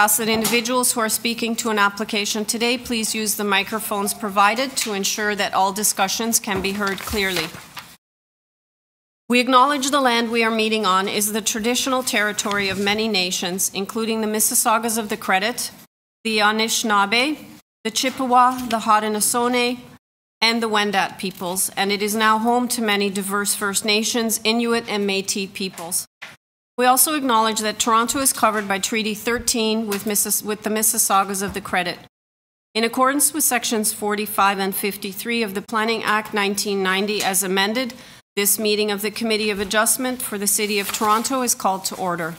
Ask that individuals who are speaking to an application today please use the microphones provided to ensure that all discussions can be heard clearly. We acknowledge the land we are meeting on is the traditional territory of many nations, including the Mississaugas of the Credit, the Anishinaabe, the Chippewa, the Haudenosaunee, and the Wendat peoples, and it is now home to many diverse First Nations, Inuit, and Métis peoples. We also acknowledge that Toronto is covered by Treaty 13 with, Missis- with the Mississaugas of the Credit. In accordance with Sections 45 and 53 of the Planning Act 1990 as amended, this meeting of the Committee of Adjustment for the City of Toronto is called to order.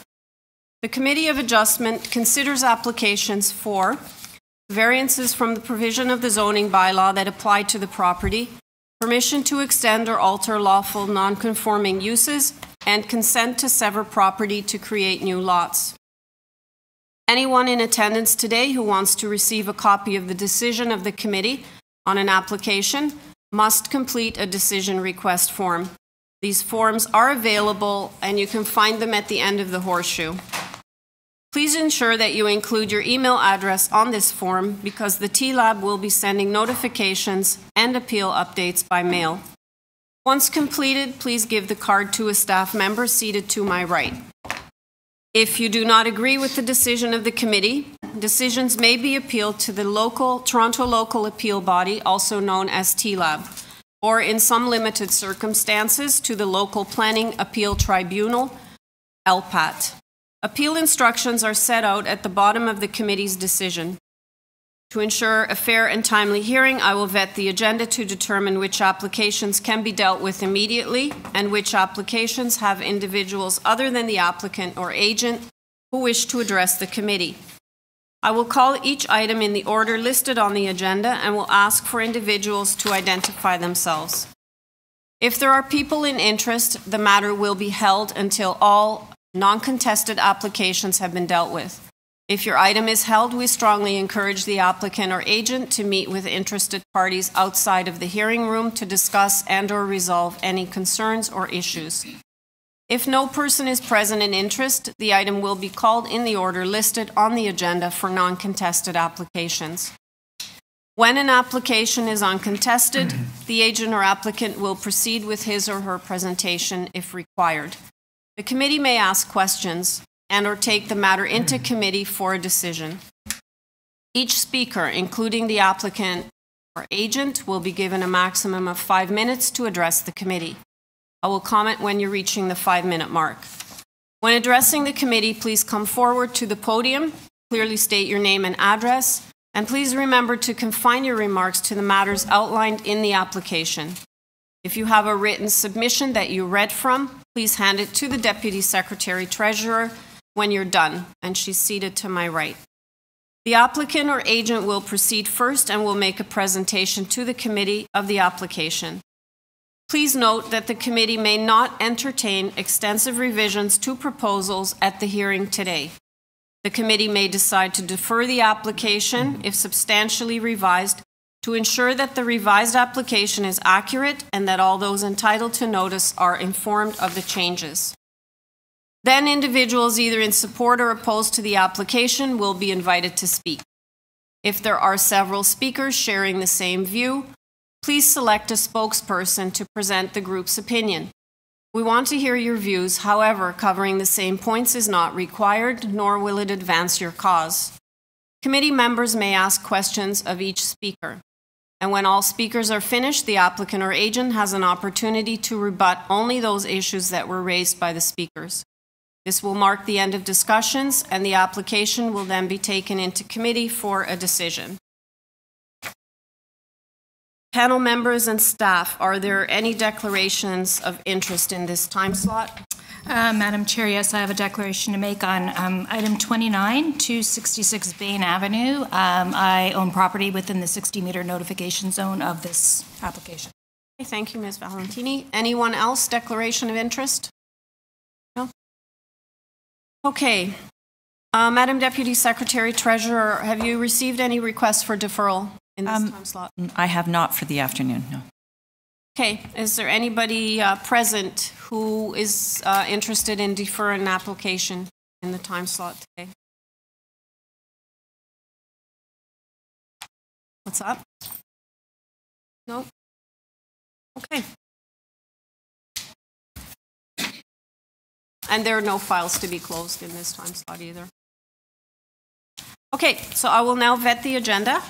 The Committee of Adjustment considers applications for variances from the provision of the zoning bylaw that apply to the property, permission to extend or alter lawful non-conforming uses, and consent to sever property to create new lots. Anyone in attendance today who wants to receive a copy of the decision of the committee on an application must complete a decision request form. These forms are available and you can find them at the end of the horseshoe. Please ensure that you include your email address on this form because the T-Lab will be sending notifications and appeal updates by mail. Once completed, please give the card to a staff member seated to my right. If you do not agree with the decision of the committee, decisions may be appealed to the local Toronto Local Appeal Body, also known as T-Lab, or in some limited circumstances to the Local Planning Appeal Tribunal, LPAT. Appeal instructions are set out at the bottom of the committee's decision. To ensure a fair and timely hearing, I will vet the agenda to determine which applications can be dealt with immediately and which applications have individuals other than the applicant or agent who wish to address the committee. I will call each item in the order listed on the agenda and will ask for individuals to identify themselves. If there are people in interest, the matter will be held until all non-contested applications have been dealt with. If your item is held, we strongly encourage the applicant or agent to meet with interested parties outside of the hearing room to discuss and or resolve any concerns or issues. If no person is present in interest, the item will be called in the order listed on the agenda for non-contested applications. When an application is uncontested, the agent or applicant will proceed with his or her presentation if required. The committee may ask questions and or take the matter into committee for a decision. Each speaker, including the applicant or agent, will be given a maximum of five minutes to address the committee. I will comment when you're reaching the five-minute mark. When addressing the committee, please come forward to the podium, clearly state your name and address, and please remember to confine your remarks to the matters outlined in the application. If you have a written submission that you read from, please hand it to the Deputy Secretary Treasurer when you're done, and she's seated to my right. The applicant or agent will proceed first and will make a presentation to the committee of the application. Please note that the committee may not entertain extensive revisions to proposals at the hearing today. The committee may decide to defer the application if substantially revised to ensure that the revised application is accurate and that all those entitled to notice are informed of the changes. Then individuals either in support or opposed to the application will be invited to speak. If there are several speakers sharing the same view, please select a spokesperson to present the group's opinion. We want to hear your views, however, covering the same points is not required, nor will it advance your cause. Committee members may ask questions of each speaker. And when all speakers are finished, the applicant or agent has an opportunity to rebut only those issues that were raised by the speakers. This will mark the end of discussions, and the application will then be taken into committee for a decision. Panel members and staff, are there any declarations of interest in this time slot? Uh, Madam Chair, yes, I have a declaration to make on um, item 29, 266 Bain Avenue. Um, I own property within the 60-meter notification zone of this application. Okay, thank you, Ms. Valentini. Anyone else declaration of interest? Okay. Uh, Madam Deputy Secretary Treasurer, have you received any requests for deferral in this um, time slot? I have not for the afternoon, no. Okay. Is there anybody uh, present who is uh, interested in deferring an application in the time slot today? What's up? No? Okay. And there are no files to be closed in this time slot either. Okay, so I will now vet the agenda.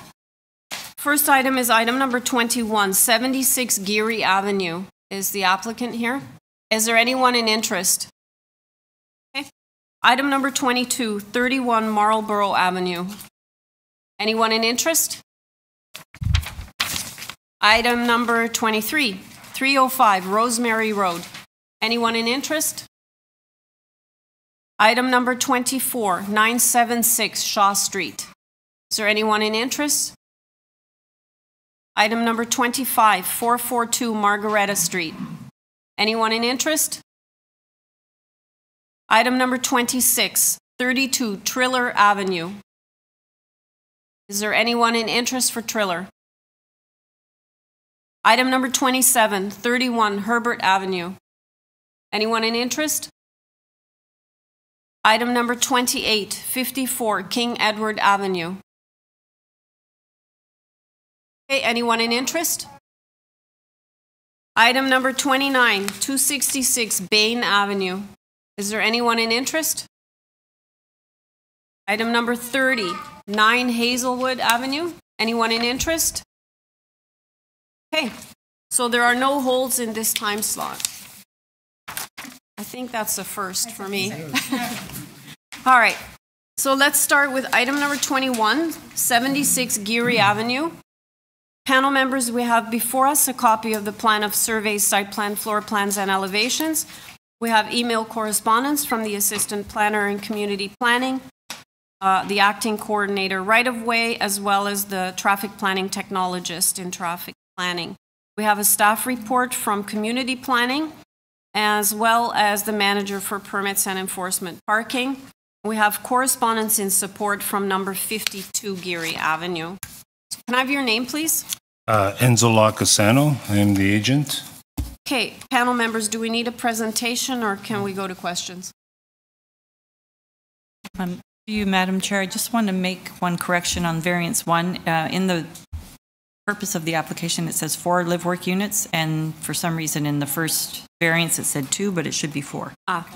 First item is item number 21, 76 Geary Avenue. Is the applicant here? Is there anyone in interest? Okay. Item number 22, 31 Marlborough Avenue. Anyone in interest? Item number 23, 305 Rosemary Road. Anyone in interest? Item number 24, 976 Shaw Street. Is there anyone in interest? Item number 25, 442 Margueretta Street. Anyone in interest? Item number 26, 32 Triller Avenue. Is there anyone in interest for Triller? Item number 27, 31 Herbert Avenue. Anyone in interest? Item number 28, 54 King Edward Avenue. Okay, anyone in interest? Item number 29, 266 Bain Avenue. Is there anyone in interest? Item number 30, 9 Hazelwood Avenue. Anyone in interest? Okay, so there are no holds in this time slot. I think that's the first for me. All right, so let's start with item number 21, 76 Geary Avenue. Panel members, we have before us a copy of the plan of surveys, site plan, floor plans, and elevations. We have email correspondence from the Assistant Planner in Community Planning, uh, the Acting Coordinator Right-of-Way, as well as the Traffic Planning Technologist in Traffic Planning. We have a staff report from Community Planning, as well as the Manager for Permits and Enforcement Parking. We have correspondence in support from number 52 Geary Avenue. Can I have your name, please? Uh, Enzo Lacasano, I am the agent. Okay, panel members, do we need a presentation or can we go to questions? Um, To you, Madam Chair, I just want to make one correction on variance one. Uh, In the purpose of the application, it says four live-work units, and for some reason, in the first variance, it said two, but it should be four. Ah,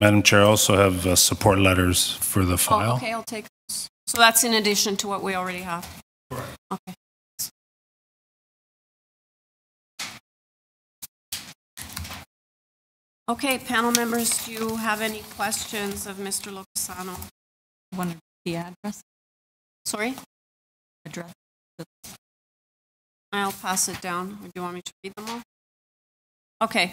Madam Chair, I also have uh, support letters for the oh, file. okay, I'll take those. So that's in addition to what we already have? Correct. Okay. Okay, panel members, do you have any questions of Mr. Locasano? One of the address, Sorry, address. I'll pass it down. Or do you want me to read them all? Okay.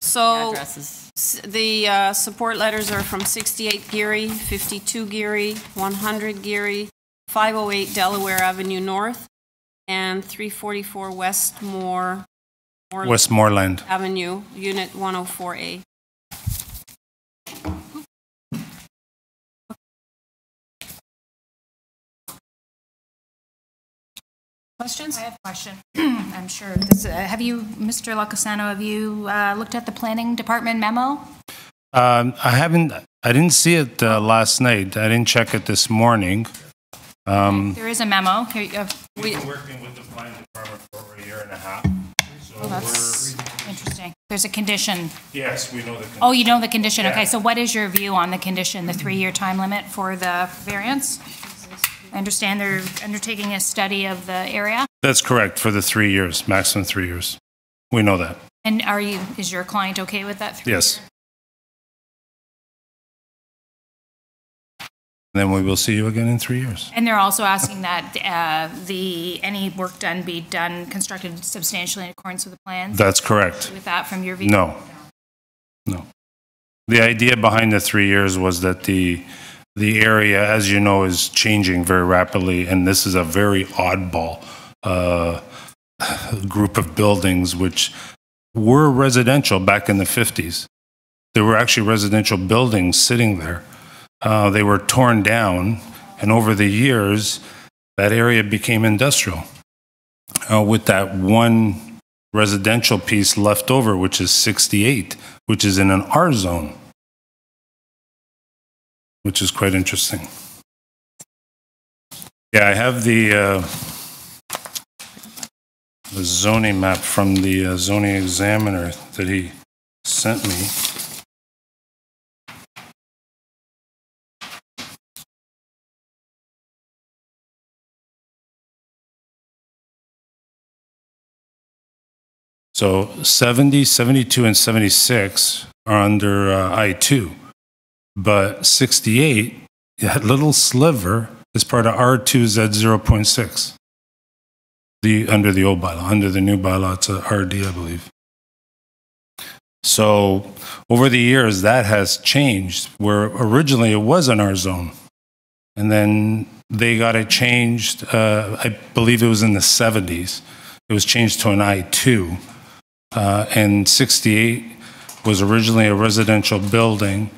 The So addresses. s- the uh, support letters are from 68 Geary, 52 Geary, 100 Geary, 508 Delaware Avenue North, and 344 Westmore Moreland Westmoreland. Avenue, Unit 104A. Questions? I have a question. I'm sure this, uh, have you, Mr. Lacasano, have you uh, looked at the planning department memo? Um, I haven't, I didn't see it uh, last night. I didn't check it this morning. Um, There is a memo. Here you have- We've been working with the planning department for over a year and a half. So Oh, that's interesting. There's a condition. Yes, we know the. Condition. Oh, you know the condition. Okay, so what is your view on the condition, the three-year time limit for the variance? I understand they're undertaking a study of the area. That's correct, for the three years, maximum three years. We know that. And are you, is your client okay with that? three-year? Yes. Then we will see you again in three years. And they're also asking that uh, the, any work done be done, constructed substantially in accordance with the plans? That's correct. With that from your view? No. No. The idea behind the three years was that the, the area, as you know, is changing very rapidly, and this is a very oddball uh, group of buildings which were residential back in the 50s. There were actually residential buildings sitting there. Uh, They were torn down, and over the years, that area became industrial. Uh, With that one residential piece left over, which is 68, which is in an R zone, which is quite interesting. Yeah, I have the, uh, the zoning map from the uh, zoning examiner that he sent me. So 70, 72, and 76 are under uh, I-2, but 68, that little sliver is part of R2Z 0.6. The, under the old bylaw, under the new bylaw, it's a RD, I believe. So over the years, that has changed, where originally it was an R zone. And then they got it changed, uh, I believe it was in the 70s. It was changed to an I2. Uh, and 68 was originally a residential building.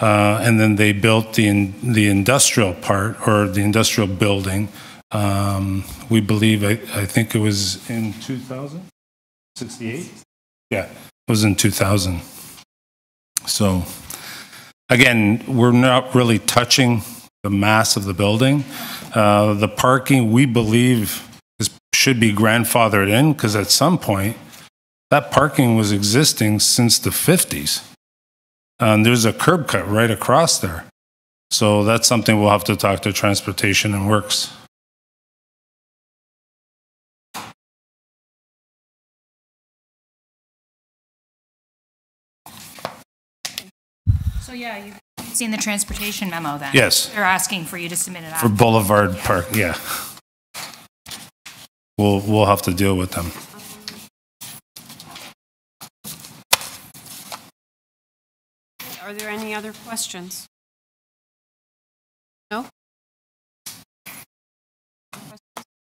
Uh, and then they built the, in- the industrial part, or the industrial building. Um, we believe, I, I think it was in 2000? 68? Yeah, it was in 2000. So, again, we're not really touching the mass of the building. Uh, the parking, we believe, is, should be grandfathered in, because at some point, that parking was existing since the 50s. And there's a curb cut right across there. So that's something we'll have to talk to Transportation and Works. So, yeah, you've seen the transportation memo then? Yes. They're asking for you to submit it For. Boulevard Park, yeah. We'll, we'll have to deal with them. Are there any other questions? No?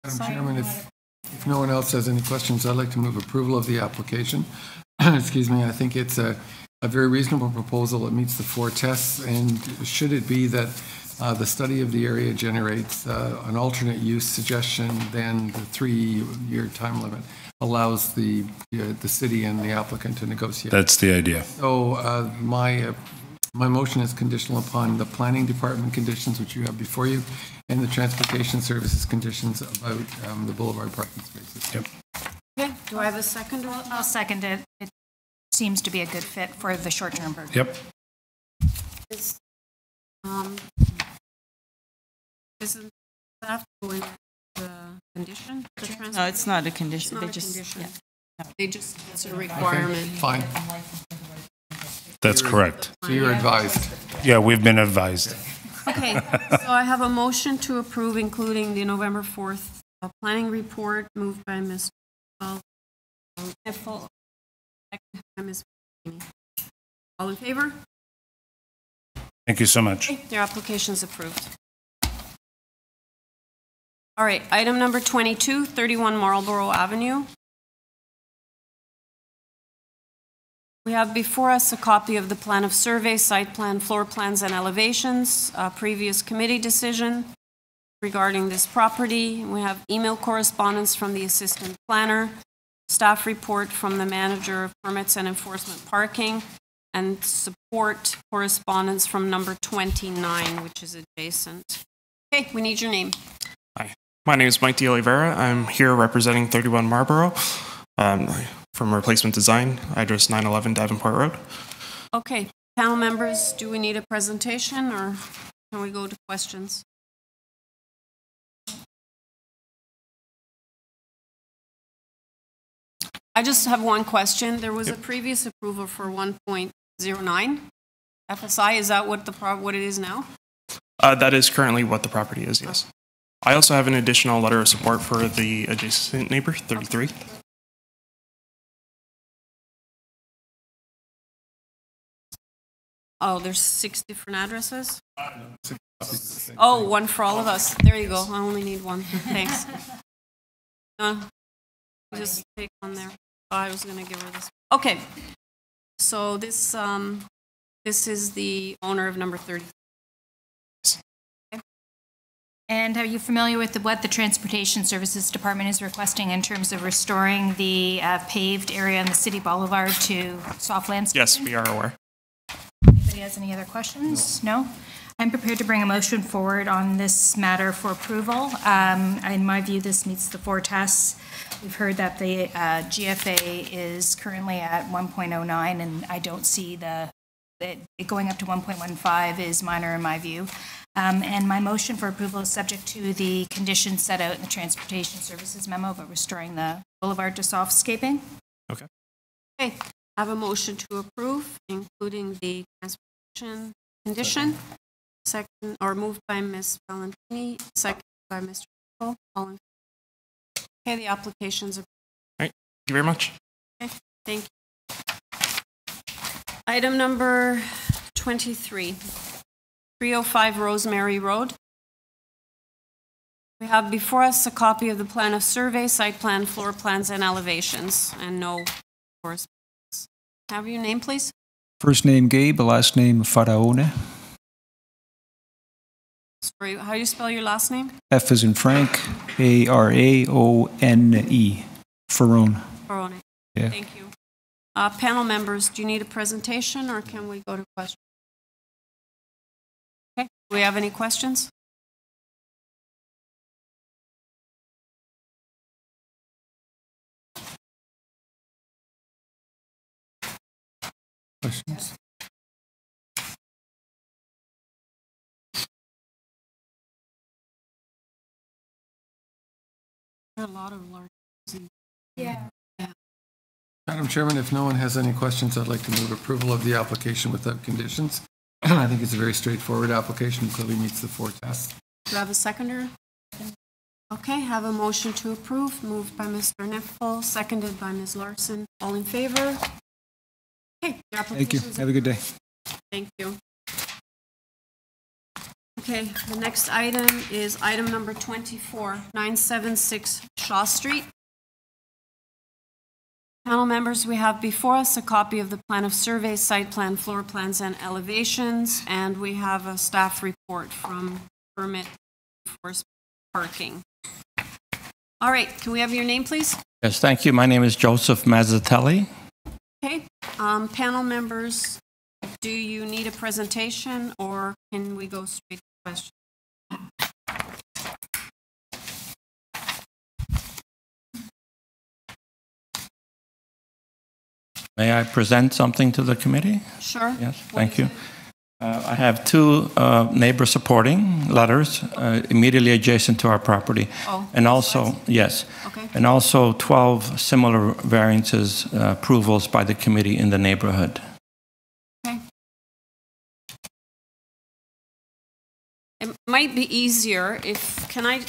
Madam Chairman, if, if no one else has any questions, I'd like to move approval of the application. Excuse me, I think it's a, a very reasonable proposal. It meets the four tests, and should it be that uh, the study of the area generates uh, an alternate use suggestion, then the three-year time limit allows the, uh, the city and the applicant to negotiate. That's the idea. So uh, my, uh, my motion is conditional upon the planning department conditions, which you have before you, and the transportation services conditions about um, the boulevard parking spaces. Yep. Okay, do I have a second? or- I'll second it. It seems to be a good fit for the short-term purpose. Yep. Is, um, Isn't staff going the condition? the No, it's not a It's condition. not They a just, condition. yeah. They just, it's a requirement. Fine, That's correct. so you're advised. Yeah, we've been advised. Okay, so I have a motion to approve, including the November 4th uh, planning report, moved by Ms. Paul- Niffel, seconded by Ms. Feeny. All in favor? Thank you so much. Your application is approved. All right, item number 22, 31 Marlborough Avenue. We have before us a copy of the plan of survey, site plan, floor plans, and elevations, a previous committee decision regarding this property. We have email correspondence from the assistant planner, staff report from the manager of permits and enforcement parking, and support correspondence from number 29, which is adjacent. Okay, we need your name. Hi, my name is Mike De Oliveira. I'm here representing 31 Marlborough um, from Replacement Design, address 911 Davenport Road. Okay, panel members, do we need a presentation, or can we go to questions? I just have one question. There was a previous approval for 1.09 FSI. Is that what the, pro- what it is now? Uh, that is currently what the property is, yes. I also have an additional letter of support for the adjacent neighbor, 33. Oh, there's six different addresses? Oh, one for all of us. There you go. I only need one. Thanks. No, just take one there. Oh, I was gonna give her this. Okay. So this, um, this is the owner of number 30. And are you familiar with the- what the Transportation Services Department is requesting in terms of restoring the uh, paved area on the city boulevard to soft landscape? Yes, we are aware. Anybody has any other questions? No? Uh, I'm prepared to bring a motion forward on this matter for approval. Um, In my view, this meets the four tests. We've heard that the uh, GFA is currently at 1.09, and I don't see the, it it going up to 1.15 is minor in my view. Um, And my motion for approval is subject to the conditions set out in the Transportation Services memo about restoring the boulevard to softscaping. Okay, Okay. I have a motion to approve, including the transportation condition. Second, or moved by Ms. Valentini, second by Mr. Cole. All in. Okay, the applications are, All right. Thank you very much. Okay. thank you. Item number 23, 305 Rosemary Road. We have before us a copy of the plan of survey, site plan, floor plans, and elevations, and no correspondence. Have your name, please? First name Gabe, last name Faraone. Sorry, how do you spell your last name? F is in Frank, A R A O N E. Farone. Barone. Yeah. Thank you. Uh, Panel members, do you need a presentation, or can we go to questions? Okay, do we have any questions? Questions? A lot of large. Yeah. Madam Chairman, if no one has any questions, I'd like to move approval of the application without conditions. I think it's a very straightforward application, clearly meets the four tests. Do you have a seconder? Okay, have a motion to approve, moved by Mr. Nifel, seconded by Ms. Larson. All in favor? Okay. Thank you. Have a good day. Thank you. Okay, the next item is item number 24, 976 Shaw Street. Panel members, we have before us a copy of the plan of survey, site plan, floor plans, and elevations, and we have a staff report from permit for parking. All right, can we have your name, please? Yes, thank you. My name is Joseph Mazzatelli. Okay, um, panel members, do you need a presentation or can we go straight to questions? May I present something to the committee? Sure. Yes, thank you. Uh, I have two uh, neighbor supporting letters uh, immediately adjacent to our property. Oh, And also, yes, Okay, and also 12 similar variances uh, approvals by the committee in the neighborhood. okay. It might be easier if, can I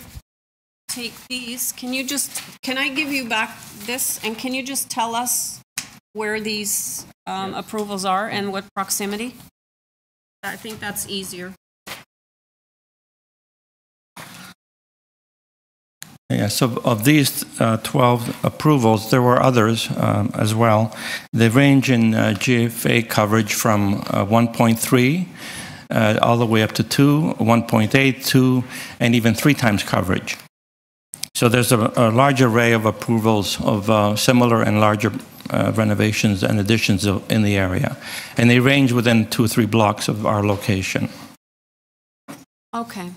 take these? Can you just, can I give you back this and can you just tell us where these um, approvals are and what proximity? I think that's easier. Yeah, so of these uh, 12 approvals, there were others um, as well. They range in uh, GFA coverage from uh, 1.3 uh, all the way up to 2, 1.8, 2, and even three times coverage. So there's a, a large array of approvals of uh, similar and larger uh, renovations and additions of, in the area. And they range within two or three blocks of our location. Okay.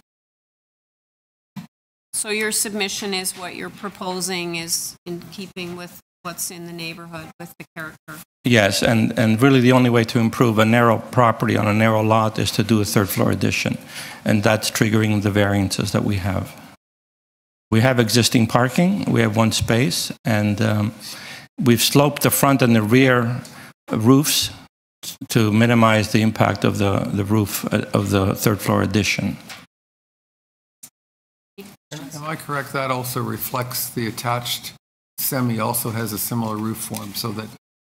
So your submission is what you're proposing is in keeping with what's in the neighborhood, with the character? Yes, and, and really the only way to improve a narrow property on a narrow lot is to do a third floor addition. And that's triggering the variances that we have. We have existing parking, we have one space, and um, we've sloped the front and the rear roofs to minimize the impact of the, the roof uh, of the third floor addition. Am I correct, that also reflects the attached semi also has a similar roof form, so that,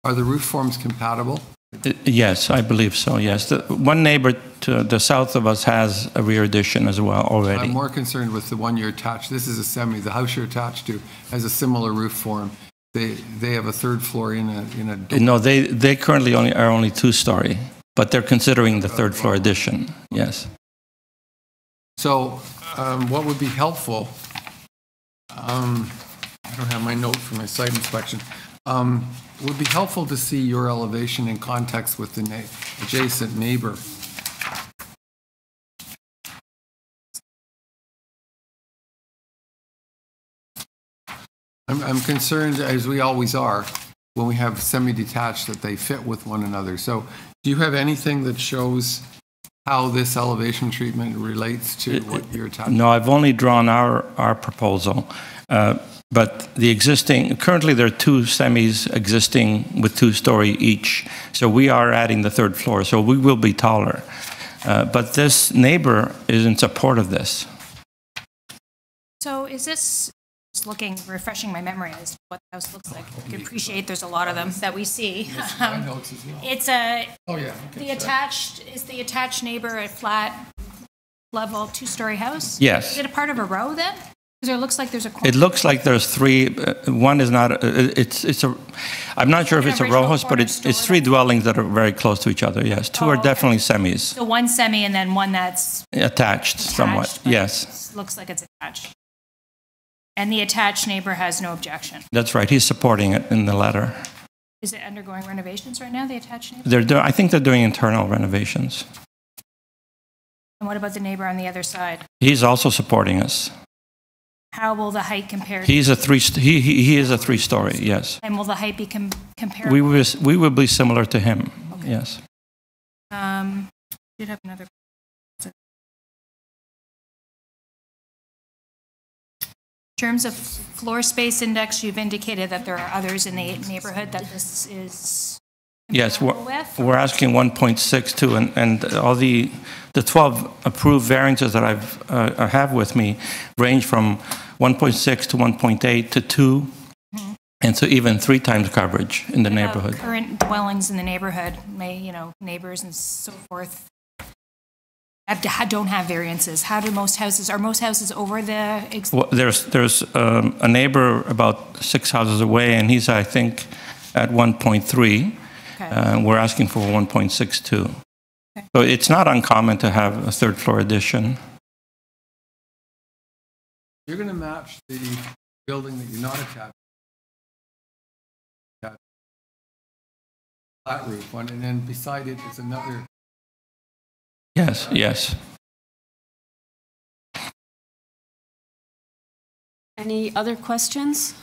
are the roof forms compatible? Uh, Yes, I believe so, yes. The, one neighbor to the south of us has a rear addition as well already. I'm more concerned with the one you're attached, this is a semi, the house you're attached to has a similar roof form. They, they have a third floor in a, in a, No, they, they currently only are only two-story, but they're considering the third floor addition, yes. so um, what would be helpful, um, I don't have my note for my site inspection, um, it would be helpful to see your elevation in context with the na adjacent neighbor. I'm, I'm concerned, as we always are, when we have semi-detached that they fit with one another. So do you have anything that shows how this elevation treatment relates to what you're talking No, I've only drawn our, our proposal. Uh, but the existing, currently there are two semis existing with two-story each. So we are adding the third floor, so we will be taller. Uh, But this neighbor is in support of this. So is this, just looking, refreshing my memory as to what the house looks like. I can appreciate there's a lot of them that we see. My notes as well. It's a, Oh, yeah. okay, the sorry. attached, is the attached neighbor a flat level, two-story house? Yes. Is it a part of a row then? It looks like there's a. It looks like there's three, uh, one is not, uh, it's, it's a, I'm not sure if it's a row house, but it's, it's three dwellings that are very close to each other, yes. Two Oh, are okay. definitely semis, So one semi and then one that's attached somewhat, attached, but yes. Looks like it's attached. And the attached neighbor has no objection. That's right, he's supporting it in the letter. Is it undergoing renovations right now, the attached neighbor? They're, do- I think they're doing internal renovations. And what about the neighbor on the other side? He's also supporting us. How will the height compare? He's a three, st- he, he he is a three-story, yes. And will the height be com- comparable? We will, we will be similar to him, yes. Um, did have another. In terms of floor space index, you've indicated that there are others in the neighborhood that this is Yes, we're, we're asking 1.62, and, and all the, the 12 approved variances that I've, uh, I have with me range from 1.6 to 1.8 to 2, and so even three times coverage in the About neighborhood. Current dwellings in the neighborhood, may, you know, neighbors and so forth, have- ha- don't have variances. How do most houses, are most houses over the, ex- Well, There's, there's um, a neighbor about six houses away, and he's, I think, at 1.3. okay. Uh, We're asking for 1.62. So it's not uncommon to have a third floor addition. You're going to match the building that you're not attached. attached. Flat roof one, and then beside it is another, Yes, yes. Any other questions?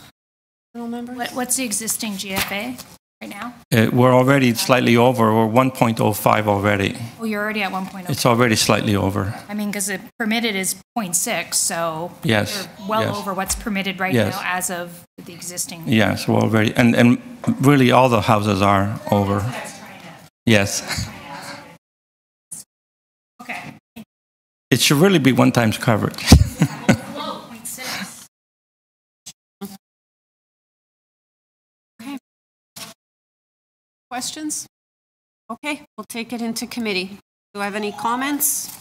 Panel members? What, what's the existing GFA right now? Uh, We're already slightly over, we're 1.05 already. Oh, you're already at 1.0. It's already slightly over. I mean, because the permitted is 0.6, so Yes, you're well yes. over what's permitted right Yes. now as of the existing. Yes, we're already, and, and really all the houses are over. Yes. Okay. It should really be one times coverage. Questions? Okay, we'll take it into committee. Do I have any comments?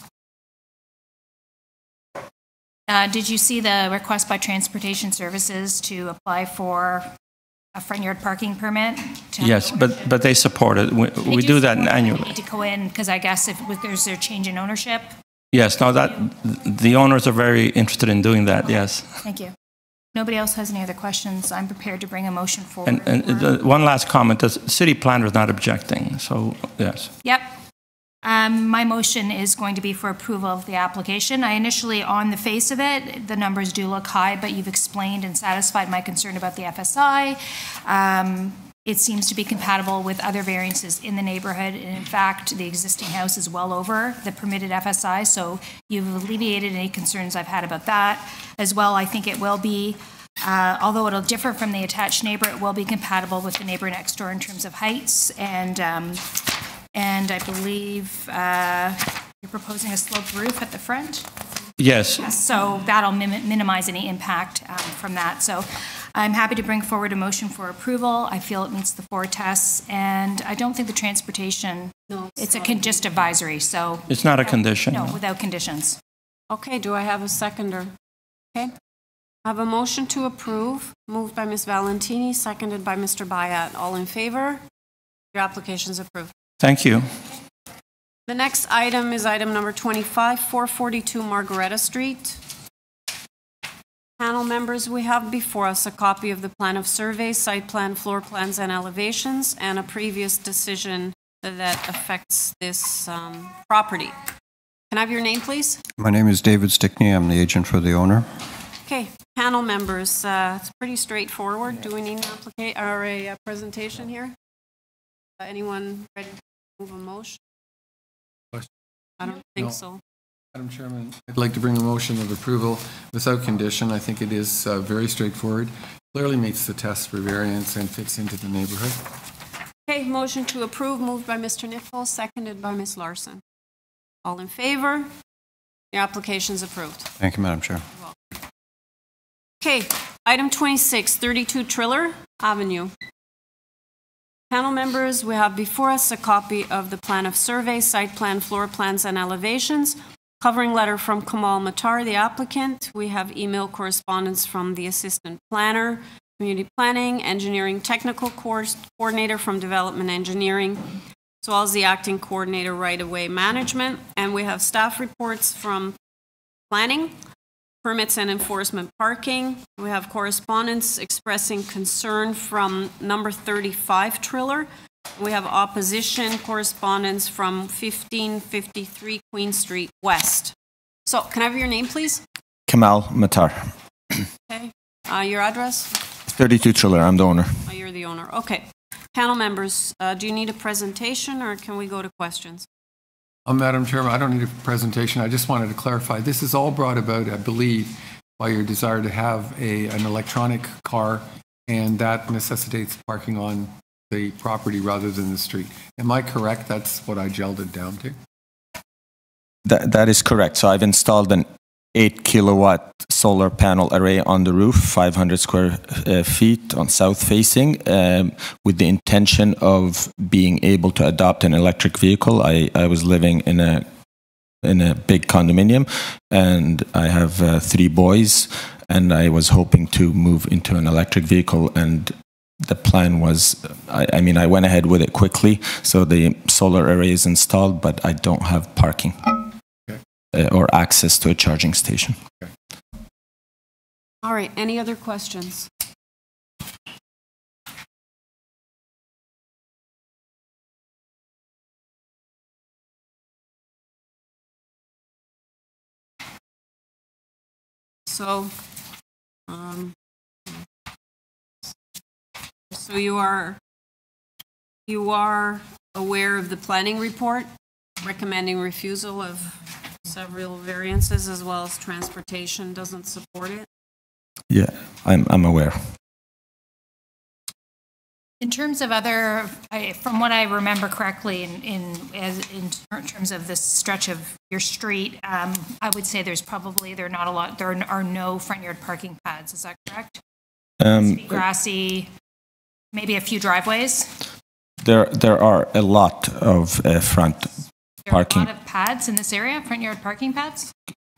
Uh, Did you see the request by Transportation Services to apply for a front yard parking permit? to Yes, but, but they support it. We, we do that annually. Need to go in, because I guess if if there's a change in ownership. Yes, no, that, the owners are very interested in doing that, yes. Thank you. Nobody else has any other questions. I'm prepared to bring a motion forward. And, and one last comment, the city planner is not objecting, so, yes. Yep. Um, My motion is going to be for approval of the application. I initially, on the face of it, the numbers do look high, but you've explained and satisfied my concern about the FSI. Um, It seems to be compatible with other variances in the neighborhood, and in fact, the existing house is well over the permitted FSI, so you've alleviated any concerns I've had about that. As well, I think it will be uh, Although it'll differ from the attached neighbor, it will be compatible with the neighbor next door in terms of heights. And, um, and I believe uh, you're proposing a sloped roof at the front? Yes, So that'll minimize any impact um, from that. So I'm happy to bring forward a motion for approval. I feel it meets the four tests, and I don't think the transportation, No. it's a con- just advisory, so, it's not a condition. no, without conditions. Okay, do I have a seconder? Okay. I have a motion to approve, moved by Ms. Valentini, seconded by Mr. Bayat. All in favor? Your application is approved. Thank you. The next item is item number 25, 442 Margueretta Street. Panel members, we have before us a copy of the plan of survey, site plan, floor plans, and elevations, and a previous decision that affects this um, property. Can I have your name, please? My name is David Stickney. I'm the agent for the owner. Okay, panel members, uh, it's pretty straightforward. Do we need an applica, or a uh, presentation here? Uh, Anyone ready to move a motion? Question? I don't think No. so. Madam Chairman, I'd like to bring a motion of approval without condition. I think it is uh, very straightforward, clearly meets the test for variance and fits into the neighborhood. Okay, motion to approve, moved by Mr. Nichols, seconded by Ms. Larson. All in favor? Your is approved. Thank you, Madam Chair. Okay, item 26, 32 Triller Avenue. Panel members, we have before us a copy of the plan of survey, site plan, floor plans, and elevations. Covering letter from Kamal Matar, the applicant. We have email correspondence from the assistant planner, community planning, engineering technical course coordinator from development engineering, as well as the acting coordinator right-of-way management. And we have staff reports from planning, permits and enforcement parking. We have correspondence expressing concern from number 35 Triller. We have opposition correspondence from 1553 Queen Street West. So can I have your name, please? Kamal Matar, Okay. Uh, Your address? 32 Triller, I'm the owner. Oh, You're the owner. Okay. Panel members, uh, do you need a presentation or can we go to questions? Uh, Madam Chairman, I don't need a presentation. I just wanted to clarify. This is all brought about, I believe, by your desire to have a, an electronic car, and that necessitates parking on the property rather than the street. Am I correct? That's what I gelled it down to? That, that is correct. So I've installed an 8 kilowatt solar panel array on the roof, 500 square uh, feet on south facing, um, with the intention of being able to adopt an electric vehicle. I, I was living in a in a big condominium, and I have uh, three boys, and I was hoping to move into an electric vehicle and the plan was I, I mean i went ahead with it quickly so the solar array is installed but i don't have parking Okay. uh, or access to a charging station All right, any other questions? So, um, so you are, you are aware of the planning report recommending refusal of several variances as well as transportation doesn't support it? yeah i'm, I'm aware In terms of other, I- from what I remember correctly, in, in, as, in terms of this stretch of your street, um, I would say there's probably, there are not a lot, there are no front yard parking pads, is that correct? um, Grassy, maybe a few driveways? there there are a lot of uh, front There are a Parking. lot of pads in this area, front yard parking pads?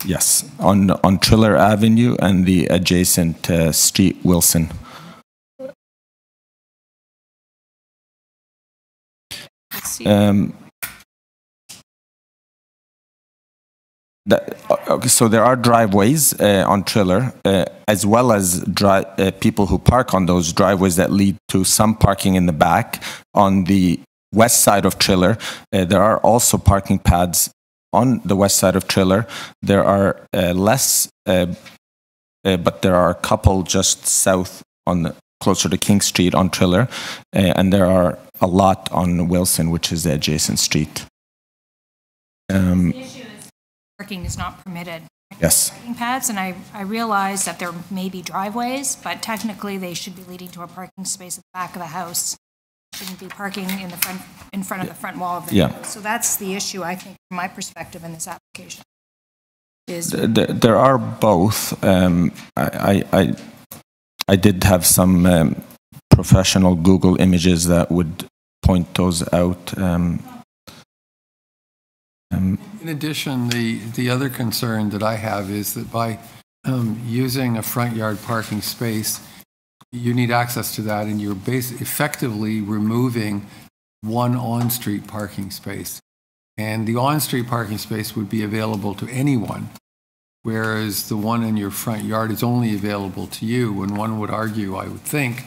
yes on on triller avenue and the adjacent uh, street wilson Um, that, okay, so there are driveways uh, on Triller, uh, as well as dri- uh, people who park on those driveways that lead to some parking in the back. On the west side of Triller, uh, there are also parking pads on the west side of Triller. There are uh, less, uh, uh, but there are a couple just south on the, closer to King Street on Triller, uh, and there are a lot on Wilson, which is the adjacent street. Um, parking is not permitted. yes. Parking pads, and I, I realize that there may be driveways, but technically they should be leading to a parking space at the back of the house. Shouldn't be parking in the front, in front of the front wall of the Yeah. house. So that's the issue, I think, from my perspective in this application. Is, Th- th- There are both. Um, I, I, I, I did have some um, professional Google images that would point those out. Um, um, In addition, the, the other concern that I have is that by um, using a front yard parking space, you need access to that, and you're effectively removing one on-street parking space. And the on-street parking space would be available to anyone, whereas the one in your front yard is only available to you. And one would argue, I would think,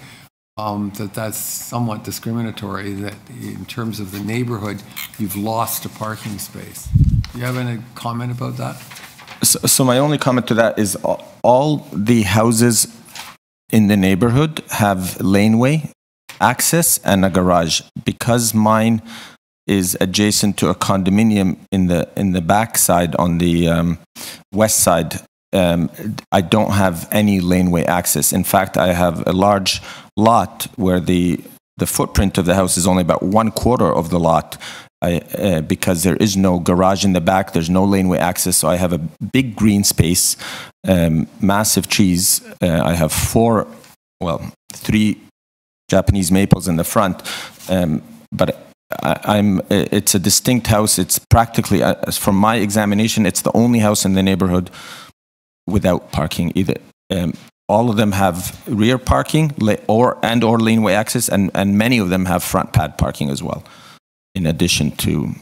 um, that that's somewhat discriminatory, that in terms of the neighborhood, you've lost a parking space. Do you have any comment about that? So, so my only comment to that is a- all the houses in the neighborhood have laneway access and a garage. Because mine is adjacent to a condominium in the in the back side on the um, west side, um, I don't have any laneway access. In fact, I have a large lot where the the footprint of the house is only about one quarter of the lot. I, uh, because there is no garage in the back, there's no laneway access, so I have a big green space, um, massive trees. Uh, I have four, well, three Japanese maples in the front, um, but I, I'm. It's a distinct house. It's practically, uh, from my examination, it's the only house in the neighborhood without parking either. Um, all of them have rear parking or and or laneway access, and, and many of them have front pad parking as well. In addition to,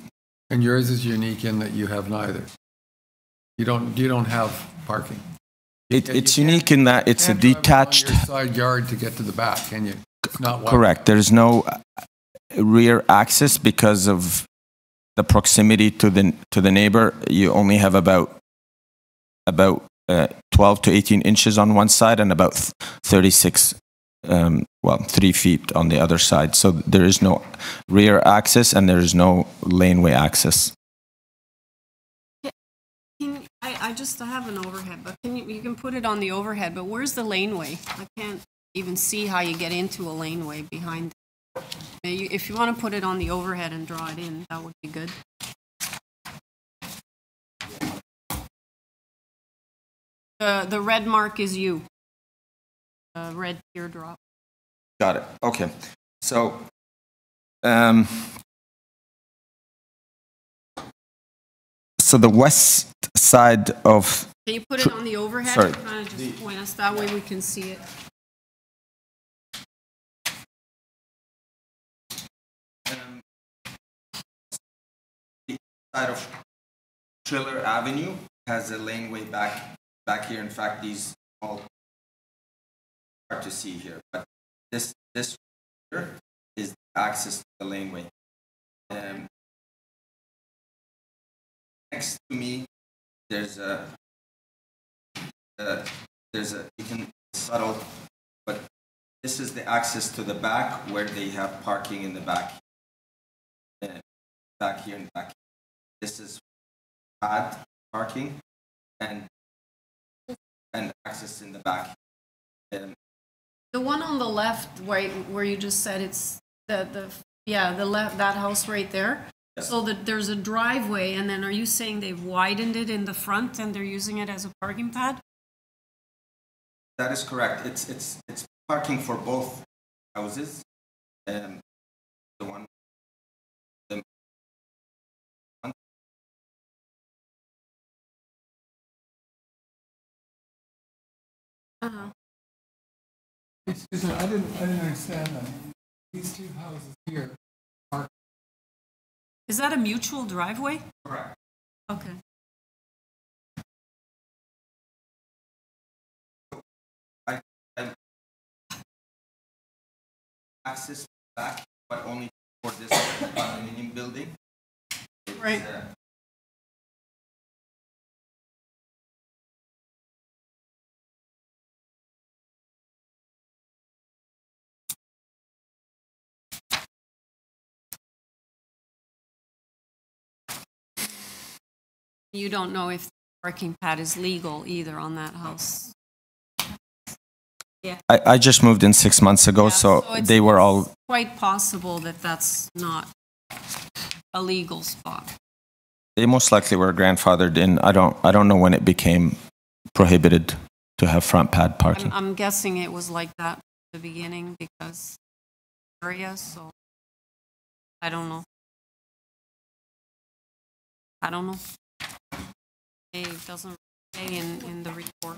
And yours is unique in that you have neither. You don't, you don't have parking. it, it's unique in that it's a Can't drive around detached. Side yard to get to the back, can you? It's not. Correct. There's no uh, rear access because of the proximity to the to the neighbor. You only have about about uh, 12 to 18 inches on one side and about 36, um, well, three feet on the other side. So there is no rear access and there is no laneway access. I, I just have an overhead, but can you, you can put it on the overhead, but where's the laneway? I can't even see how you get into a laneway behind. You- If you want to put it on the overhead and draw it in, that would be good. The, the red mark is you. The red teardrop. Got it. Okay. So, um, so the west side of Can you put it on the overhead? Sorry. Kind of just point us, that way we can see it. The side of Triller Avenue has a laneway back back here. In fact, these all hard to see here, but this this here is access to the laneway. Um, next to me, there's a uh, there's a you can subtle, but this is the access to the back where they have parking in the back. Uh, back here and back this is pad parking and and access in the back. Um, The one on the left, where, where you just said it's the, the, yeah, the left, that house right there? Yes. So that there's a driveway, and then are you saying they've widened it in the front and they're using it as a parking pad? that is correct. It's it's it's parking for both houses. Um, the one. Uh-huh. Excuse me, I didn't, I didn't understand that. These two houses here are, Is that a mutual driveway? correct. Okay. Access back, but only for this condominium building. It's, Right. uh, You don't know if the parking pad is legal either on that house? Yeah. I, I just moved in six months ago, Yeah, so it's- they were all Quite possible that that's not a legal spot. they most likely were grandfathered in. I don't I don't know when it became prohibited to have front pad I'm, parking. I'm guessing it was like that at the beginning because area, so I don't know. I don't know. Doesn't say in, in the report.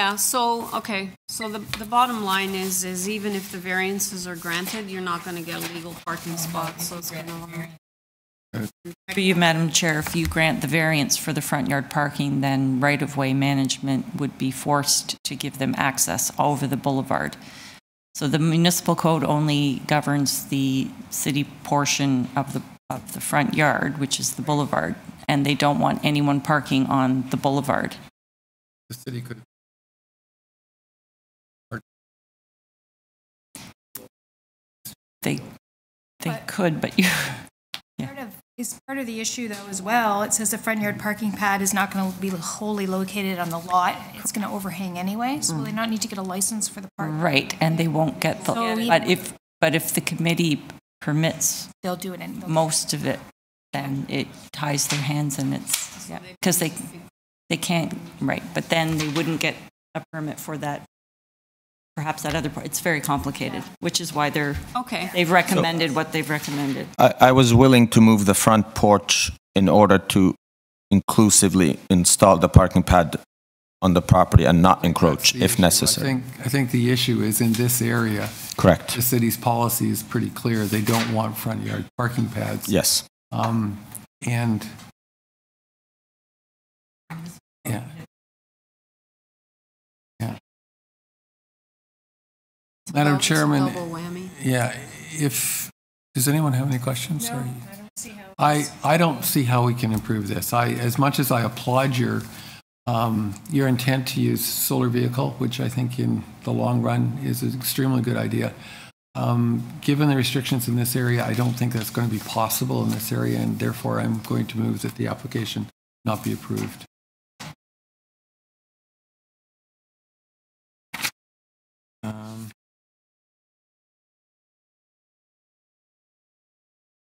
Yeah, so, okay, so the, the bottom line is, is even if the variances are granted, you're not gonna get a legal parking spot, so it's gonna. For you, Madam Chair, if you grant the variance for the front yard parking, then right-of-way management would be forced to give them access all over the boulevard. So the municipal code only governs the city portion of the, of the front yard, which is the boulevard, and they don't want anyone parking on the boulevard. The city could, They, they But- could, but you, Part of, is part of the issue though as well, it says the front yard parking pad is not going to be wholly located on the lot. It's going to overhang anyway, so will they not need to get a license for the park? right, and they won't get the, So but if, but if the committee permits They'll do it in. most of it, then it ties their hands and it's, yeah, because they, they can't, right, but then they wouldn't get a permit for that, perhaps that other part, it's very complicated, which is why they're, Okay, they've recommended what they've recommended. I, I was willing to move the front porch in order to inclusively install the parking pad on the property and not encroach if issue. necessary. I think, I think the issue is in this area, Correct. the city's policy is pretty clear. They don't want front yard parking pads. Yes. Um, and, yeah. Yeah. Madam It's a Chairman, Double whammy. yeah, if, does anyone have any questions? Sorry. I don't see how. I, I don't see how we can improve this. I, as much as I applaud your, um, your intent to use solar vehicle, which I think in the long run is an extremely good idea. Um, given the restrictions in this area, I don't think that's going to be possible in this area, and therefore I'm going to move that the application not be approved. Um,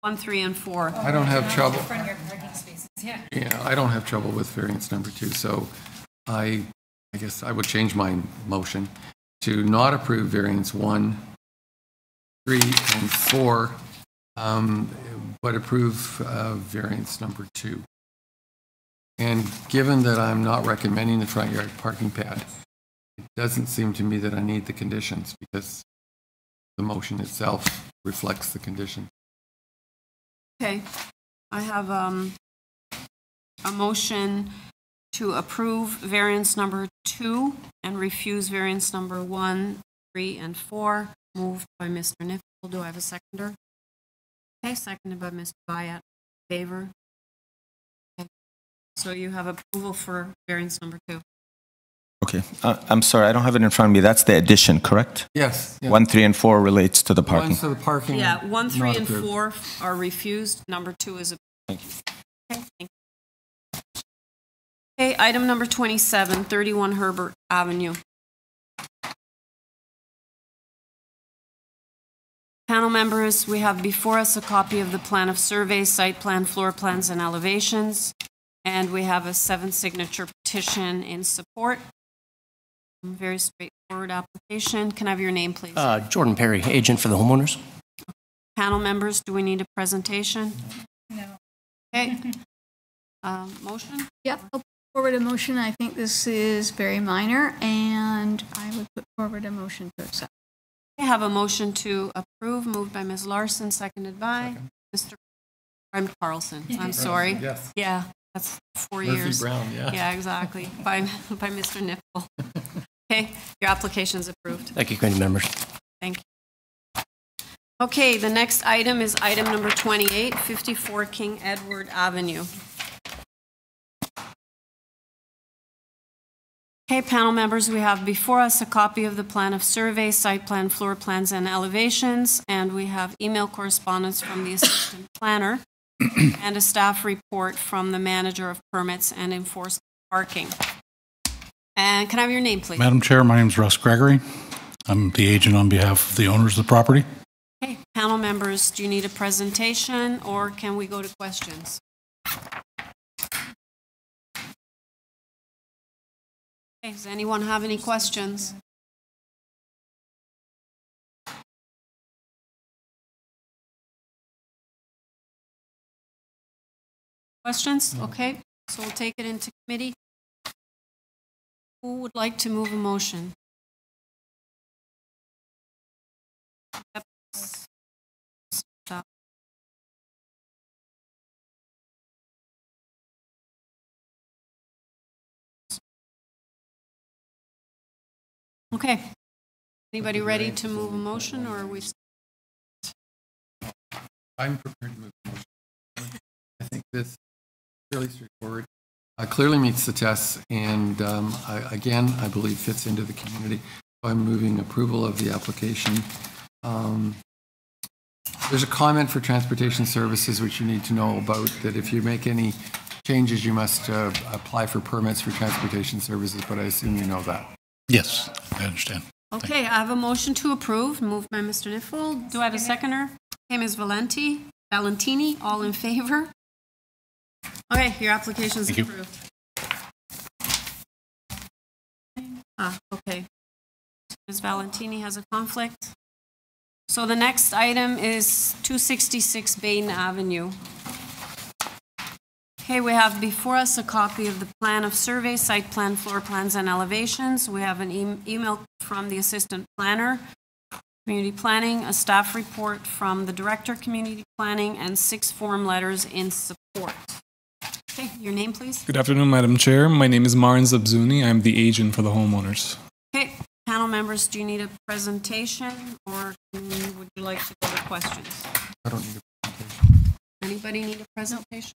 One, three, and four. I don't have trouble. Front yard parking spaces, yeah. Yeah, I don't have trouble with variance number two, so I, I guess I would change my motion to not approve variance one, three, and four, um, but approve uh, variance number two. And given that I'm not recommending the front yard parking pad, it doesn't seem to me that I need the conditions because the motion itself reflects the condition. Okay, I have um, a motion to approve variance number two and refuse variance number one, three, and four, moved by Mr. Nifel. Do I have a seconder? Okay, seconded by Mr. Bayat. Favor? Okay. So you have approval for variance number two. Okay. Uh, I'm sorry, I don't have it in front of me. That's the addition, correct? Yes. yeah. One, three, and four relates to the parking. One's to the parking. Yeah, one, three, not and approved. four are refused. Number two is approved. Okay, thank you. Okay, item number 27, 31 Herbert Avenue. Panel members, we have before us a copy of the plan of survey, site plan, floor plans, and elevations, and we have a seven-signature petition in support. Very straightforward application. Can I have your name, please? Uh, Jordan Perry, agent for the homeowners. Panel members, do we need a presentation? No. Okay. Um, Motion? Yep, I'll put forward a motion. I think this is very minor, and I would put forward a motion to accept. I have a motion to approve, moved by Ms. Larson, seconded by Mr. I'm Carlson, I'm sorry. Yes. Yeah, that's four Murphy years. Brown, yeah. Yeah, exactly, by, by Mr. Niffel. Okay, your application's approved. Thank you, committee members. Thank you. Okay, the next item is item number 28, 54 King Edward Avenue. Okay, panel members, we have before us a copy of the plan of survey, site plan, floor plans, and elevations, and we have email correspondence from the assistant planner and a staff report from the manager of permits and enforced parking. And can I have your name, please? Madam Chair, my name is Russ Gregory. I'm the agent on behalf of the owners of the property. Okay, panel members, do you need a presentation or can we go to questions? Okay, does anyone have any questions? Questions? Okay, so we'll take it into committee. Who would like to move a motion? Stop. Okay. Anybody ready to move a motion, or are we? I'm prepared to move the motion. I think this is fairly straightforward. Uh, Clearly meets the tests, and um, I- again, I believe fits into the community. So I'm moving approval of the application. Um, There's a comment for transportation services which you need to know about, that if you make any changes, you must uh, apply for permits for transportation services, but I assume you know that. Yes, I understand. Okay, I have a motion to approve, moved by Mr. Niffel. Do I have a seconder? Okay, Ms. Valenti, Valentini, all in favor? Okay, your application's Thank you. approved. Ah, okay. Ms. Valentini has a conflict. So the next item is 266 Bain Avenue. Okay, we have before us a copy of the plan of survey, site plan, floor plans, and elevations. We have an em- email from the assistant planner, community planning, a staff report from the director, community planning, and six form letters in support. Okay, your name, please? Good afternoon, Madam Chair. My name is Marin Zabzuni. I'm the agent for the homeowners. Okay, panel members, do you need a presentation, or would you like to go to questions? I don't need a presentation. Anybody need a presentation?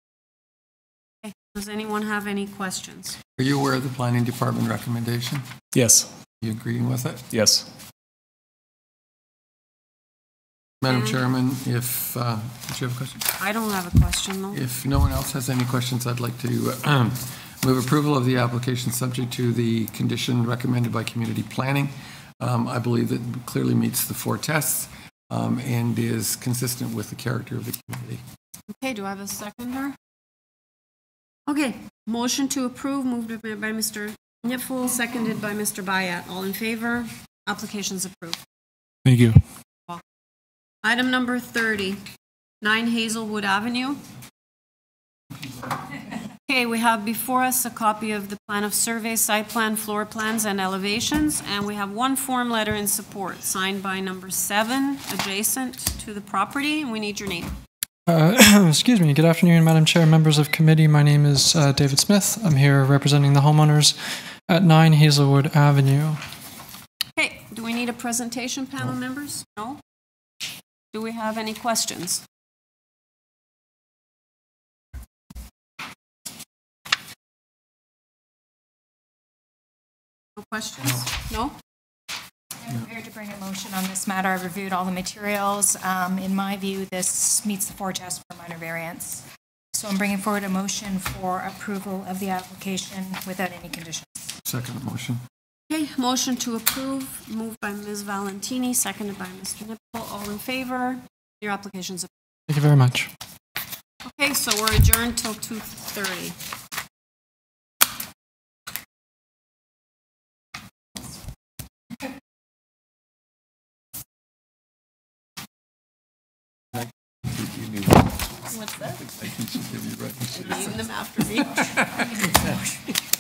Okay, does anyone have any questions? Are you aware of the planning department recommendation? Yes, You agreeing with it? yes. Madam Chairman, if, uh, did you have a question? I don't have a question, though. If no one else has any questions, I'd like to uh, move approval of the application subject to the condition recommended by community planning. Um, I believe that clearly meets the four tests um, and is consistent with the character of the community. Okay, do I have a second? seconder? Okay, motion to approve, moved by by Mr. Nifel, seconded by Mr. Bayat. All in favor? Application's approved. Thank you. Item number 30, 9 Hazelwood Avenue. Okay, we have before us a copy of the plan of survey, site plan, floor plans, and elevations, and we have one form letter in support, signed by number seven, adjacent to the property, and we need your name. Uh, Excuse me. Good afternoon, Madam Chair, members of committee. My name is uh, David Smith. I'm here representing the homeowners at 9 Hazelwood Avenue. Okay, do we need a presentation, panel members? No? Do we have any questions? No questions? No? I'm prepared to bring a motion on this matter. I've reviewed all the materials. Um, In my view, this meets the four tests for minor variance. So I'm bringing forward a motion for approval of the application without any conditions. Second motion. Okay, motion to approve, moved by Ms. Valentini, seconded by Mr. Nipple. All in favor? Your application's approved. Thank you very much. Okay, so we're adjourned till 2:30. What's that? I think she'll give you right. Name them after me.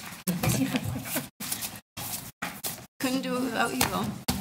Couldn't do it without you.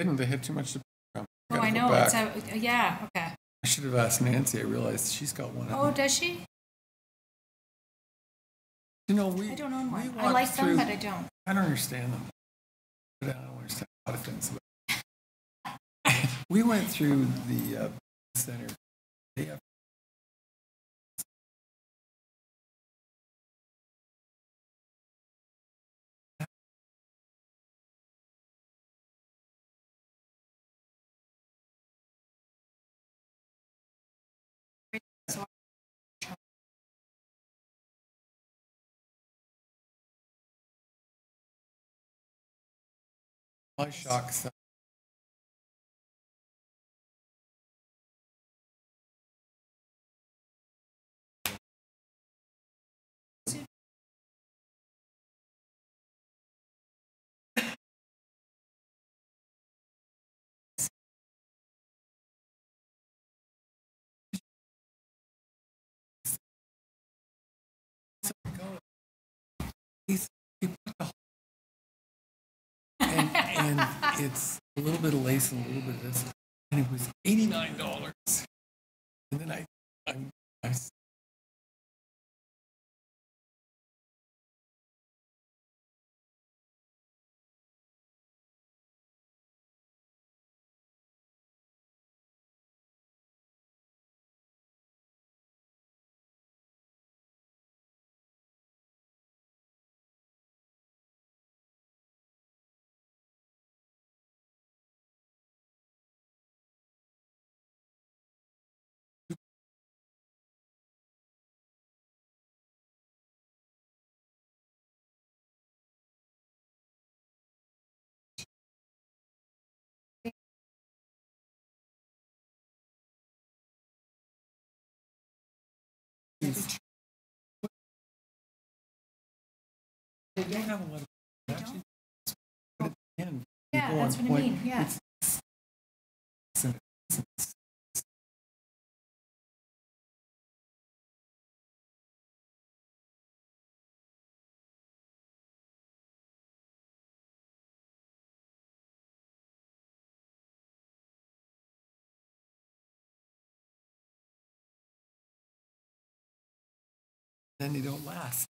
Didn't they had too much to. Oh, Gotta I know, it's, a- yeah, okay. I should have asked Nancy. I realized she's got one. Oh, does she? You know, we. I don't own one. I like them, but I don't. I don't understand them. But I don't understand a lot of things. We went through the uh, center. They have shocks. He's- and, it's a little bit of lace and a little bit of this, and it was eighty nine dollars. And then I, I, I s- They don't have a lot of. actually, but at the end, you Yeah, that's what I mean, yeah. it's- it's- Then they don't last.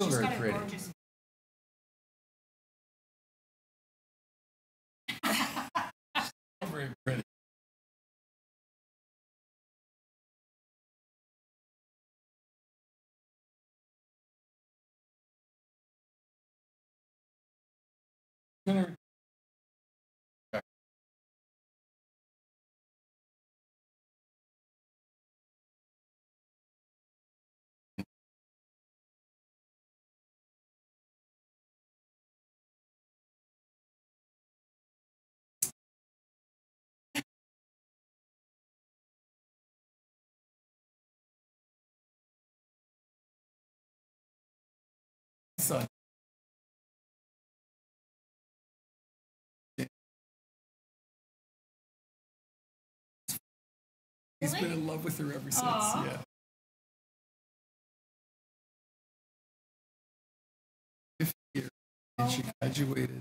Still very pretty. Very pretty. son He's been in love with her ever since. Aww. Yeah. Fifth year, and she oh. graduated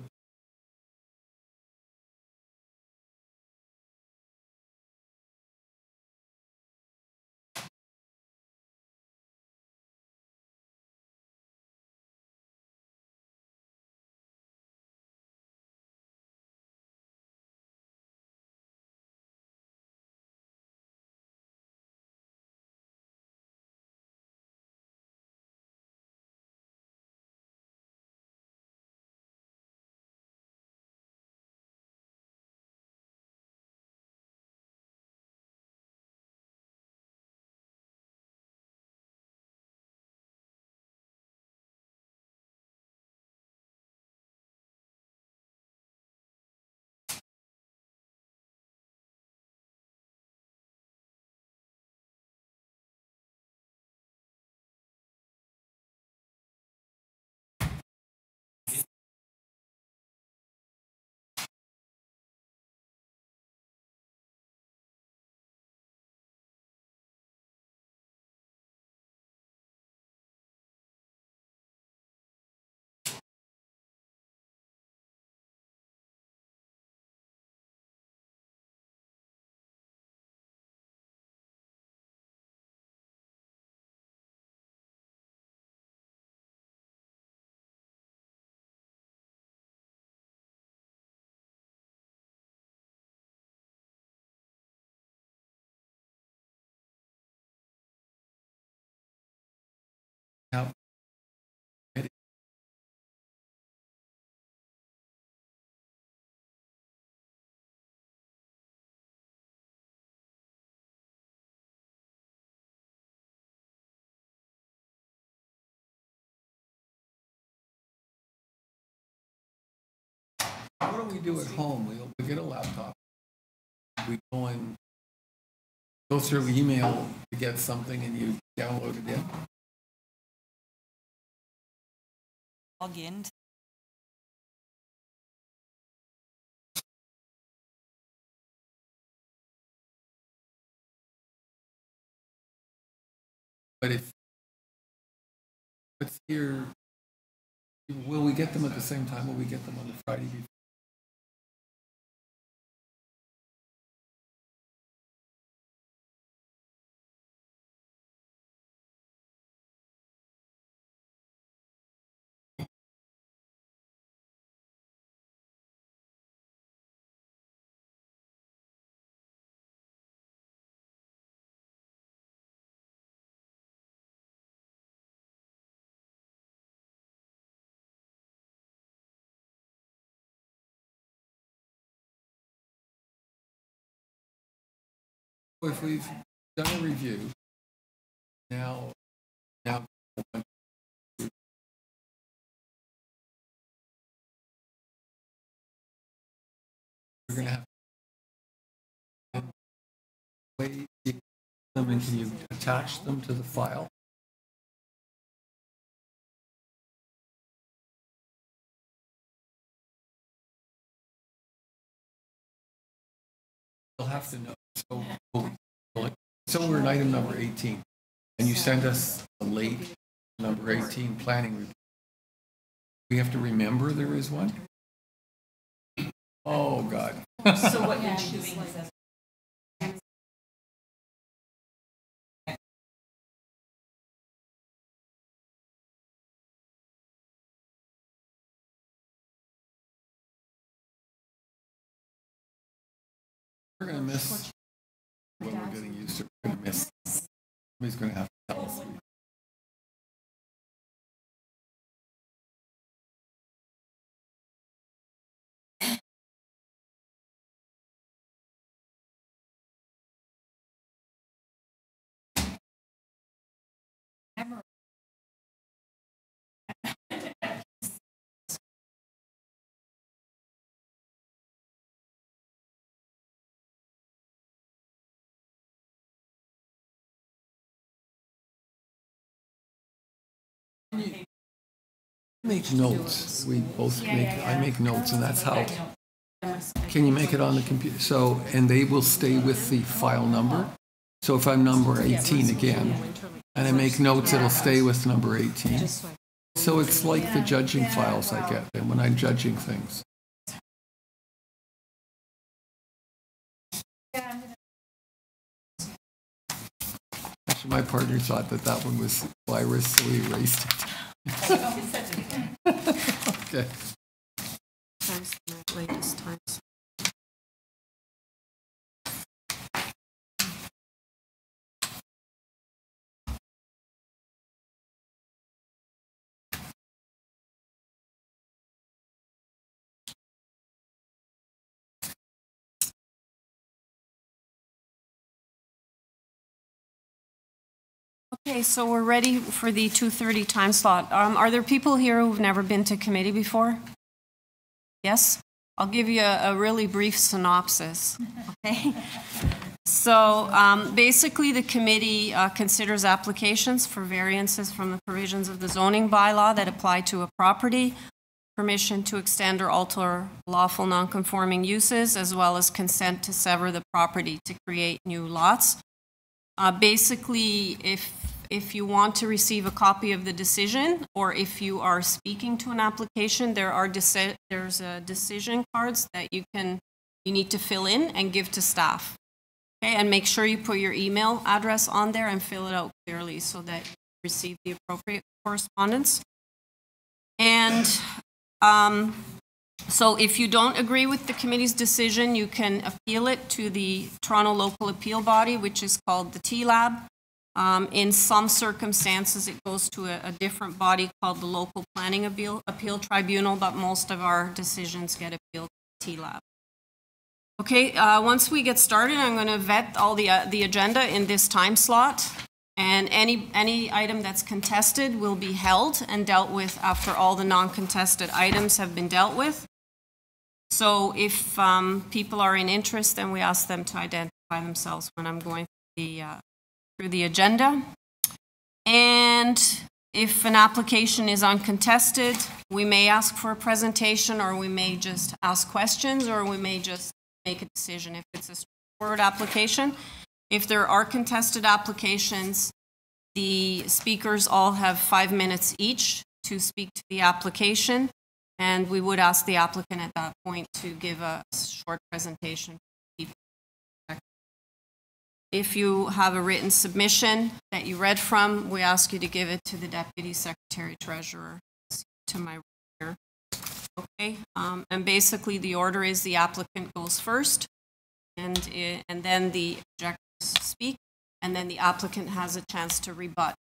What we do at home? We we get a laptop. We go and go through email to get something and you download it in. Log in. But if, it's here, will we get them at the same time? Will we get them on the Friday before? If we've done a review, now, now. We're gonna have. to them and can you attach them to the file? You'll have to know. So, like, so we're in item number 18, and you send us a late number 18 planning report. We have to remember there is one? Oh, God. So what you're doing is We're gonna miss what we're getting used to. We're gonna miss. Somebody's gonna have to tell us. Make notes. We both make, I make notes and that's how. Can you make it on the computer? So, and they will stay with the file number? So if I'm number 18 again, and I make notes, it'll stay with number 18. So it's like the judging files I get then when I'm judging things. Actually, my partner thought that that one was virus, so he erased it. Okay. Latest times. Okay, so we're ready for the 2:30 time slot. Um, Are there people here who've never been to committee before? Yes? I'll give you a a really brief synopsis, okay? So um, basically, the committee uh, considers applications for variances from the provisions of the zoning bylaw that apply to a property, permission to extend or alter lawful nonconforming uses, as well as consent to sever the property to create new lots. Uh, Basically, if, if you want to receive a copy of the decision, or if you are speaking to an application, there are, there's a decision cards that you can, you need to fill in and give to staff. Okay, and make sure you put your email address on there and fill it out clearly so that you receive the appropriate correspondence. And um, so if you don't agree with the committee's decision, you can appeal it to the Toronto Local Appeal Body, which is called the T-Lab. Um, In some circumstances, it goes to a, a different body called the Local Planning Appeal, Appeal Tribunal, but most of our decisions get appealed to T-Lab. Okay, uh, once we get started, I'm going to vet all the, uh, the agenda in this time slot. And any, any item that's contested will be held and dealt with after all the non-contested items have been dealt with. So if um, people are in interest, then we ask them to identify themselves when I'm going through the, uh, through the agenda. And if an application is uncontested, we may ask for a presentation, or we may just ask questions, or we may just make a decision if it's a straightforward application. If there are contested applications, the speakers all have five minutes each to speak to the application, and we would ask the applicant at that point to give a short presentation. If you have a written submission that you read from, we ask you to give it to the Deputy Secretary Treasurer, to my right here. Okay, um, and basically the order is the applicant goes first, and, i- and then the objectors speak, and then the applicant has a chance to rebut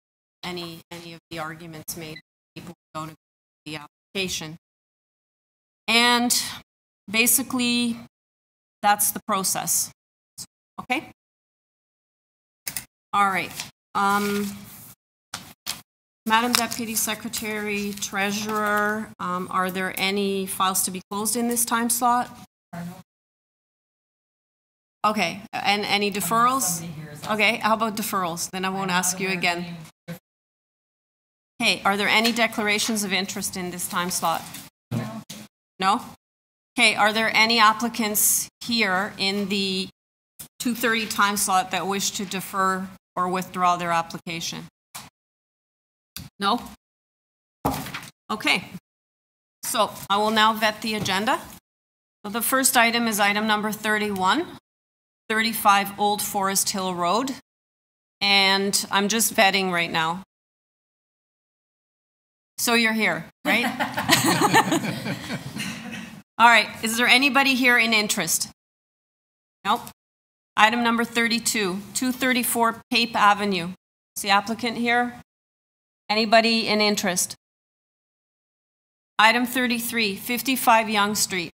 any, any of the arguments made, people who don't agree with the application. And basically, that's the process. Okay? All right. Um, Madam Deputy Secretary Treasurer, um, are there any files to be closed in this time slot? Okay, and any deferrals? Okay, how about deferrals? Then I won't ask you again. Hey, are there any declarations of interest in this time slot? No? no? Okay, are there any applicants here in the 2:30 time slot that wish to defer or withdraw their application? No? Okay. So I will now vet the agenda. So the first item is item number 31, 35 Old Forest Hill Road. And I'm just vetting right now. So you're here, right? All right, is there anybody here in interest? Nope. Item number 32, 234 Pape Avenue. Is the applicant here? Anybody in interest? Item 33, 55 Yonge Street.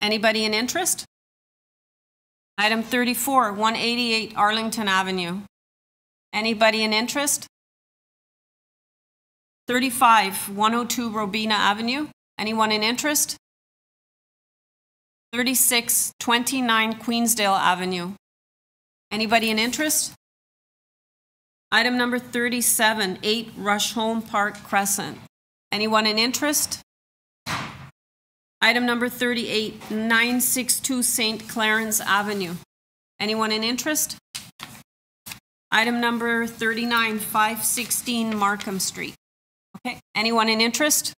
Anybody in interest? Item 34, 188 Arlington Avenue. Anybody in interest? 35, 102 Robina Avenue. Anyone in interest? 36, 29 Queensdale Avenue. Anybody in interest? Item number 37, 8 Rusholme Park Crescent. Anyone in interest? Item number 38, 962 St. Clarens Avenue. Anyone in interest? Item number 39, 516 Markham Street. Okay, anyone in interest?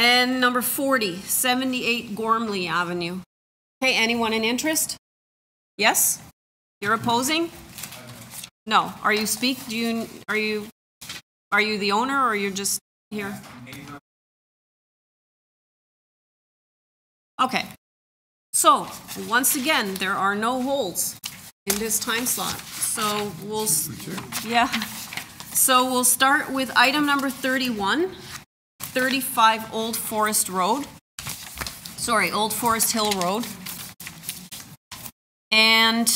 And number 40, 78 Gormley Avenue. Okay, anyone in interest? Yes? You're opposing? No. Are you speak, do you, are you, are you the owner or you're just here? Okay. So, once again, there are no holds in this time slot. So we'll, yeah. So we'll start with item number 31, 35 Old Forest Road. Sorry, Old Forest Hill Road. And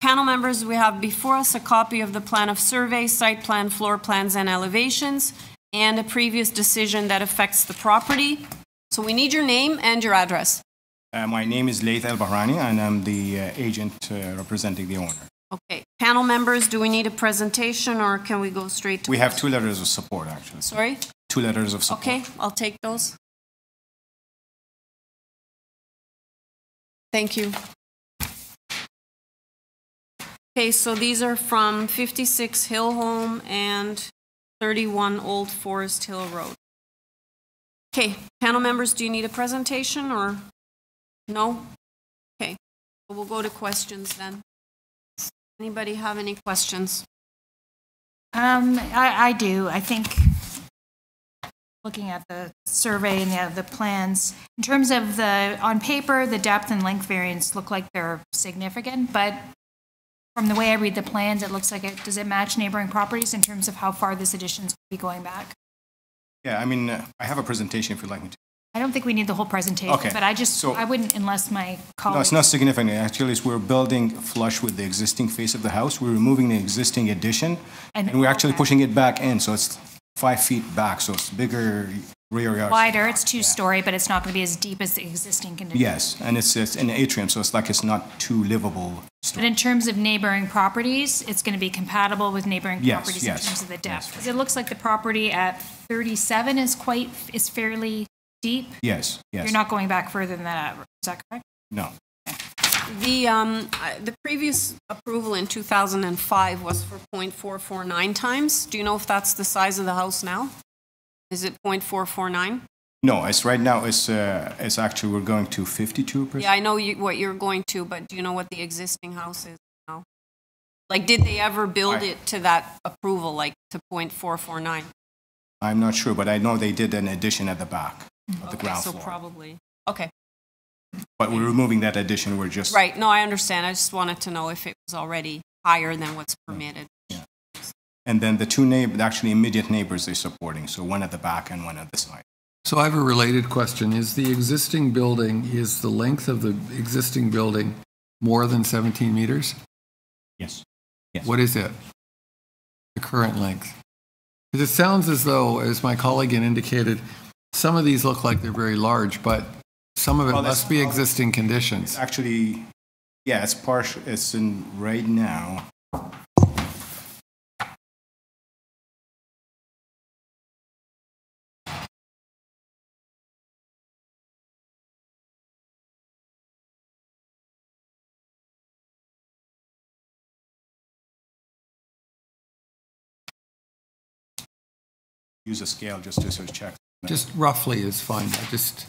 panel members, we have before us a copy of the plan of survey, site plan, floor plans, and elevations, and a previous decision that affects the property. So we need your name and your address. Uh, my name is Laith El Bahrani, and I'm the uh, agent uh, representing the owner. Okay, panel members, do we need a presentation or can we go straight to? We have two letters of support, actually. Sorry? Two letters of support. Okay, I'll take those. Thank you. Okay, so these are from 56 Hill Home and 31 Old Forest Hill Road. Okay, panel members, do you need a presentation or? No? Okay, we'll go to questions then. Anybody have any questions? Um, I, I do. I think, looking at the survey and the, the plans, in terms of the, on paper, the depth and length variance look like they're significant, but from the way I read the plans, it looks like it, does it match neighboring properties in terms of how far this addition's be going back? Yeah, I mean, uh, I have a presentation if you'd like me to. I don't think we need the whole presentation, Okay, but I just, so- I wouldn't unless my No, it's not significant. Actually, it's we're building flush with the existing face of the house. We're removing the existing addition, And- and we're actually pushing it back in, so it's five feet back, so it's bigger rear yard. Wider, it's two-story, but it's not going to be as deep as the existing condition. Yes, and it's, it's an atrium, so it's like it's not too livable. But in terms of neighboring properties, it's going to be compatible with neighboring Yes, properties yes, in terms of the depth? It looks like the property at 37 is quite, is fairly deep. Yes, yes. You're not going back further than that, is that correct? No. The, um, the previous approval in 2005 was for .449 times. Do you know if that's the size of the house now? Is it .449? No, it's right now, it's, uh, it's actually, we're going to 52%. Yeah, I know you, what you're going to, but do you know what the existing house is now? Like, did they ever build I- it to that approval, like to .449? I'm not sure, but I know they did an addition at the back of the Okay, ground so floor. probably, okay. But we're removing that addition, we're just. Right, no, I understand. I just wanted to know if it was already higher than what's permitted. Yeah. And then the two neighbors, actually immediate neighbors they're supporting, so one at the back and one at the side. So I have a related question. Is the existing building, is the length of the existing building more than 17 meters? Yes. Yes. What is it? The current length? Because it sounds as though, as my colleague had indicated, some of these look like they're very large, but some of it Well, must be existing conditions. Actually, yeah, it's partial, it's in, right now. Use a scale just to sort of check. Just roughly is fine. I just,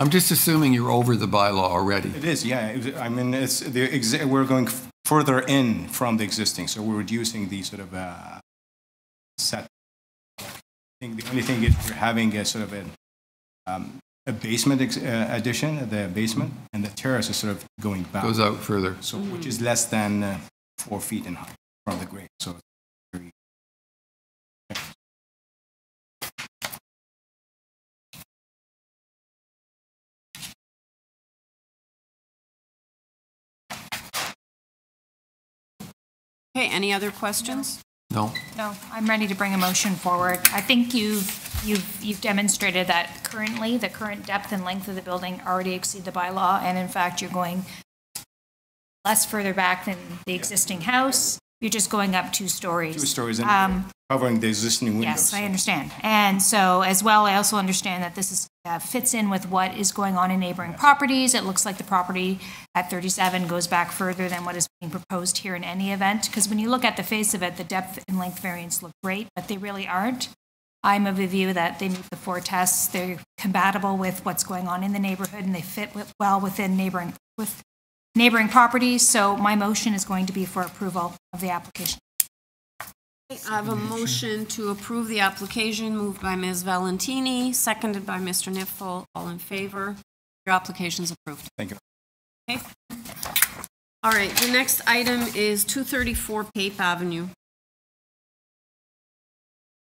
I'm just assuming you're over the bylaw already. It is, yeah. I mean, it's, the, we're going further in from the existing, so we're reducing the sort of uh, set. I think the only thing is we're having a sort of a, um, a basement ex- uh, addition, the basement, and the terrace is sort of going back. Goes out further. So, which is less than uh, four feet in height from the grade, so. Okay, any other questions? No. No, I'm ready to bring a motion forward. I think you've, you've, you've demonstrated that currently, the current depth and length of the building already exceed the bylaw, and in fact, you're going less further back than the existing house. You're just going up two stories. Two stories and Um, covering the existing windows. Yes, I understand. And so, as well, I also understand that this is uh, fits in with what is going on in neighboring properties. It looks like the property at 37 goes back further than what is being proposed here in any event, because when you look at the face of it, the depth and length variants look great, but they really aren't. I'm of the view that they meet the four tests. They're compatible with what's going on in the neighborhood, and they fit wi- well within neighboring, with neighboring properties. So my motion is going to be for approval of the application. I have a motion to approve the application moved by Ms. Valentini, seconded by Mr. Nifel. All in favor? Your application is approved. Thank you. Okay. All right, the next item is 234 Pape Avenue.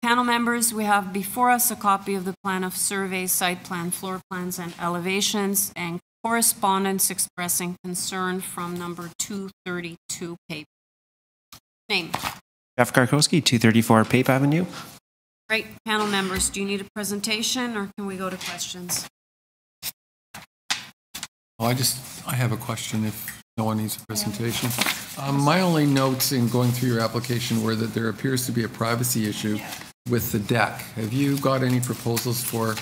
Panel members, we have before us a copy of the plan of survey, site plan, floor plans, and elevations, and correspondence expressing concern from number 232 Pape. Name. Jeff Karkowski, 234 Pape Avenue. Great. panel members, do you need a presentation, or can we go to questions? Oh, I just, I have a question if no one needs a presentation. Um, My only notes in going through your application were that there appears to be a privacy issue with the deck. Have you got any proposals for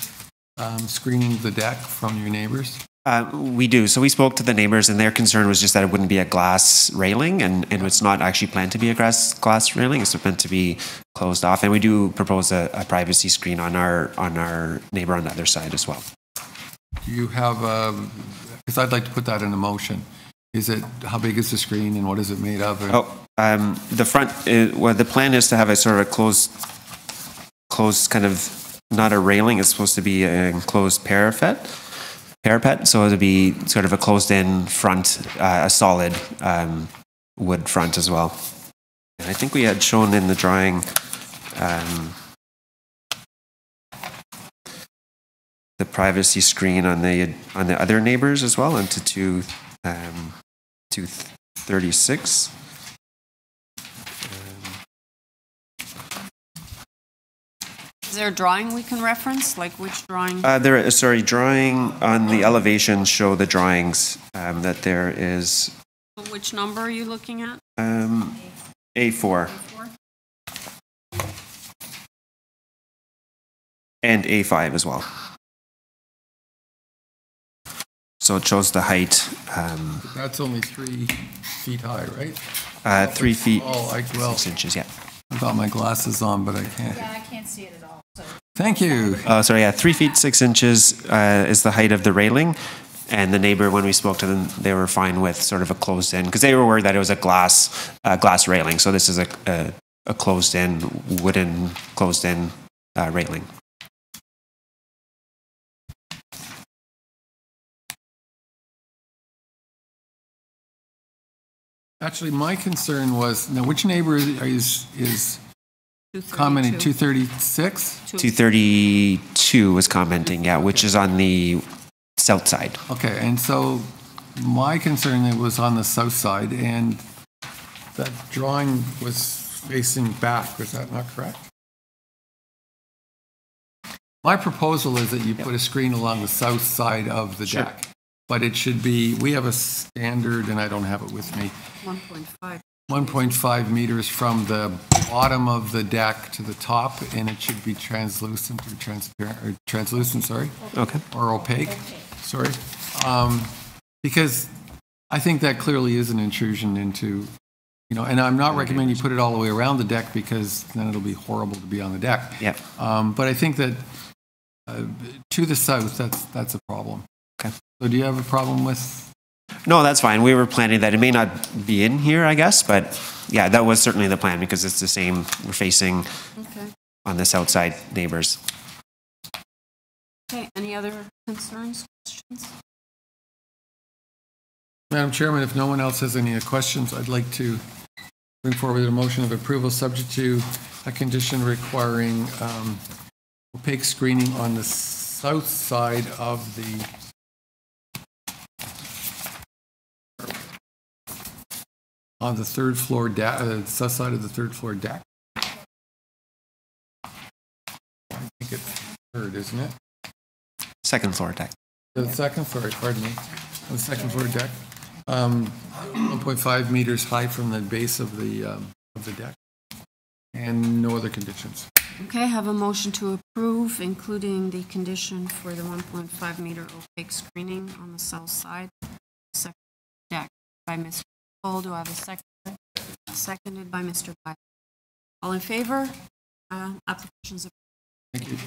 um, screening the deck from your neighbors? Uh, we do. So we spoke to the neighbors, and their concern was just that it wouldn't be a glass railing, and, and it's not actually planned to be a glass glass railing. It's meant to be closed off, and we do propose a, a privacy screen on our on our neighbor on the other side as well. Do you have, because I'd like to put that in a motion. Is it, how big is the screen and what is it made of? Oh, um, the front. Uh, well, the plan is to have a sort of a closed, closed kind of not a railing. It's supposed to be an enclosed parapet. Parapet, so it'll be sort of a closed-in front, uh, a solid um, wood front as well. And I think we had shown in the drawing um, the privacy screen on the on the other neighbors as well, into two um, two thirty six. There a drawing we can reference, like which drawing? Uh, there, is- sorry, drawing on the elevation show the drawings um, that there is Which number are you looking at? um, A4 and A5 as well. So it shows the height, um, That's only three feet high, right? uh, three feet Oh, I, well, six inches. Yeah. I've got my glasses on, but I can't. Yeah, I can't see it at all, so. Thank you. Uh, sorry, yeah, three feet six inches uh, is the height of the railing. And the neighbor, when we spoke to them, they were fine with sort of a closed in because they were worried that it was a glass uh, glass railing. So this is a, a, a closed in wooden closed in uh, railing. Actually, my concern was, now which neighbor is, is, is commenting, 236? 232 was commenting, yeah, which is on the south side. Okay, and so my concern it was on the south side, and that drawing was facing back, was that not correct? My proposal is that you put a screen along the south side of the Sure. deck, but it should be, we have a standard, and I don't have it with me, 1.5. 1.5 meters from the bottom of the deck to the top, and it should be translucent or transparent, or translucent, sorry. Okay. Or opaque, sorry. Um, Because I think that clearly is an intrusion into, you know, and I'm not recommending you put it all the way around the deck because then it'll be horrible to be on the deck. Yeah. Um, But I think that uh, to the south, that's, that's a problem. Okay. So do you have a problem with No, that's fine. We were planning that it may not be in here, I guess, but yeah, that was certainly the plan because it's the same. We're facing Okay. on the south side neighbors. Okay, any other concerns, questions? Madam Chairman, if no one else has any questions, I'd like to bring forward a motion of approval subject to a condition requiring um, opaque screening on the south side of the on the third floor deck, uh, south side of the third floor deck. I think it's third, isn't it? Second floor deck. The second floor, pardon me, the second floor deck, um, 1.5 meters high from the base of the, um, of the deck, and no other conditions. Okay, I have a motion to approve, including the condition for the 1.5 meter opaque screening on the south side. Second deck by Mr. Cole. Do I have a second? Seconded by Mr. By. All in favor? Uh, Applications approved. Thank you.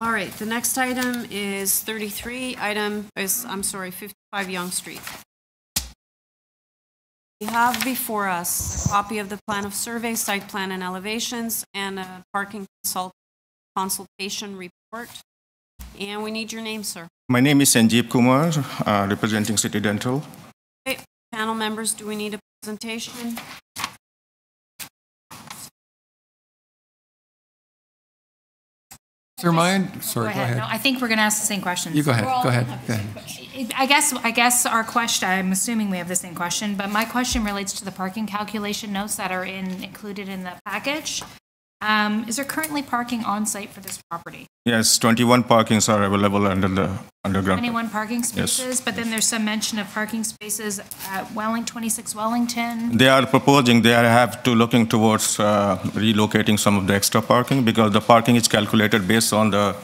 All right, the next item is 33, item is, I'm sorry, 55 Yonge Street. We have before us a copy of the plan of survey, site plan and elevations, and a parking consult, consultation report. And we need your name, sir. My name is Sanjeev Kumar, uh, representing City Dental. Okay, panel members, do we need a presentation? Sir, mine, sorry, go ahead. No, ahead. I think we're going to ask the same questions. You go ahead, go ahead, go ahead. question. I guess, I guess our question, I'm assuming we have the same question, but my question relates to the parking calculation notes that are in, included in the package. Um, Is there currently parking on site for this property? Yes, 21 parkings are available under the underground. 21 parking Yes. spaces, but then there's some mention of parking spaces at Welling, 26 Wellington. They are proposing, they are have to looking towards uh, relocating some of the extra parking because the parking is calculated based on the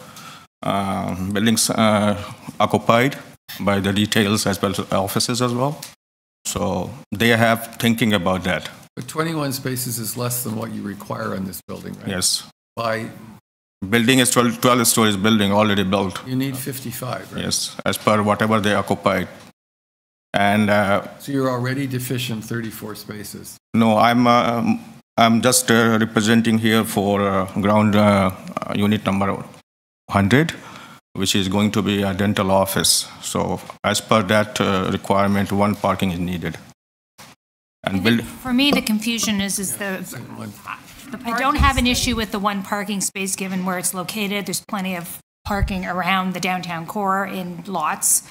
uh, buildings uh, occupied by the retails as well as offices as well. So they have thinking about that. But 21 spaces is less than what you require on this building, right? Yes. By, Building is 12, 12 stories building already built. you need 55, right? Yes, as per whatever they occupied. And uh, So you're already deficient 34 spaces. no, I'm uh, I'm just uh, representing here for uh, ground uh, unit number 100, which is going to be a dental office. So as per that uh, requirement, one parking is needed. And build. For me, the confusion is, is the, I don't have an issue with the one parking space given where it's located. There's plenty of parking around the downtown core in lots.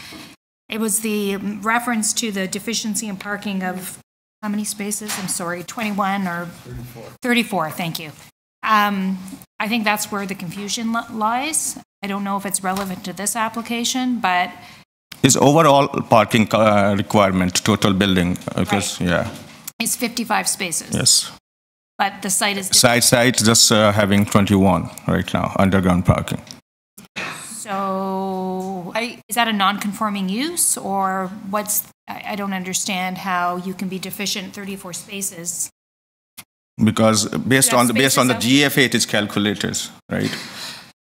It was the reference to the deficiency in parking of, how many spaces? I'm sorry, 21 or? 34. 34, thank you. Um, I think that's where the confusion lies. I don't know if it's relevant to this application, but Is overall parking uh, requirement total building? Because yeah, it's 55 spaces. yes. But the site is. site site just uh, having 21 right now underground parking. So, is that a non-conforming use, or what's, I, I don't understand how you can be deficient 34 spaces. because based on the based on the GFA it is calculated, right?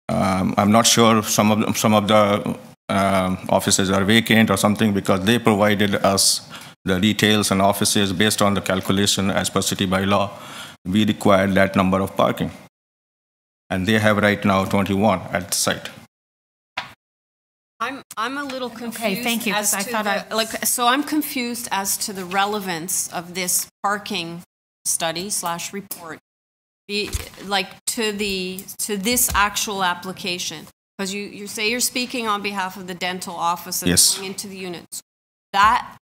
Um, I'm not sure some of some of the um, offices are vacant or something because they provided us the details and offices based on the calculation as per city by law. We required that number of parking, and they have right now 21 at the site. I'm, I'm a little confused. thank you, 'cause as I to thought the- I- Like, so I'm confused as to the relevance of this parking study slash report. Be, like, to the, to this actual application. Because you, you say you're speaking on behalf of the dental office and Yes. going into the units. That,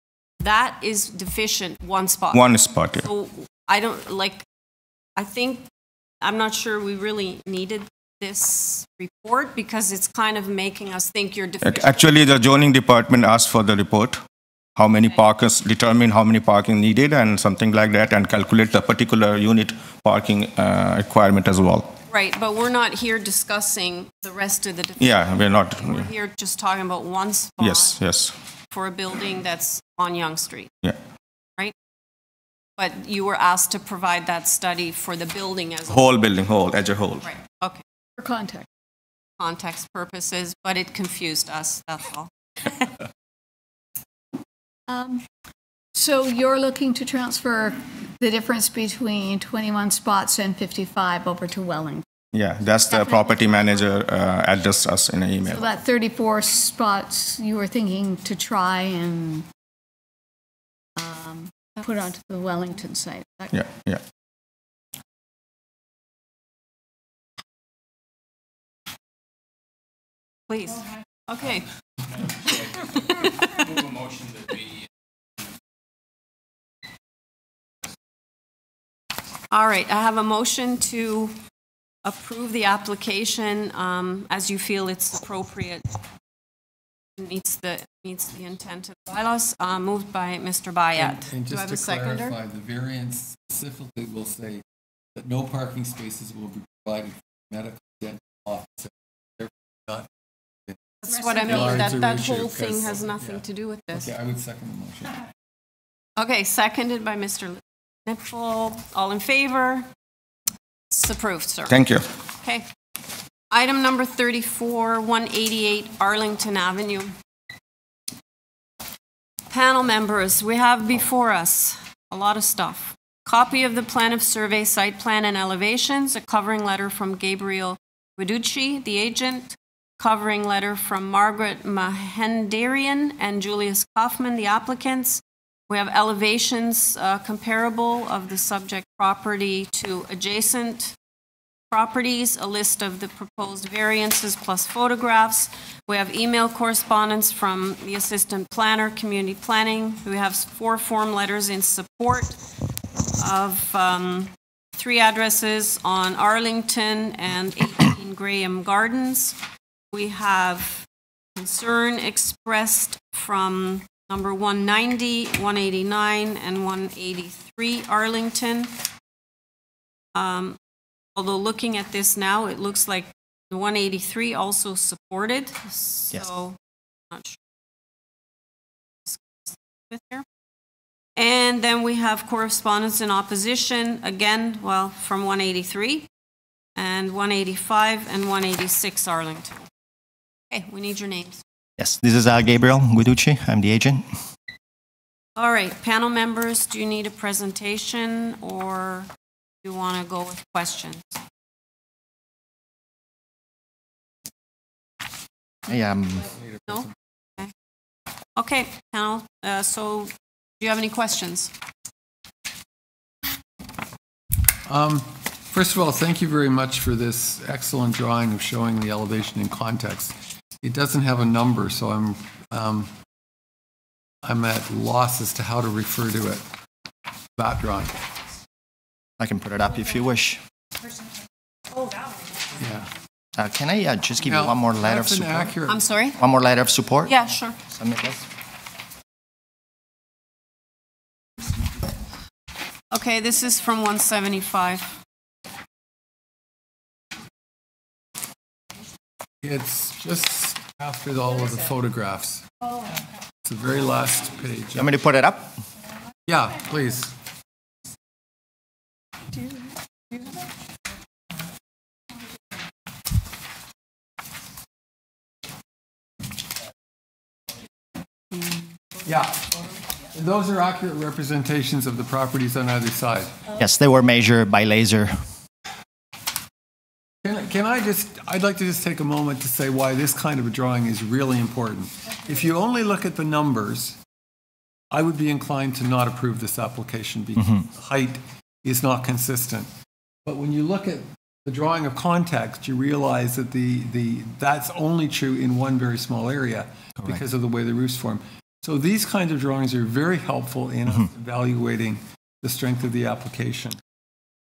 that is deficient, one spot. One spot, yeah. So I don't, like, I think, I'm not sure we really needed this report because it's kind of making us think you're deficient. Actually, the zoning department asked for the report, how many parkers, determine how many parking needed and something like that, and calculate the particular unit parking uh, requirement as well. Right, but we're not here discussing the rest of the. def- Yeah, we're not, We're here just talking about one spot. yes, yes, For a building that's on Yonge Street, yeah. right? But you were asked to provide that study for the building as a. Whole building, whole, as a whole. Right, okay. For context. Context purposes, but it confused us, that's all. Um, So you're looking to transfer the difference between 21 spots and 55 over to Wellington. Yeah, that's the property manager uh, addressed us in an So email. that 34 spots you were thinking to try and um, put onto the Wellington site. Is that Yeah, yeah. Please. Okay. All right, I have a motion to approve the application um, as you feel it's appropriate. Meets the, meets the intent of the bylaws, uh, moved by Mr. Bayat. And Do I have a just to seconder? clarify, the variance specifically will say that no parking spaces will be provided for medical, dental, office. That's what I mean, that, that whole thing has nothing yeah. to do with this. Okay, I would second the motion. Okay, seconded by Mr. All in favor? It's approved, sir. Thank you. Okay. Item number 34, 188 Arlington Avenue. Panel members, we have before us a lot of stuff. Copy of the plan of survey, site plan, and elevations, a covering letter from Gabriel Guiducci, the agent, covering letter from Margaret Mahendarian and Julius Kaufman, the applicants. We have elevations uh, comparable of the subject property to adjacent properties, a list of the proposed variances plus photographs. We have email correspondence from the assistant planner, community planning. We have four form letters in support of um, three addresses on Arlington and 18 Graham Gardens. We have concern expressed from number 190, 189, and 183 Arlington. Um, Although looking at this now, it looks like the 183 also supported, so not sure. With here. And then we have correspondence in opposition, again, well, from 183 and 185 and 186 Arlington. Okay, we need your names. Yes, this is uh, Gabriel Guiducci. I'm the agent. All right, panel members, do you need a presentation or do you want to go with questions? I am. No? Okay. Okay, panel, uh, so do you have any questions? Um, First of all, thank you very much for this excellent drawing of showing the elevation in context. It doesn't have a number, so I'm, um, I'm at loss as to how to refer to it, that drawing. I can put it up if you wish. Yeah. Uh, can I uh, just give Now, you one more letter of support? accurate- I'm sorry? One more letter of support? Yeah, sure. Submit this. Okay, this is from 175. It's just after all of the photographs. It's the very last page. You want me to put it up? Yeah, please. Yeah. Those are accurate representations of the properties on either side. Yes, they were measured by laser. Can, I- just, I'd like to just take a moment to say why this kind of a drawing is really important. If you only look at the numbers, I would be inclined to not approve this application because Mhm. height is not consistent. But when you look at the drawing of context, you realize that the, the, that's only true in one very small area because of the way the roofs form. So these kinds of drawings are very helpful in us evaluating the strength of the application.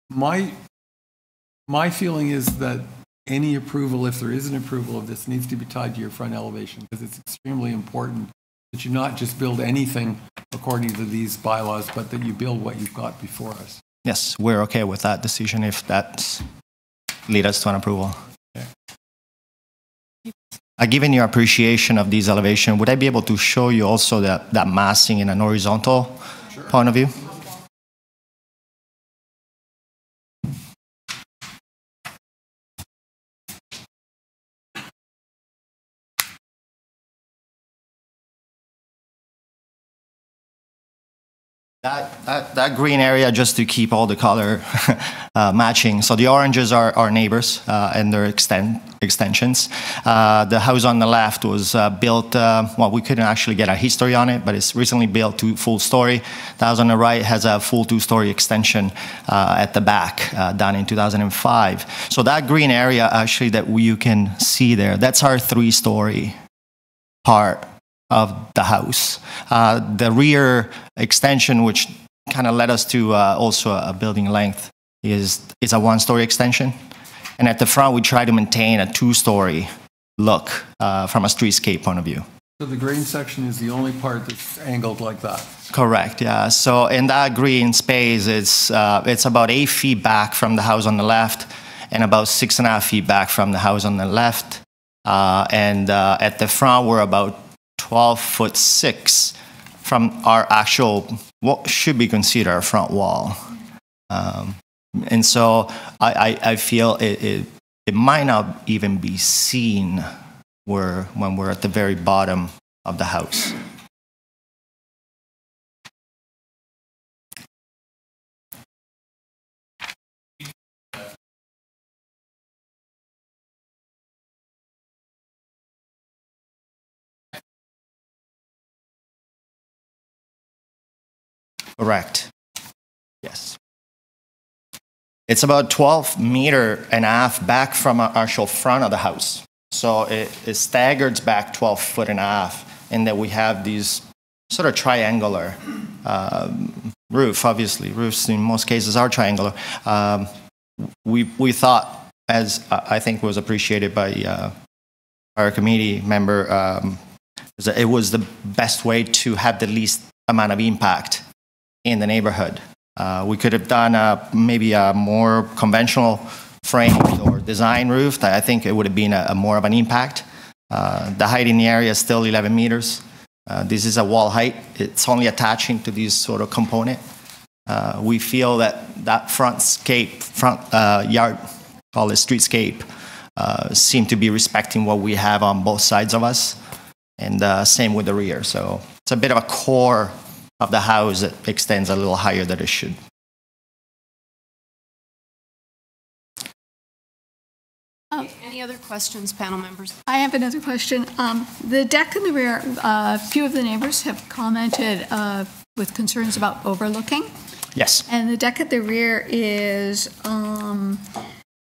My, my feeling is that any approval, if there is an approval of this, needs to be tied to your front elevation because it's extremely important that you not just build anything according to these bylaws, but that you build what you've got before us. Yes, we're okay with that decision if that lead us to an approval. Uh, given your appreciation of these elevation, would I be able to show you also that, that massing in an horizontal point of view? That, that, that green area, just to keep all the color uh, matching. So the oranges are our neighbors uh, and their extensions. Uh, the house on the left was uh, built, uh, well, we couldn't actually get a history on it, but it's recently built to full story. The house on the right has a full two story extension uh, at the back, done in 2005. So that green area actually that you can see there, that's our three story part of the house. Uh, the rear extension, which kind of led us to uh, also a building length, is, is a one story extension. And at the front, we try to maintain a two story look uh, from a streetscape point of view. So the green section is the only part that's angled like that? Correct, yeah. So in that green space, it's, uh, it's about eight feet back from the house on the left and about six and a half feet back from the house on the left. Uh, and uh, at the front, we're about 12 foot six from our actual, what should be considered our front wall. Um, and so I, I, I feel it, it, it might not even be seen where, when we're at the very bottom of the house. Correct. Yes. It's about 12 meter and a half back from our actual front of the house. So it, it staggers back 12 foot and a half, and then we have these sort of triangular um, roof. Obviously, roofs in most cases are triangular. Um, we we thought, as I think was appreciated by uh, our committee member, um, it was the best way to have the least amount of impact in the neighborhood. Uh, we could have done a, maybe a more conventional frame or design roof. I think it would have been a, a more of an impact. Uh, the height in the area is still 11 meters. Uh, this is a wall height. It's only attaching to this sort of component. Uh, we feel that that front scape, front uh, yard, call it streetscape, uh, seem to be respecting what we have on both sides of us, and same with the rear. So it's a bit of a core of the house that extends a little higher than it should. Any other questions, panel members? I have another question. Um, The deck in the rear, uh, a few of the neighbors have commented uh, with concerns about overlooking. Yes. And the deck at the rear is um,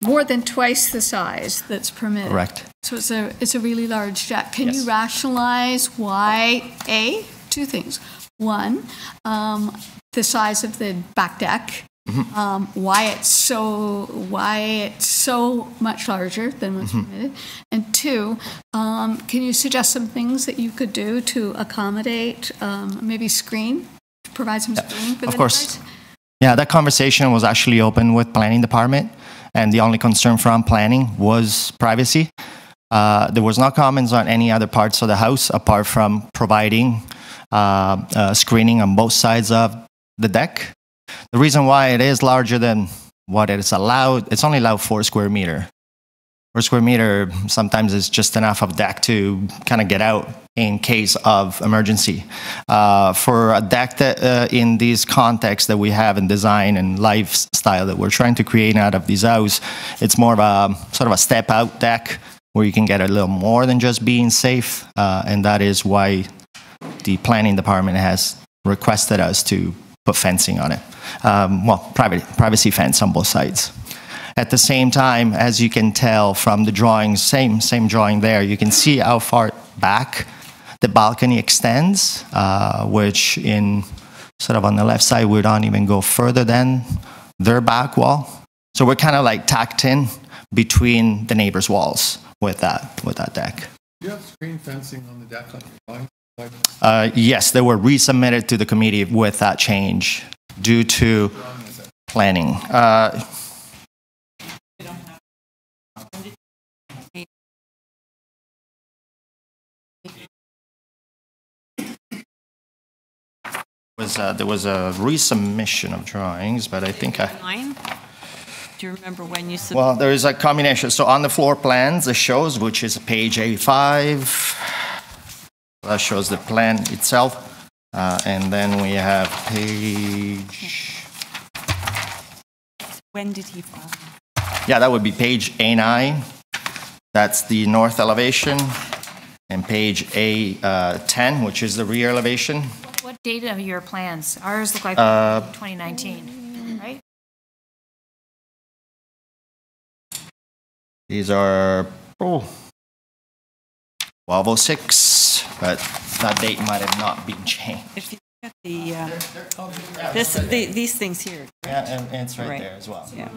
more than twice the size that's permitted. Correct. So it's a, it's a really large deck. Can you rationalize why, A, two things. One, um, the size of the back deck, Mm-hmm. um, why it's so, why it's so much larger than what's Mhm. permitted. And two, um, can you suggest some things that you could do to accommodate, um, maybe screen, provide some for the Of course. neighbors? Yeah, that conversation was actually open with planning department, and the only concern from planning was privacy. Uh, there was no comments on any other parts of the house apart from providing screening on both sides of the deck. The reason why it is larger than what it is allowed, it's only allowed four square meter. Four square meter sometimes is just enough of deck to kind of get out in case of emergency. Uh, for a deck that uh, in this context that we have in design and lifestyle that we're trying to create out of this house, it's more of a sort of a step out deck where you can get a little more than just being safe, uh, and that is why the planning department has requested us to put fencing on it. Um, well, private, privacy fence on both sides. At the same time, as you can tell from the drawing, same, same drawing there, you can see how far back the balcony extends, uh, which in sort of on the left side, we don't even go further than their back wall. So we're kind of like tacked in between the neighbors' walls with that, with that deck. Do you have screen fencing on the deck drawing? Uh, yes, they were resubmitted to the committee with that change due to planning. Uh, was uh, there was a resubmission of drawings, but I think I. Do you remember when you Well, there is a combination. So on the floor plans, it shows, which is page A5. That shows the plan itself. Uh, and then we have page, when did he yeah, that would be page A9. That's the north elevation. And page A10, which is the rear elevation. What date are your plans? Ours look like Uh, 2019, right? These are, oh, 1206, but that date might have not been changed. If you look at the, uh, this, the, these things here. Yeah, and, and it's right, there as well. Yeah.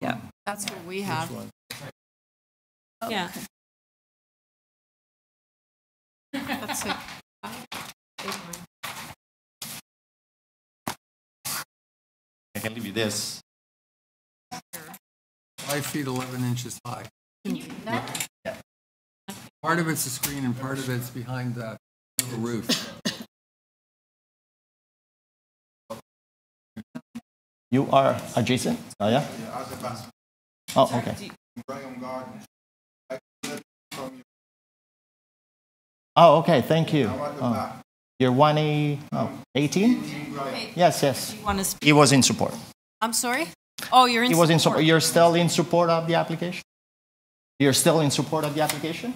Yeah. That's what we have. Yeah. That's it. I can leave you this. Five feet 11 inches high. Part of it's a screen and part of it's behind the roof. You are adjacent? Oh, yeah? Oh, okay. Oh, okay, thank you. Oh. You're 1A, oh, 18? Yes, yes. You want to speak? He was in support. I'm sorry? Oh, you're in He was in support. support. You're still in support of the application? You're still in support of the application?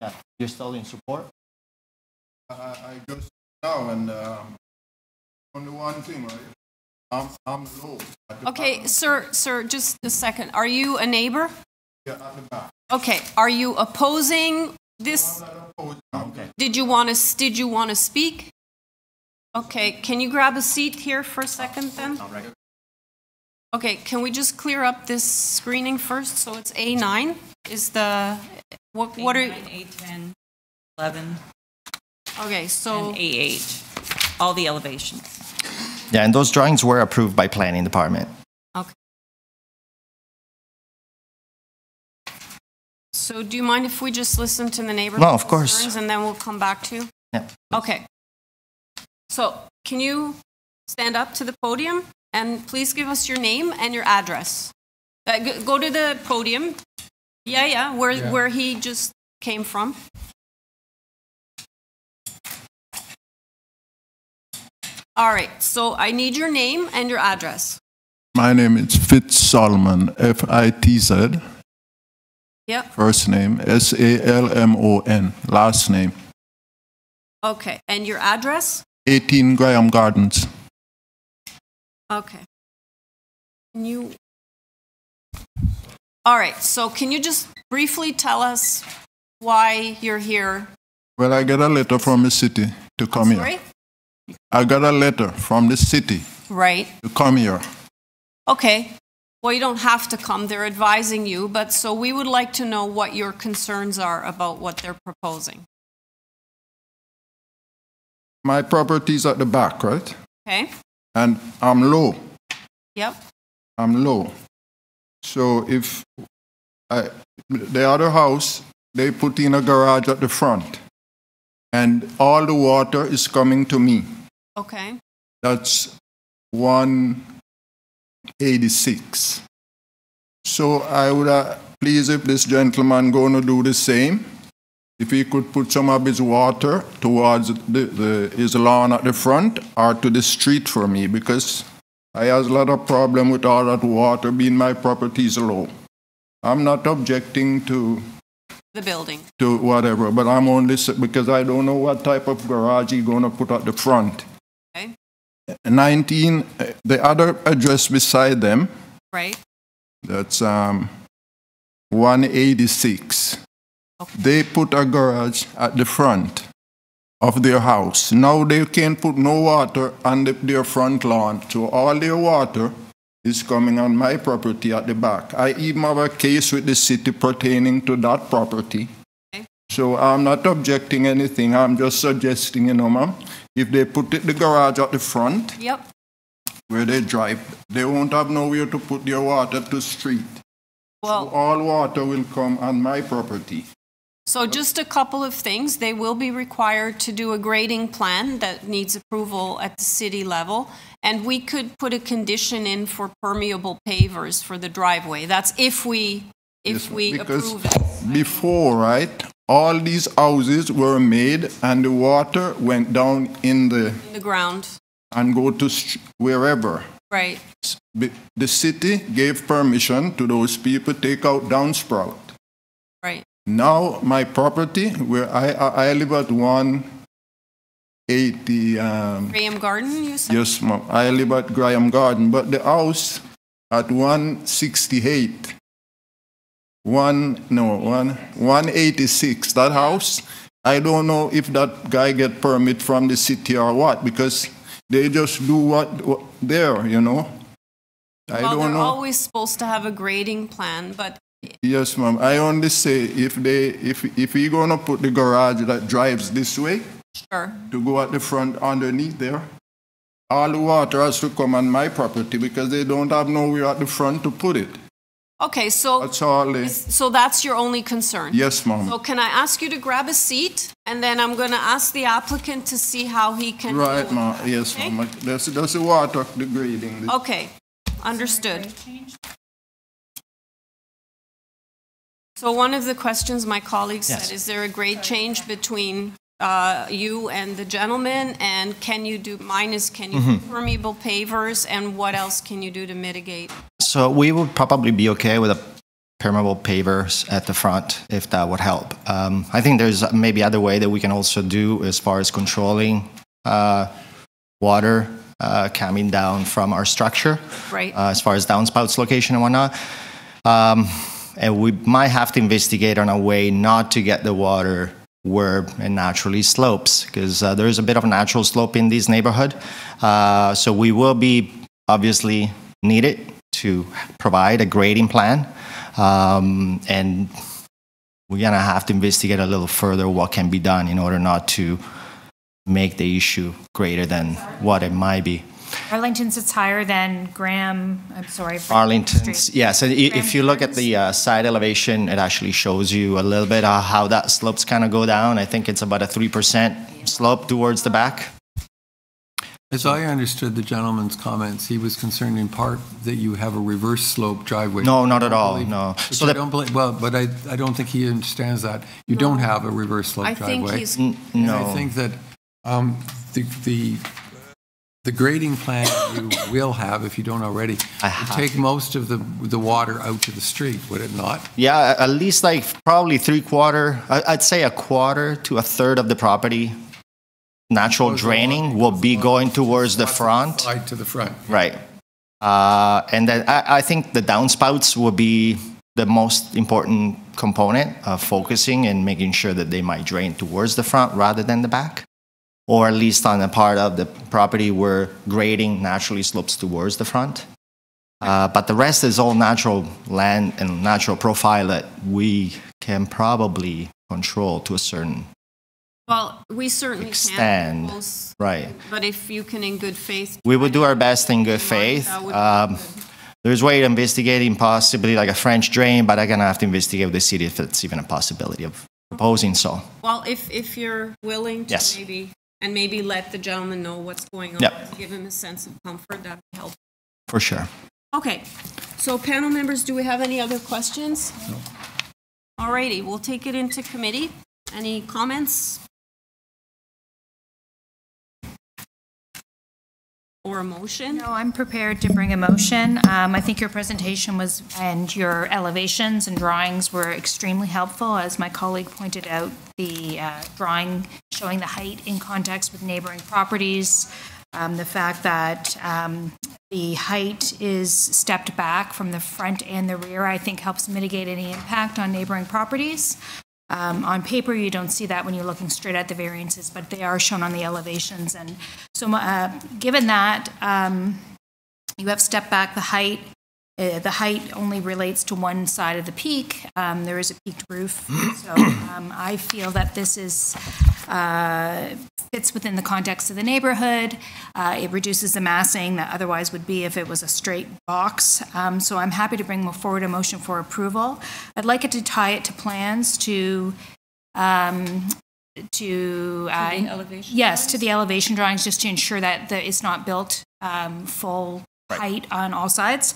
Yeah, you're still in support? I, I just now and um, the one thing, right? I'm I'm low. Okay, sir, sir, just a second. Are you a neighbor? Yeah, at the back. Okay, are you opposing this? Did you want to, did you want to speak? Okay, can you grab a seat here for a second then? Okay, can we just clear up this screening first? So it's A9 is the, what, what are? A10, 11, Okay, so. and A8, all the elevations. Yeah, and those drawings were approved by planning department. Okay. So do you mind if we just listen to the neighbor's No, of course. concerns And then we'll come back to you? Yeah. Okay. So can you stand up to the podium and please give us your name and your address? Uh, g- Go to the podium. Yeah, yeah, where, Yeah. where he just came from. All right, so I need your name and your address. My name is Fitz Solomon, F I T Z. Yep. First name S A L M O N. Last name Okay, and your address? 18 Graham Gardens. Okay. Can you? All right, so can you just briefly tell us why you're here? Well, I got a letter from the city to come here. Sorry? I got a letter from the city Right. to come here. Okay. Well, you don't have to come, they're advising you, but so we would like to know what your concerns are about what they're proposing. My property's at the back, right? Okay? And I'm low. Yep. I'm low. So if I, the other house, they put in a garage at the front, and all the water is coming to me. Okay. That's 186. So I would uh, please if this gentleman going to do the same, if he could put some of his water towards the, the, his lawn at the front or to the street for me because I has a lot of problem with all that water being my property is low. I'm not objecting to The building. to whatever, but I'm only because I don't know what type of garage he's going to put at the front. Okay. 19, uh, the other address beside them, Right? that's um, 186. Okay. They put a garage at the front of their house. Now they can't put no water on the, their front lawn, so all their water is coming on my property at the back. I even have a case with the city pertaining to that property. So I'm not objecting anything. I'm just suggesting, you know, ma'am, if they put it, the garage at the front Yep. where they drive, they won't have nowhere to put their water to street. Well, All water will come on my property. So just a couple of things. They will be required to do a grading plan that needs approval at the city level. And we could put a condition in for permeable pavers for the driveway. That's if we, if we Because approve it. before, right, all these houses were made and the water went down in the, in the ground. and go to wherever. Right. The city gave permission to those people take out downsprout. Right. Now, my property, where I, I I live at 180, um, Graham Garden, you said? Yes, ma'am. I live at Graham Garden, but the house at 168, one, no, one, 186, that house, I don't know if that guy get permit from the city or what, because they just do what, what there, you know? I Well, don't they're know. always supposed to have a grading plan, but Yes, ma'am. I only say if they, if, if you're gonna put the garage that drives this way Sure. to go at the front underneath there, all the water has to come on my property because they don't have nowhere at the front to put it. Okay, so, That's all they, so that's your only concern? yes, ma'am. So can I ask you to grab a seat, and then I'm going to ask the applicant to see how he can... Right, ma'am, yes, okay? ma'am. That's, that's the water degrading. Okay, understood. So one of the questions my colleague Yes. said, is there a grade change between uh, you and the gentleman? And can you do, mine is, can you do Mhm. permeable pavers, and what else can you do to mitigate? So we would probably be okay with a permeable pavers at the front if that would help. Um, I think there's maybe other way that we can also do as far as controlling uh, water uh, coming down from our structure. Right. uh, as far as downspouts location and whatnot. Um, and we might have to investigate on a way not to get the water where it naturally slopes, because uh, there is a bit of natural slope in this neighborhood. Uh, so we will be obviously needed to provide a grading plan. Um, and we're gonna have to investigate a little further what can be done in order not to make the issue greater than what it might be. Arlington sits higher than Graham, I'm sorry. Arlington's, Street. yes. and i- If you look at the uh, side elevation, it actually shows you a little bit of how that slopes kind of go down. I think it's about a 3% slope towards the back. As I understood the gentleman's comments, he was concerned in part that you have a reverse slope driveway. No, not at all, believe- no. Which So I don't believe, well, but I, I don't think he understands that. You don't have a reverse slope I think driveway. he's- N- And I think that um, the, the, the grading plan you will have, if you don't already, would take most of the, the water out to the street, would it not? Yeah, at least like probably three quarter, I- I'd say a quarter to a third of the property, natural draining will be going towards the front. Side to the front. Right. Uh, and then I, I think the downspouts will be the most important component of focusing and making sure that they might drain towards the front rather than the back. Or at least on a part of the property where grading naturally slopes towards the front. Uh, but the rest is all natural land and natural profile that we can probably control to a certain Well, we certainly can't Right. but if you can in good faith... We would do our best in good faith. that would be Um, there's way of investigating possibly like a French drain, but I'm gonna have to investigate with the city if it's even a possibility of proposing so. Well, if, if you're willing to Yes. maybe, and maybe let the gentleman know what's going on, Yep. give him a sense of comfort, that'd be helpful. For sure. Okay, so panel members, do we have any other questions? No. All righty, we'll take it into committee. Any comments? Or a motion? No, I'm prepared to bring a motion. Um, I think your presentation was, and your elevations and drawings were extremely helpful. As my colleague pointed out, the uh, drawing showing the height in context with neighboring properties, um, the fact that um, the height is stepped back from the front and the rear, I think helps mitigate any impact on neighboring properties. Um, On paper, you don't see that when you're looking straight at the variances, but they are shown on the elevations. And so, uh, given that, um, you have stepped back the height, uh, the height only relates to one side of the peak. Um, There is a peaked roof. So um, I feel that this is, uh, fits within the context of the neighborhood. Uh, It reduces the massing that otherwise would be if it was a straight box. Um, So I'm happy to bring forward a motion for approval. I'd like it to tie it to plans to, um, to. uh, the elevation Yes, to the elevation drawings, just to ensure that the- it's not built um, full height on all sides.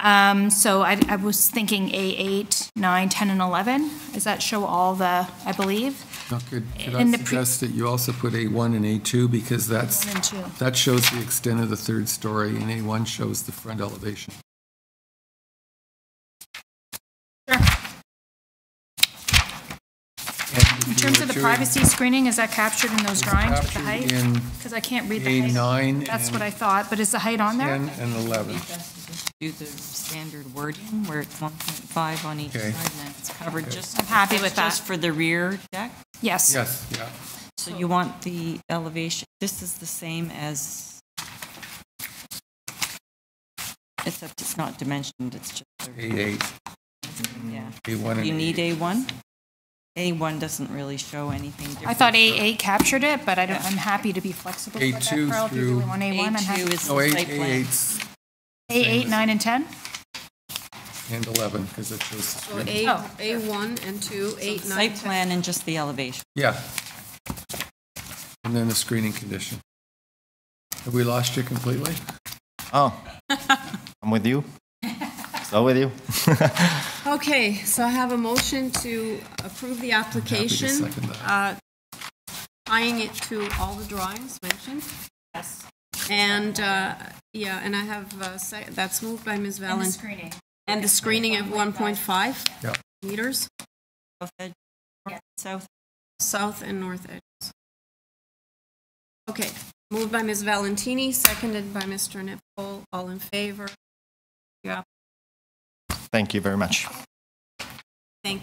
Um, So I I was thinking A8, 9, 10, and 11. Does that show all the, I believe? Now, Could, could I In the pre- suggest that you also put A1 and A2 because that's, One and two. that shows the extent of the third story and A1 shows the front elevation. In terms of the privacy screening, is that captured in those drawings with the height? Because I can't read the height. A9 That's what I thought, but is the height on there? 10 and 11. Do the standard wording where it's 1.5 on each side Okay. and then it's covered just. I'm happy with that. Just that. for the rear deck? Yes. Yes, yeah. So you want the elevation, this is the same as, except it's not dimensioned, it's just. the- A8. Yeah. A1 and You need A1? A1 doesn't really show anything different. I thought A8 captured it, but I don't, I'm happy to be flexible with that, A2 Carl. If you through- really want A1, I'm happy. A2 is No, the eight, site plan. A8's A8, 9, and 10? and 11, because it shows the So screen. Oh. A, Oh. A1 and 2, 8, 9, Site 10. plan and just the elevation. Yeah. And then the screening condition. Have we lost you completely? Oh, I'm with you. So with you. Okay, so I have a motion to approve the application, second uh, tying it to all the drawings mentioned. Yes. And, uh, yeah, and I have, uh, se- that's moved by Ms. And the Valen. screening. And the screening at 1.5 Yeah. meters, South edge, north, South. south and north edges. Okay, moved by Ms. Valentini, seconded by Mr. Nipple. All in favor? Yeah, Thank you very much. thank you.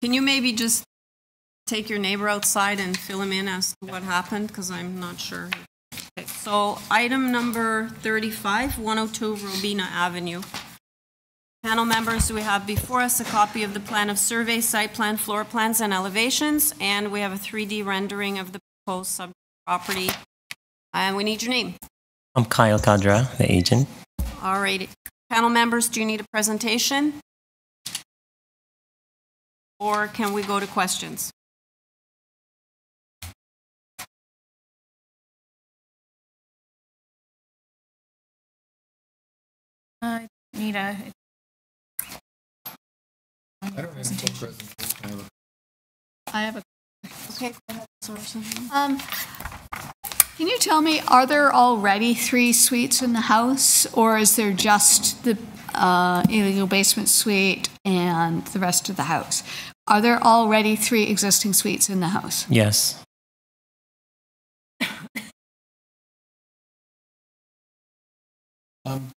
Can you maybe just take your neighbor outside and fill him in as to what happened? Because I'm not sure. Okay, so item number 35, 102 Robina Avenue. Panel members, we have before us a copy of the plan of survey, site plan, floor plans, and elevations, and we have a 3D rendering of the proposed sub property. And we need your name. I'm Kyle Kadra, the agent. All right. Panel members, do you need a presentation? Or can we go to questions? I need a, I don't have a full presentation. I have a- I have a, Okay. go ahead, Sorry. um, can you tell me, are there already three suites in the house? Or is there just the uh, illegal basement suite and the rest of the house? Are there already three existing suites in the house? Yes. Um,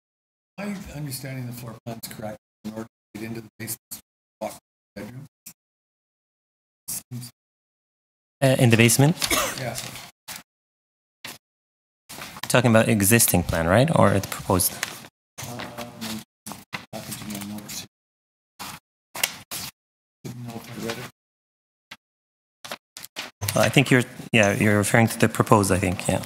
my understanding the floor plan's correct, in order to get into the basement, Uh, in the basement? Yeah, Talking about existing plan, right? Or the proposed? back into my notes. Didn't know if I. Well, I think you're, yeah, you're referring to the proposed, I think, yeah.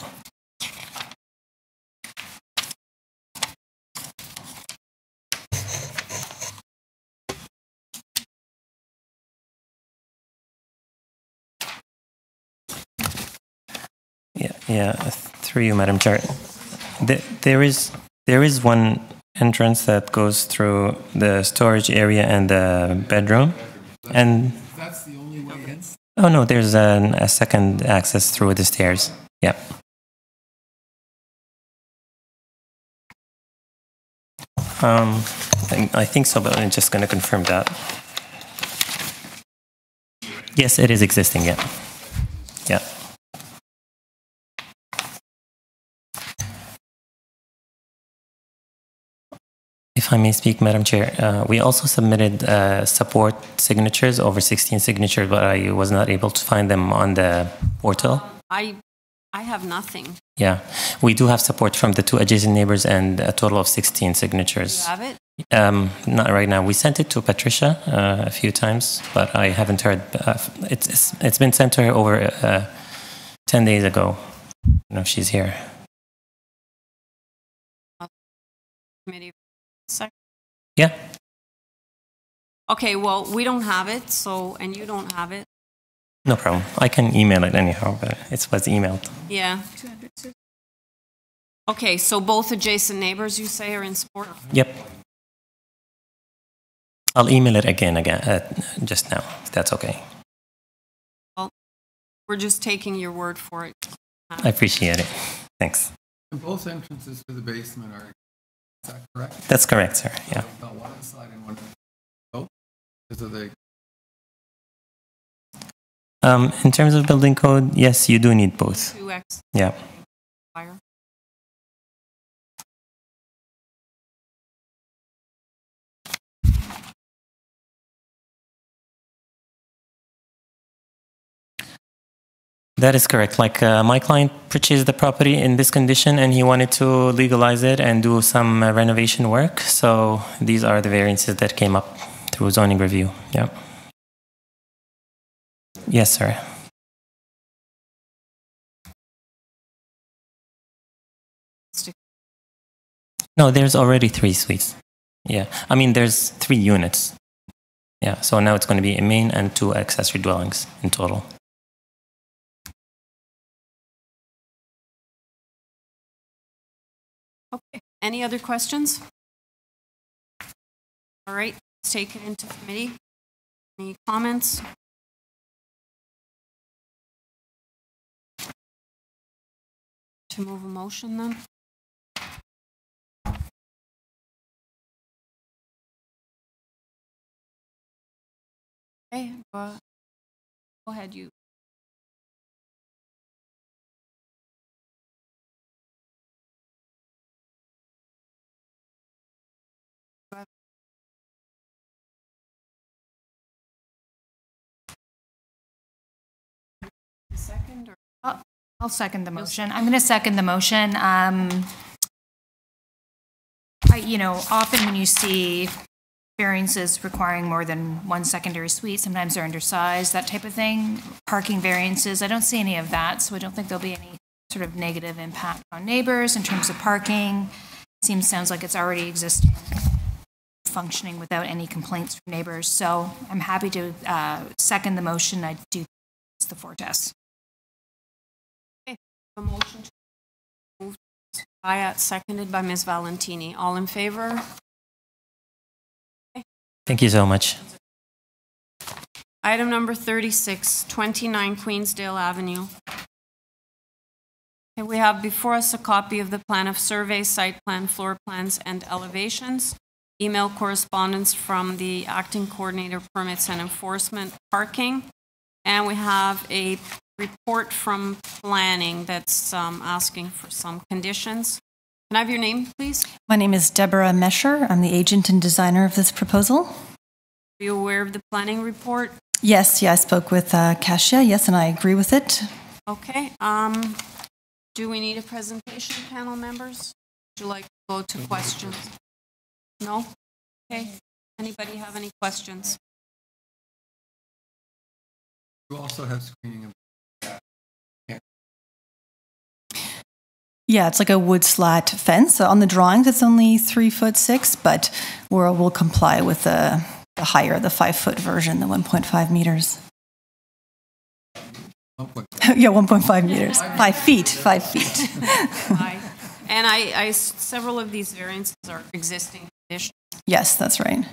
Yeah, through you, Madam Chair. There, there is, there is one entrance that goes through the storage area and the bedroom. And That's the only way in? Oh no, there's an, a second access through the stairs. Yeah. Um, I, I think so, but I'm just going to confirm that. Yes, it is existing. Yeah. Yeah. If I may speak, Madam Chair, uh, we also submitted uh, support signatures, over 16 signatures, but I was not able to find them on the portal. I, I have nothing. Yeah, we do have support from the two adjacent neighbors and a total of 16 You signatures. have it? Um, not right now. We sent it to Patricia uh, a few times, but I haven't heard. Uh, it's, it's it's been sent to her over uh, 10 days ago. I don't know if she's here. Committee. Sec- Yeah. Okay, well, we don't have it, so, and you don't have it. No problem. I can email it anyhow, but it was emailed. Yeah. Okay, so both adjacent neighbors, you say, are in support? Yep. I'll email it again, again, uh, just now, if that's okay. Well, we're just taking your word for it. I appreciate it. Thanks. And both entrances to the basement are, is that correct? That's correct, sir. Yeah. Got one inside and one, oh, because of the, Um, in terms of building code, yes, you do need both. Two X Yeah. fire. That is correct. Like uh, my client purchased the property in this condition and he wanted to legalize it and do some uh, renovation work. So these are the variances that came up through zoning review. Yeah. Yes, sir. No, there's already three suites. Yeah. I mean, there's three units. Yeah. So now it's going to be a main and two accessory dwellings in total. Any other questions? All right, let's take it into committee. Any comments? To move a motion then? Okay, go go ahead, you. I'll second the motion. I'm going to second the motion. Um, I, you know, often when you see variances requiring more than one secondary suite, sometimes they're undersized, that type of thing. Parking variances, I don't see any of that, so I don't think there'll be any sort of negative impact on neighbors in terms of parking. Seems, sounds like it's already existing, functioning without any complaints from neighbors. So I'm happy to uh, second the motion. I do, it's the four tests. A motion to move by, seconded by Ms. Valentini. All in favor? Thank you so much. Item number 36, 29 Queensdale Avenue. Okay, we have before us a copy of the plan of survey, site plan, floor plans, and elevations. Email correspondence from the acting coordinator permits and enforcement parking. And we have a report from planning that's um, asking for some conditions. Can I have your name, please? My name is Deborah Mesher. I'm the agent and designer of this proposal. Are you aware of the planning report? Yes, yeah, I spoke with uh, Kasia, yes, and I agree with it. Okay, um, do we need a presentation, panel members? Would you like to go to questions? No? Okay, anybody have any questions? You also have screening of Yeah, it's like a wood slat fence. So on the drawings, it's only three foot six, but we'll, we'll comply with the, the higher, the five foot version, the 1.5 meters. yeah, 1.5 meters. Five feet, five feet. And I, I, several of these variances are existing conditions. yes, that's right.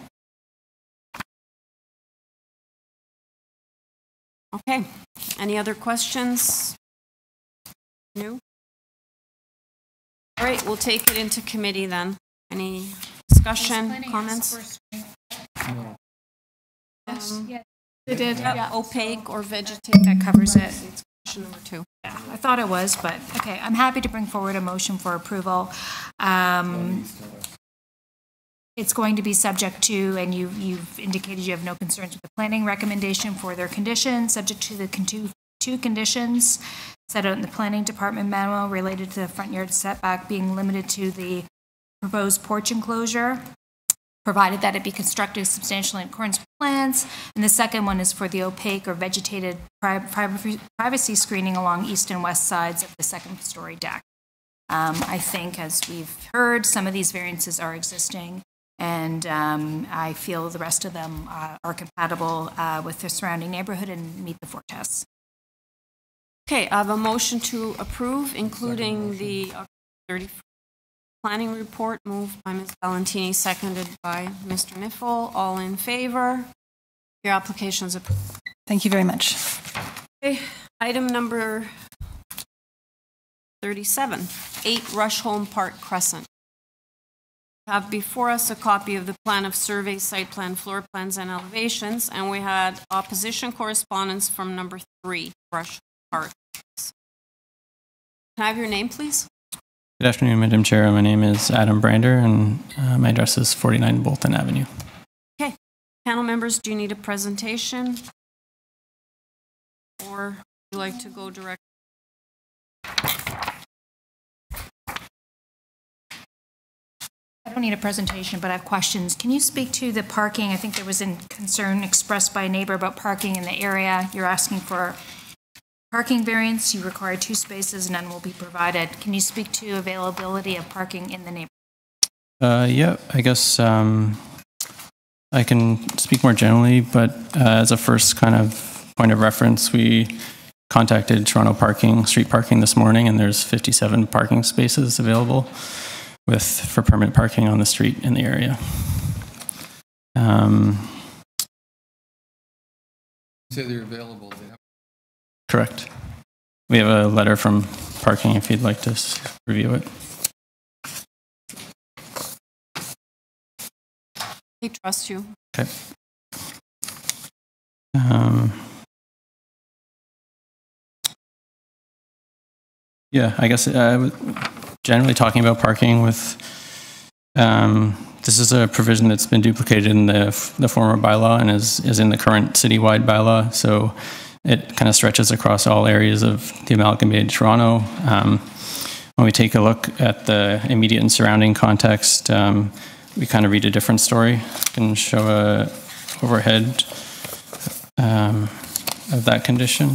Okay, any other questions? No? All right, we'll take it into committee then. Any discussion, comments? Um, They did, yeah, yeah. Opaque or vegetative. That covers it. It's Question number two. Yeah, I thought it was, but, okay, I'm happy to bring forward a motion for approval. Um, It's going to be subject to, and you, you've indicated you have no concerns with the planning recommendation for their conditions, subject to the two, two conditions set out in the planning department memo related to the front yard setback being limited to the proposed porch enclosure, provided that it be constructed substantially in accordance with plans. And the second one is for the opaque or vegetated pri- pri- privacy screening along east and west sides of the second-story deck. Um, I think, as we've heard, some of these variances are existing, and um, I feel the rest of them uh, are compatible uh, with the surrounding neighborhood and meet the four tests. Okay, I have a motion to approve, including the uh, October 30 planning report moved by Ms. Valentini, seconded by Mr. Niffel. All in favor? Your application is approved. Thank you very much. Okay, item number 37, 8 Rusholme Park Crescent. We Have before us a copy of the plan of survey, site plan, floor plans, and elevations, and we had opposition correspondence from number 3 Rush Park. Can I have your name, please? Good afternoon, Madam Chair. My name is Adam Brander, and uh, my address is 49 Bolton Avenue. Okay, panel members, do you need a presentation? Or would you like to go direct? I don't need a presentation, but I have questions. Can you speak to the parking? I think there was a concern expressed by a neighbor about parking in the area. You're asking for parking variance. You require two spaces, none will be provided. Can you speak to availability of parking in the neighborhood? Uh, yeah, I guess um, I can speak more generally, but uh, as a first kind of point of reference, we contacted Toronto Parking, street parking this morning, and there's 57 parking spaces available with for permanent parking on the street in the area. Um, Say they're available. They have- correct. We have a letter from parking if you'd like to review it. They trust you. Okay. Um, yeah, I guess uh, generally talking about parking with um, this is a provision that's been duplicated in the the former bylaw and is is in the current citywide bylaw. So it kind of stretches across all areas of the amalgamated Toronto. Um, when we take a look at the immediate and surrounding context, um, we kind of read a different story. I can show a overhead um, of that condition.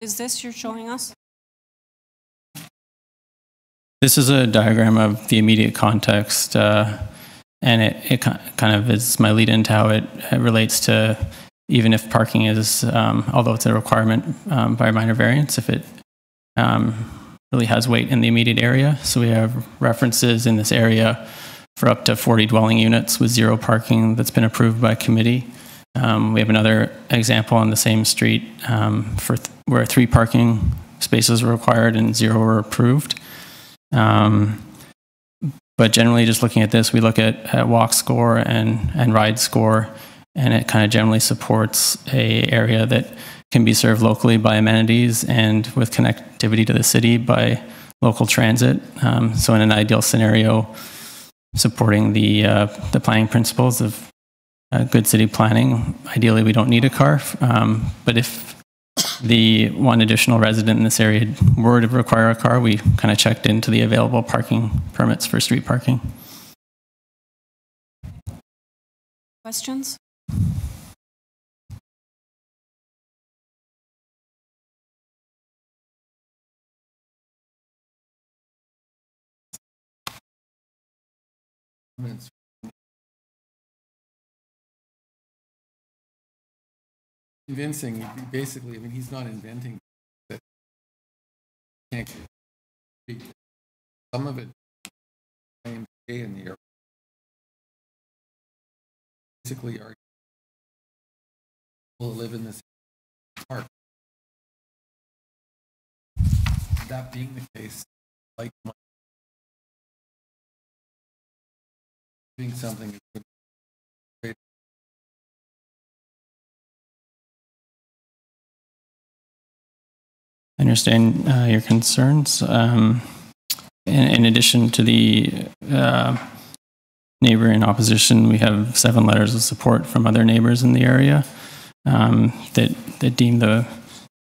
Is this you're showing us? This is a diagram of the immediate context, uh, and it, it kind of is my lead into how it, it relates to even if parking is, um, although it's a requirement um, by minor variance, if it um, really has weight in the immediate area. So we have references in this area for up to 40 dwelling units with zero parking that's been approved by committee. Um, we have another example on the same street um, for th- where three parking spaces were required and zero were approved. Um, but generally, just looking at this, we look at, at walk score and, and ride score, and it kind of generally supports a area that can be served locally by amenities and with connectivity to the city by local transit. Um, so, in an ideal scenario, supporting the uh, the planning principles of uh, good city planning. Ideally, we don't need a car, um, but if the one additional resident in this area were to require a car, we kind of checked into the available parking permits for street parking. Questions? Convincing, basically, I mean, he's not inventing that. Some of it, I am in the air. Basically, are will live in this park. That being the case, like my doing something I understand uh, your concerns. Um, in, in addition to the uh, neighbor in opposition, we have seven letters of support from other neighbors in the area um, that, that deem the,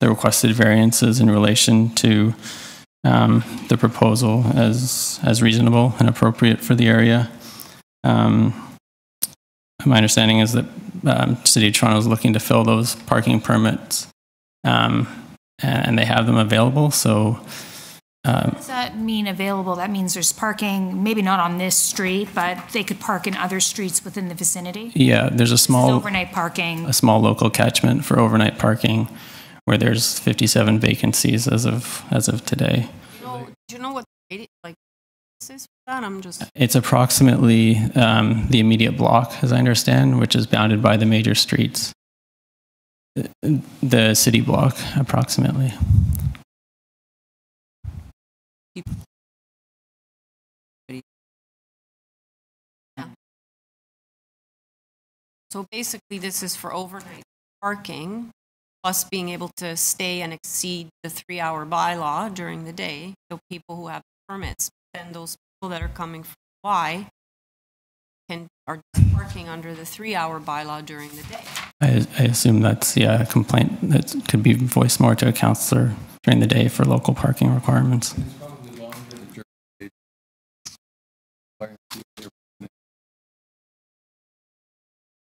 the requested variances in relation to um, the proposal as, as reasonable and appropriate for the area. Um, my understanding is that um, City of Toronto is looking to fill those parking permits, um, and they have them available. So, um, What does that mean available? That means there's parking, maybe not on this street, but they could park in other streets within the vicinity? yeah, there's a small overnight parking. a small local catchment for overnight parking, where there's 57 vacancies as of as of today. You know, do you know what like this is that? I'm just It's approximately um, the immediate block, as I understand, which is bounded by the major streets. The- city block, approximately. so basically this is for overnight parking plus being able to stay and exceed the three-hour bylaw during the day. So people who have permits, then those people that are coming from Y can, are working under the three-hour bylaw during the day. I, I assume that's, yeah, a complaint that could be voiced more to a counselor during the day for local parking requirements.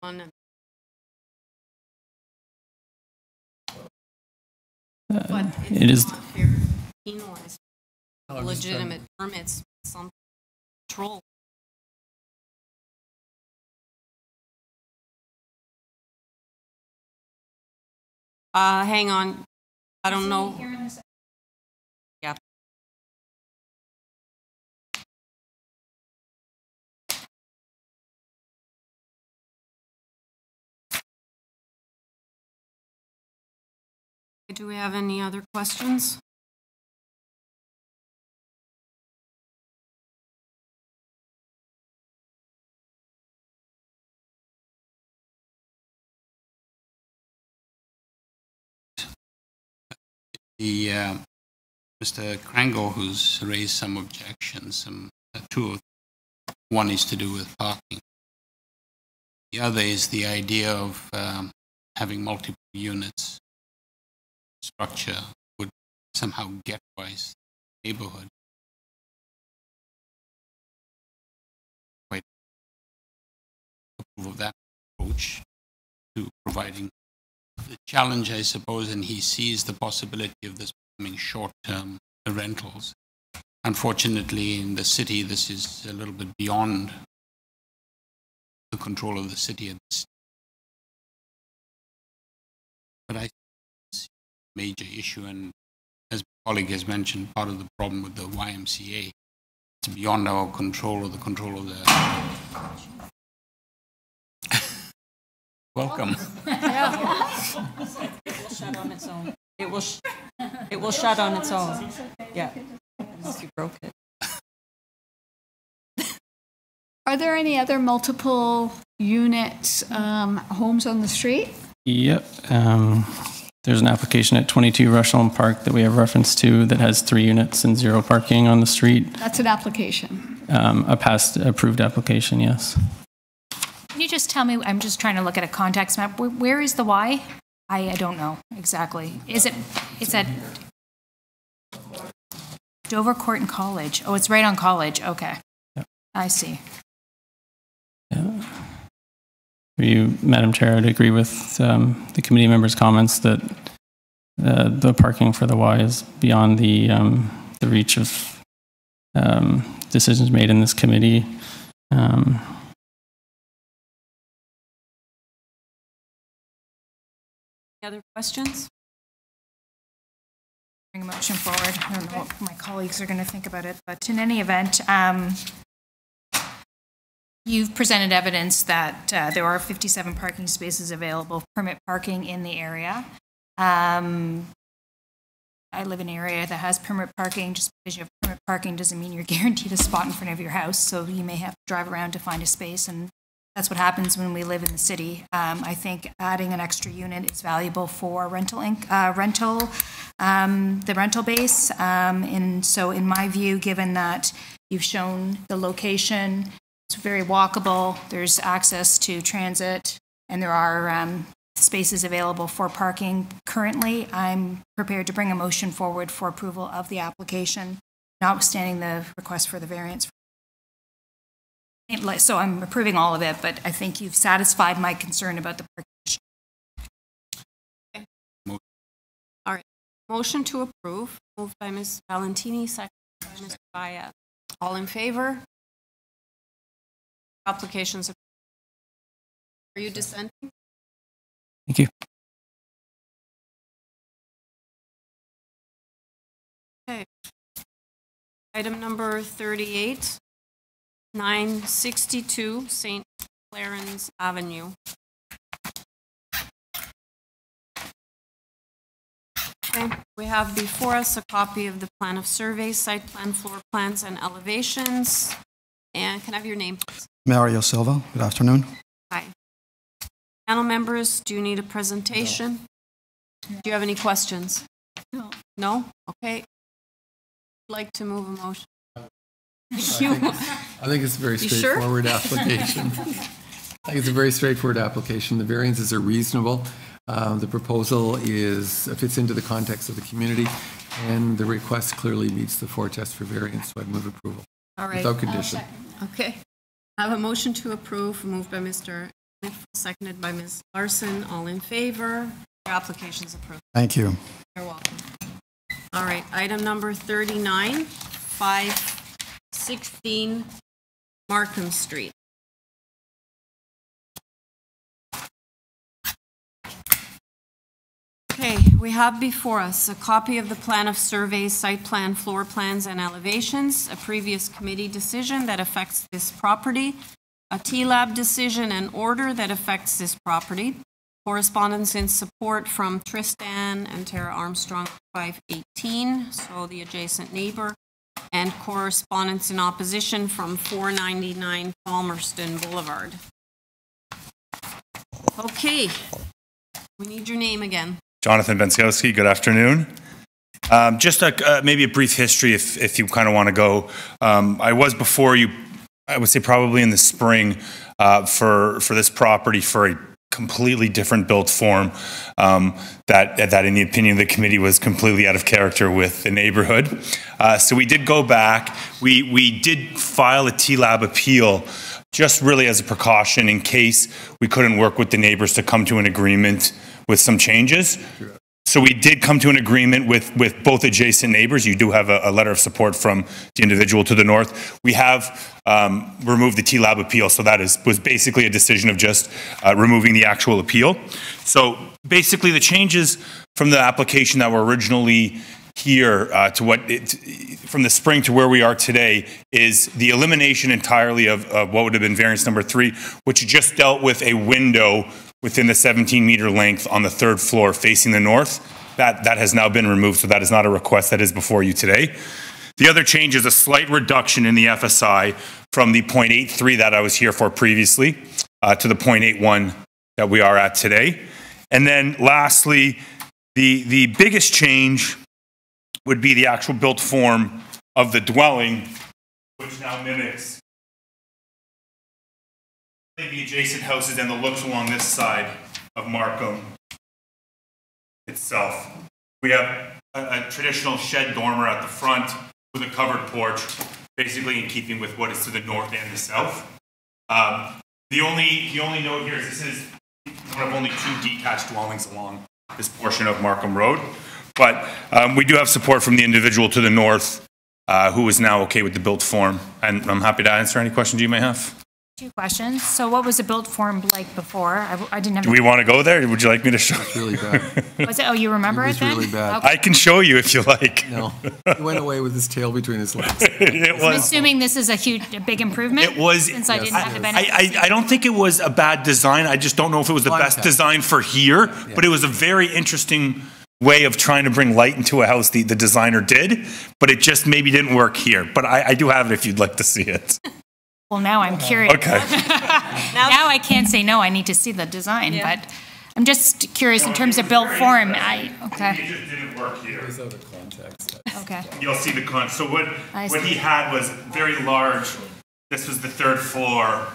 One, Uh, But It is, not fair to penalize legitimate permits, some control. Uh, hang on, I don't know. Yeah. Do we have any other questions? The uh, Mr. Krangle, who's raised some objections, some uh, two. of- One is to do with parking. The other is the idea of um, having multiple units. Structure would somehow ghettoize neighborhood. Quite approve of that approach to providing challenge, I suppose, and he sees the possibility of this becoming short-term rentals. Unfortunately, in the city, this is a little bit beyond the control of the city. But I a major issue, and as my colleague has mentioned, part of the problem with the YMCA, it's beyond our control or the control of the. Welcome. It will shut on its own. It will, sh- it will shut on its own. Yeah. Unless you broke it. Are there any other multiple unit um, homes on the street? yep. um, There's an application at 22 Rusholme Park that we have reference to that has three units and zero parking on the street. That's an application. Um, A past approved application, yes. Can you just tell me, I'm just trying to look at a context map, where, where is the Y? I, I don't know exactly. Is it? it, is that Dovercourt and College? Oh, it's right on College, okay. I see. yeah You, Madam Chair, I'd agree with um, the committee members' comments that uh, the parking for the Y is beyond the, um, the reach of um, decisions made in this committee. Um, Any other questions? Bring a motion forward. I don't know what my colleagues are going to think about it, but in any event, um, you've presented evidence that uh, there are 57 parking spaces available, permit parking in the area. Um, I live in an area that has permit parking. Just because you have permit parking doesn't mean you're guaranteed a spot in front of your house. So you may have to drive around to find a space, and that's what happens when we live in the city. Um, I think adding an extra unit is valuable for rental inc- uh, rental, um, the rental base. Um, and so, in my view, given that you've shown the location, it's very walkable. There's access to transit, and there are um, spaces available for parking. Currently, I'm prepared to bring a motion forward for approval of the application, notwithstanding the request for the variance. So I'm approving all of it, but I think you've satisfied my concern about the parking. All right. Motion to approve, moved by Ms. Valentini, second by Mr. Bayat. All in favor? Applications. approved. Are you dissenting? Thank you. Okay. Item number 38, 962 St. Clarens Avenue. Okay, we have before us a copy of the plan of survey, site plan, floor plans, and elevations. And can I have your name, please? Mario Silva, good afternoon. Hi. Panel members, do you need a presentation? Do you have any questions? No. No? Okay. Would Like to move a motion. You- I think it's a very You sure? straightforward application. I think it's a very straightforward application. The variances are reasonable. Um, The proposal is, fits into the context of the community, and the request clearly meets the four tests for variance, so I'd move approval. All right. Without condition. Okay. I have a motion to approve, moved by Mr. Kniff, seconded by Ms. Larson. All in favor? Your application is approved. Thank you. You're welcome. All right, item number 39, 516 Markham Street. Okay, we have before us a copy of the plan of surveys, site plan, floor plans, and elevations, a previous committee decision that affects this property, a T-Lab decision and order that affects this property, correspondence in support from Tristan and Tara Armstrong, 518, so the adjacent neighbor, and correspondence in opposition from 499 Palmerston Boulevard. Okay, we need your name again. Jonathan Benskowski, good afternoon. Um, Just a, uh, maybe a brief history if, if you kind of want to go. Um, I was before you, I would say probably in the spring, uh, for, for this property for a completely different built form um, that, that in the opinion of the committee was completely out of character with the neighborhood. Uh, So we did go back, we, we did file a T-Lab appeal just really as a precaution in case we couldn't work with the neighbors to come to an agreement with some changes. So we did come to an agreement with, with both adjacent neighbors. You do have a, a letter of support from the individual to the north. We have um, removed the T-Lab appeal, so that is, was basically a decision of just uh, removing the actual appeal. So basically, the changes from the application that were originally here uh, to what, it, from the spring to where we are today, is the elimination entirely of, of what would have been variance number three, which just dealt with a window within the 17-meter length on the third floor facing the north. That, that has now been removed, so that is not a request that is before you today. The other change is a slight reduction in the FSI from the .83 that I was here for previously uh, to the .81 that we are at today. And then lastly, the, the biggest change would be the actual built form of the dwelling, which now mimics the adjacent houses and the looks along this side of Markham itself. We have a, a traditional shed dormer at the front with a covered porch, basically in keeping with what is to the north and the south. Um, the only the only note here is this is one of only two detached dwellings along this portion of Markham Road, but um, we do have support from the individual to the north uh, who is now okay with the built form, and I'm happy to answer any questions you may have. Two questions. So what was the built form like before? I, I didn't have. Do we want to go there? Would you like me to show? It's really bad. Was it, oh, you remember it, then? Okay. I can show you if you like. No, he went away with his tail between his legs. it was. I'm assuming this is a huge, a big improvement? It was. Since I didn't have the benefit. I, I, I don't think it was a bad design. I just don't know if it was the best design for here, but it was a very interesting way of trying to bring light into a house. The, the designer did, but it just maybe didn't work here. But I, I do have it if you'd like to see it. Well, now I'm curious. Okay. Now I can't say no, I need to see the design, but I'm just curious in terms of built form, I, okay. It just didn't work here. It's out of context. Okay. You'll see the con. So what I what see. he had was very large. This was the third floor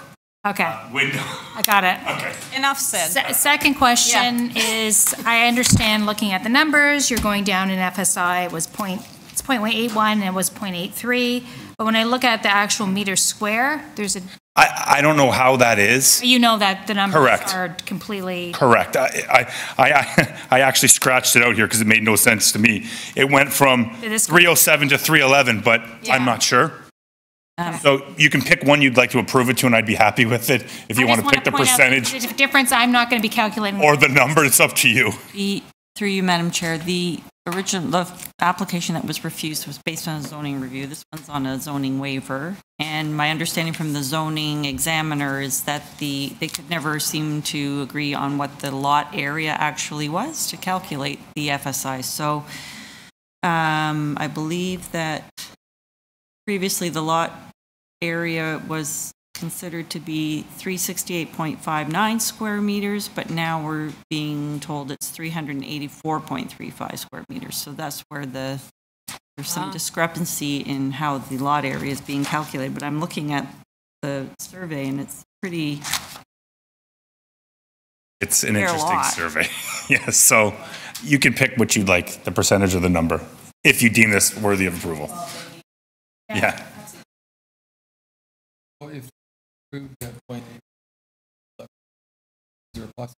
Okay, uh, window. I got it. Okay. Enough said. Se- Second question is, I understand looking at the numbers, you're going down in FSI, it was point, it's point eight-one, and it was point eight-three. But when I look at the actual meter square, there's a, I, I don't know how that is. you know that the numbers Correct. are completely, Correct. I, I, I, I actually scratched it out here because it made no sense to me. It went from this- 307 to 311, but I'm not sure. Um, so you can pick one you'd like to approve it to, and I'd be happy with it. If you want to pick the to point out percentage the difference, I'm not going to be calculating. or the number, it's up to you. The, through you, Madam Chair, the original, the application that was refused was based on a zoning review. This one's on a zoning waiver. And my understanding from the zoning examiner is that the, they could never seem to agree on what the lot area actually was to calculate the FSI. So um, I believe that previously the lot area was considered to be 368.59 square meters, but now we're being told it's 384.35 square meters. So that's where the there's some Ah. discrepancy in how the lot area is being calculated, but I'm looking at the survey and it's pretty, It's an interesting lot. survey. yes, so you can pick what you'd like, the percentage or the number, if you deem this worthy of approval. Yeah. Well, approved at point eight, is there a plus?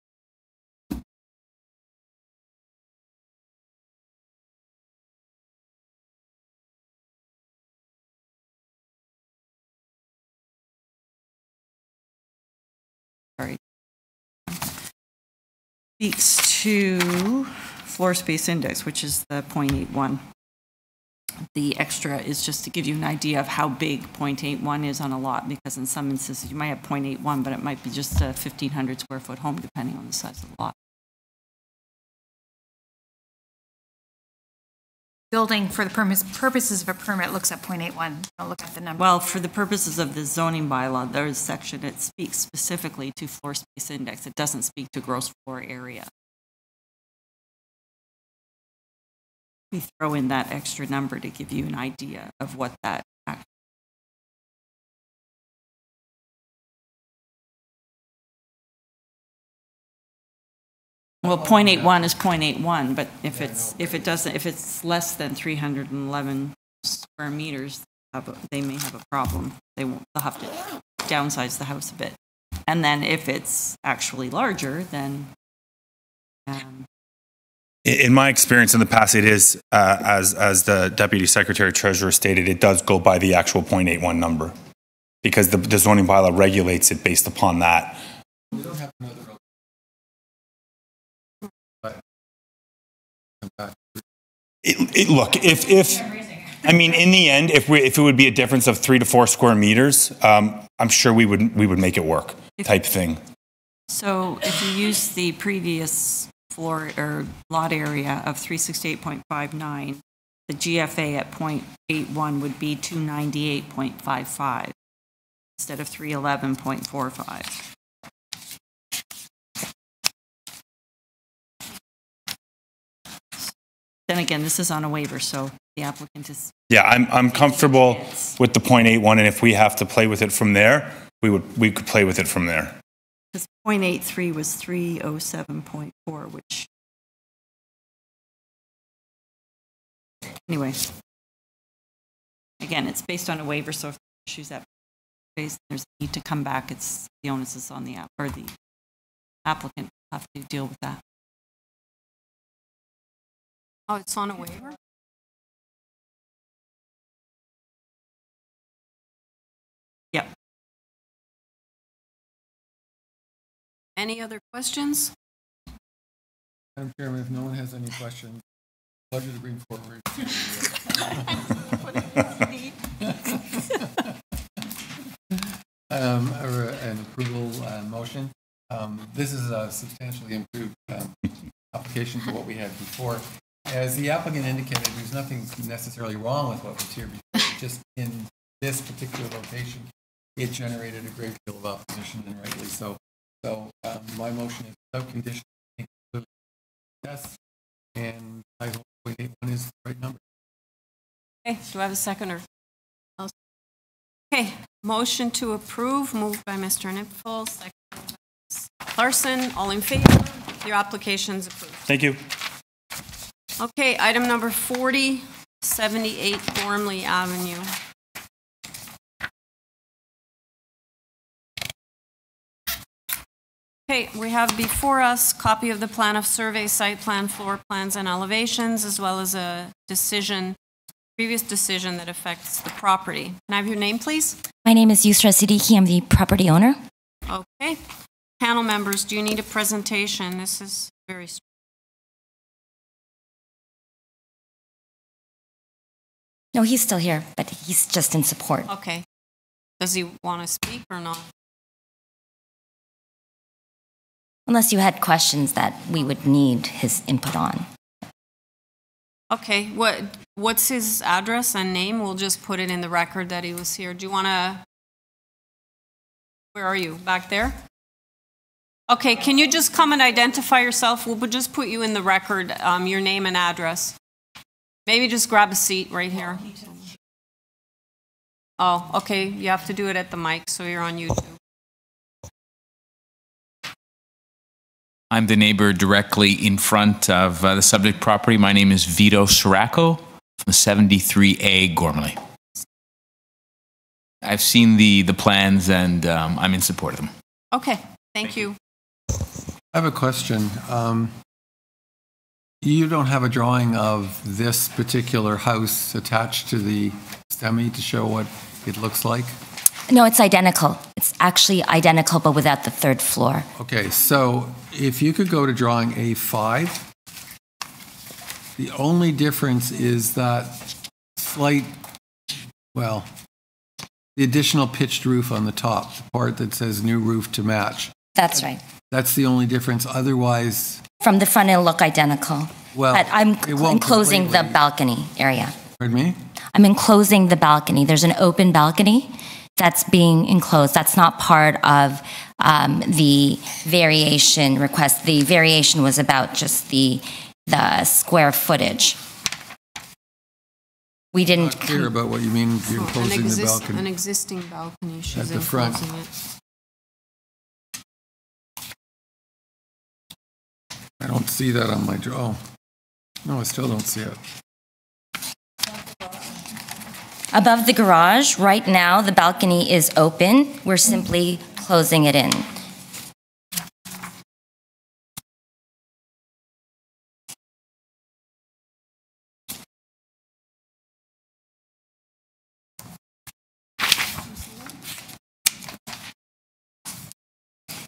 Speaks to floor space index, which is the 0.81. The extra is just to give you an idea of how big 0.81 is on a lot, because in some instances, you might have 0.81, but it might be just a 1,500 square foot home, depending on the size of the lot. Building for the purposes of a permit looks at .81. Don't look at the number. Well, for the purposes of the zoning bylaw, there is a section that speaks specifically to floor space index. It doesn't speak to gross floor area. We throw in that extra number to give you an idea of what that act- Well, .81 is .81, but if it's, if it doesn't, if it's less than 311 square meters, a- they may have a problem. They won't, they'll have to downsize the house a bit. And then if it's actually larger, then, um, In my experience in the past, it is, uh, as, as the Deputy Secretary Treasurer stated, it does go by the actual .81 number. Because the the zoning bylaw regulates it based upon that. We don't have another. But. Come back. It, it, look, if, if, I mean, in the end, if we, if it would be a difference of three to four square meters, um, I'm sure we would, we would make it work, type thing. so if you use the previous floor or lot area of 368.59, the GFA at .81 would be 298.55 instead of 311.45. Then again, this is on a waiver, so the applicant is Yeah, I'm, I'm comfortable with the .81, and if we have to play with it from there, we would, we could play with it from there. Because .83 was 307.4, which... Anyway. Again, it's based on a waiver, so if issues that there's a need to come back, it's, the onus is on the, app or the applicant have to deal with that. Oh, it's on a waiver? Any other questions? Madam Chairman, if no one has any questions, pleasure to bring forward. Um, or An approval uh, motion. Um, This is a substantially improved um, application to what we had before. As the applicant indicated, there's nothing necessarily wrong with what was here before, just in this particular location, it generated a great deal of opposition and rightly so. So um, my motion is no condition, including yes, and I hope point eight one is the right number. Okay, do I have a second I'll- Okay, motion to approve, moved by Mr. Nipfel, second by Ms. Larson. All in favor? Your application's approved. Thank you. Okay, item number 40, 78 Gormley Avenue. Okay, we have before us copy of the plan of survey, site plan, floor plans, and elevations, as well as a decision, previous decision that affects the property. Can I have your name, please? My name is Yusra Siddiqui. I'm the property owner. Okay. Panel members, do you need a presentation? This is very, No, he's still here, but he's just in support. okay. Does he want to speak or not? Unless you had questions that we would need his input on. Okay, what, what's his address and name? We'll just put it in the record that he was here. Do you want to? Where are you? Back there? Okay, can you just come and identify yourself? We'll just put you in the record, um, your name and address. Maybe just grab a seat right here. Oh, okay, you have to do it at the mic, so you're on YouTube. I'm the neighbor directly in front of uh, the subject property. My name is Vito Siracco from 73A Gormley. I've seen the, the plans and um, I'm in support of them. Okay, thank you. I have a question. Um, You don't have a drawing of this particular house attached to the semi to show what it looks like? No, it's identical. It's actually identical, but without the third floor. Okay, so if you could go to drawing A5, the only difference is that slight, well, the additional pitched roof on the top, the part that says new roof to match. That's right. That's the only difference. Otherwise, From the front, it'll look identical. Well, But I'm enclosing the balcony area. pardon me? I'm enclosing the balcony. There's an open balcony that's being enclosed. That's not part of um, the variation request. The variation was about just the, the square footage. We didn't. Not clear about what you mean you're An enclosing the exist- An balcony. existing balcony, she's At the front. it. I don't see that on my draw. No, I still don't see it. Above the garage, right now, the balcony is open. We're simply closing it in.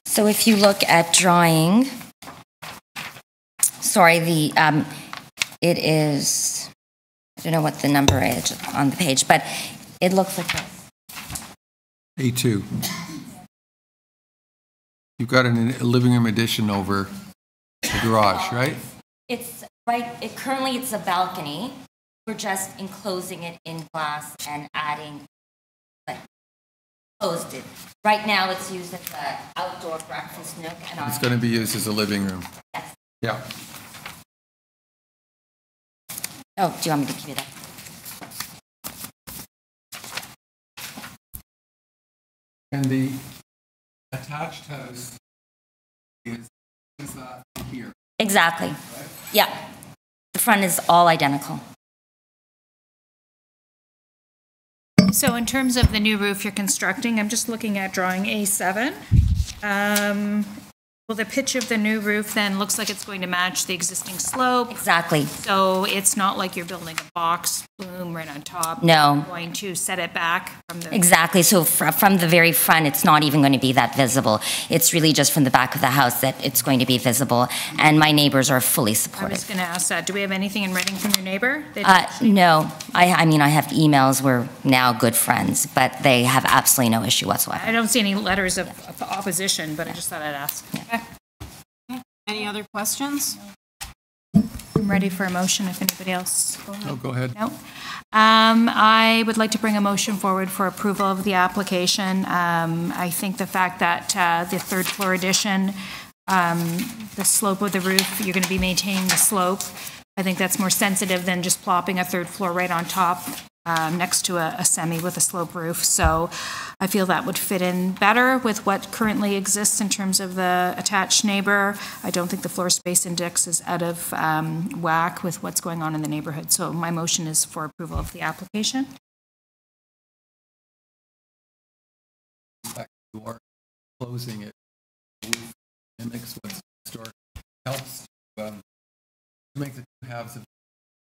So if you look at drawing, sorry, the, um, it is, I don't know what the number is on the page, but it looks like this. A2. You've got an- a living room addition over the garage, right? It's right, it, currently it's a balcony. We're just enclosing it in glass and adding, like, closed it. Right now, it's used as an outdoor breakfast nook and It's going to be used as a living room. Yes. Yeah. Oh, do you want me to give you that? And the attached house is, is that here? Exactly. Yeah. The front is all identical. So in terms of the new roof you're constructing, I'm just looking at drawing A7. Um, Well, the pitch of the new roof then looks like it's going to match the existing slope. Exactly. So it's not like you're building a box boom right on top. No. You're Going to set it back from the. Exactly. So fr- from the very front, it's not even going to be that visible. It's really just from the back of the house that it's going to be visible. And my neighbors are fully supportive. I was going to ask that. Do we have anything in writing from your neighbor? Uh, no, I, I mean, I have emails. We're now good friends, but they have absolutely no issue whatsoever. I don't see any letters of of opposition, but I just thought I'd ask. Any other questions? I'm ready for a motion if anybody else. No, go ahead. No. Um, I would like to bring a motion forward for approval of the application. Um, I think the fact that uh, the third floor addition, um, the slope of the roof, you're going to be maintaining the slope. I think that's more sensitive than just plopping a third floor right on top um, next to a a semi with a slope roof. So I feel that would fit in better with what currently exists in terms of the attached neighbor. I don't think the floor space index is out of um, whack with what's going on in the neighborhood. So my motion is for approval of the application. You are closing it. Mimics what's historic, helps to um, to make the two halves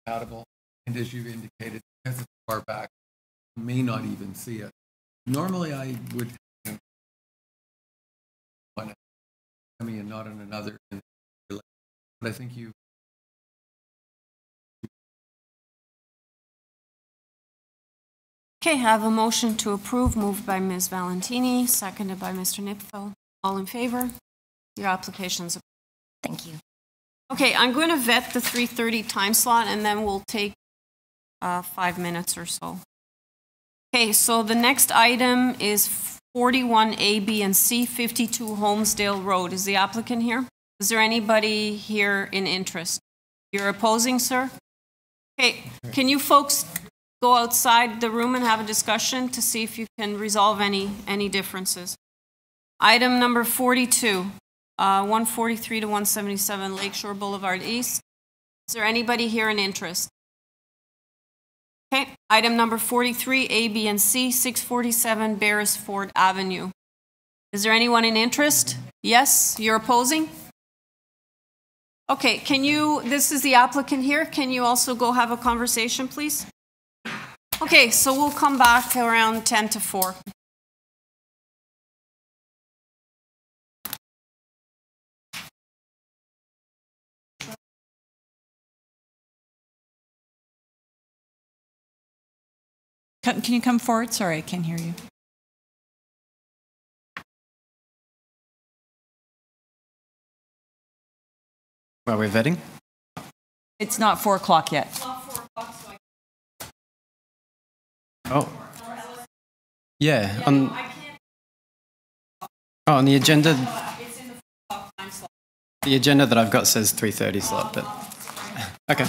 compatible. And as you've indicated, because far back, may not even see it. Normally, I would one I mean, and not in another. But I think you Okay, I have a motion to approve, moved by Ms. Valentini, seconded by Mr. Nipfel. All in favor? Your application's approved. Thank you. Okay, I'm going to vet the 3:30 time slot, and then we'll take uh, five minutes or so. Okay, so the next item is 41A, B, and C, 52 Holmesdale Road. Is the applicant here? Is there anybody here in interest? You're opposing, sir? Okay, can you folks go outside the room and have a discussion to see if you can resolve any, any differences? Item number 42, uh, 143 to 177 Lake Shore Boulevard East. Is there anybody here in interest? Okay, item number 43, A, B, and C, 647 Beresford Avenue. Is there anyone in interest? Yes, you're opposing? Okay, can you, this is the applicant here, can you also go have a conversation, please? Okay, so we'll come back around 10 to 4. Can can you come forward? Sorry, I can't hear you. Are we're vetting. It's not 4 o'clock yet. Oh. Yeah. On, oh, on the agenda. The agenda that I've got says 3:30 slot, but okay.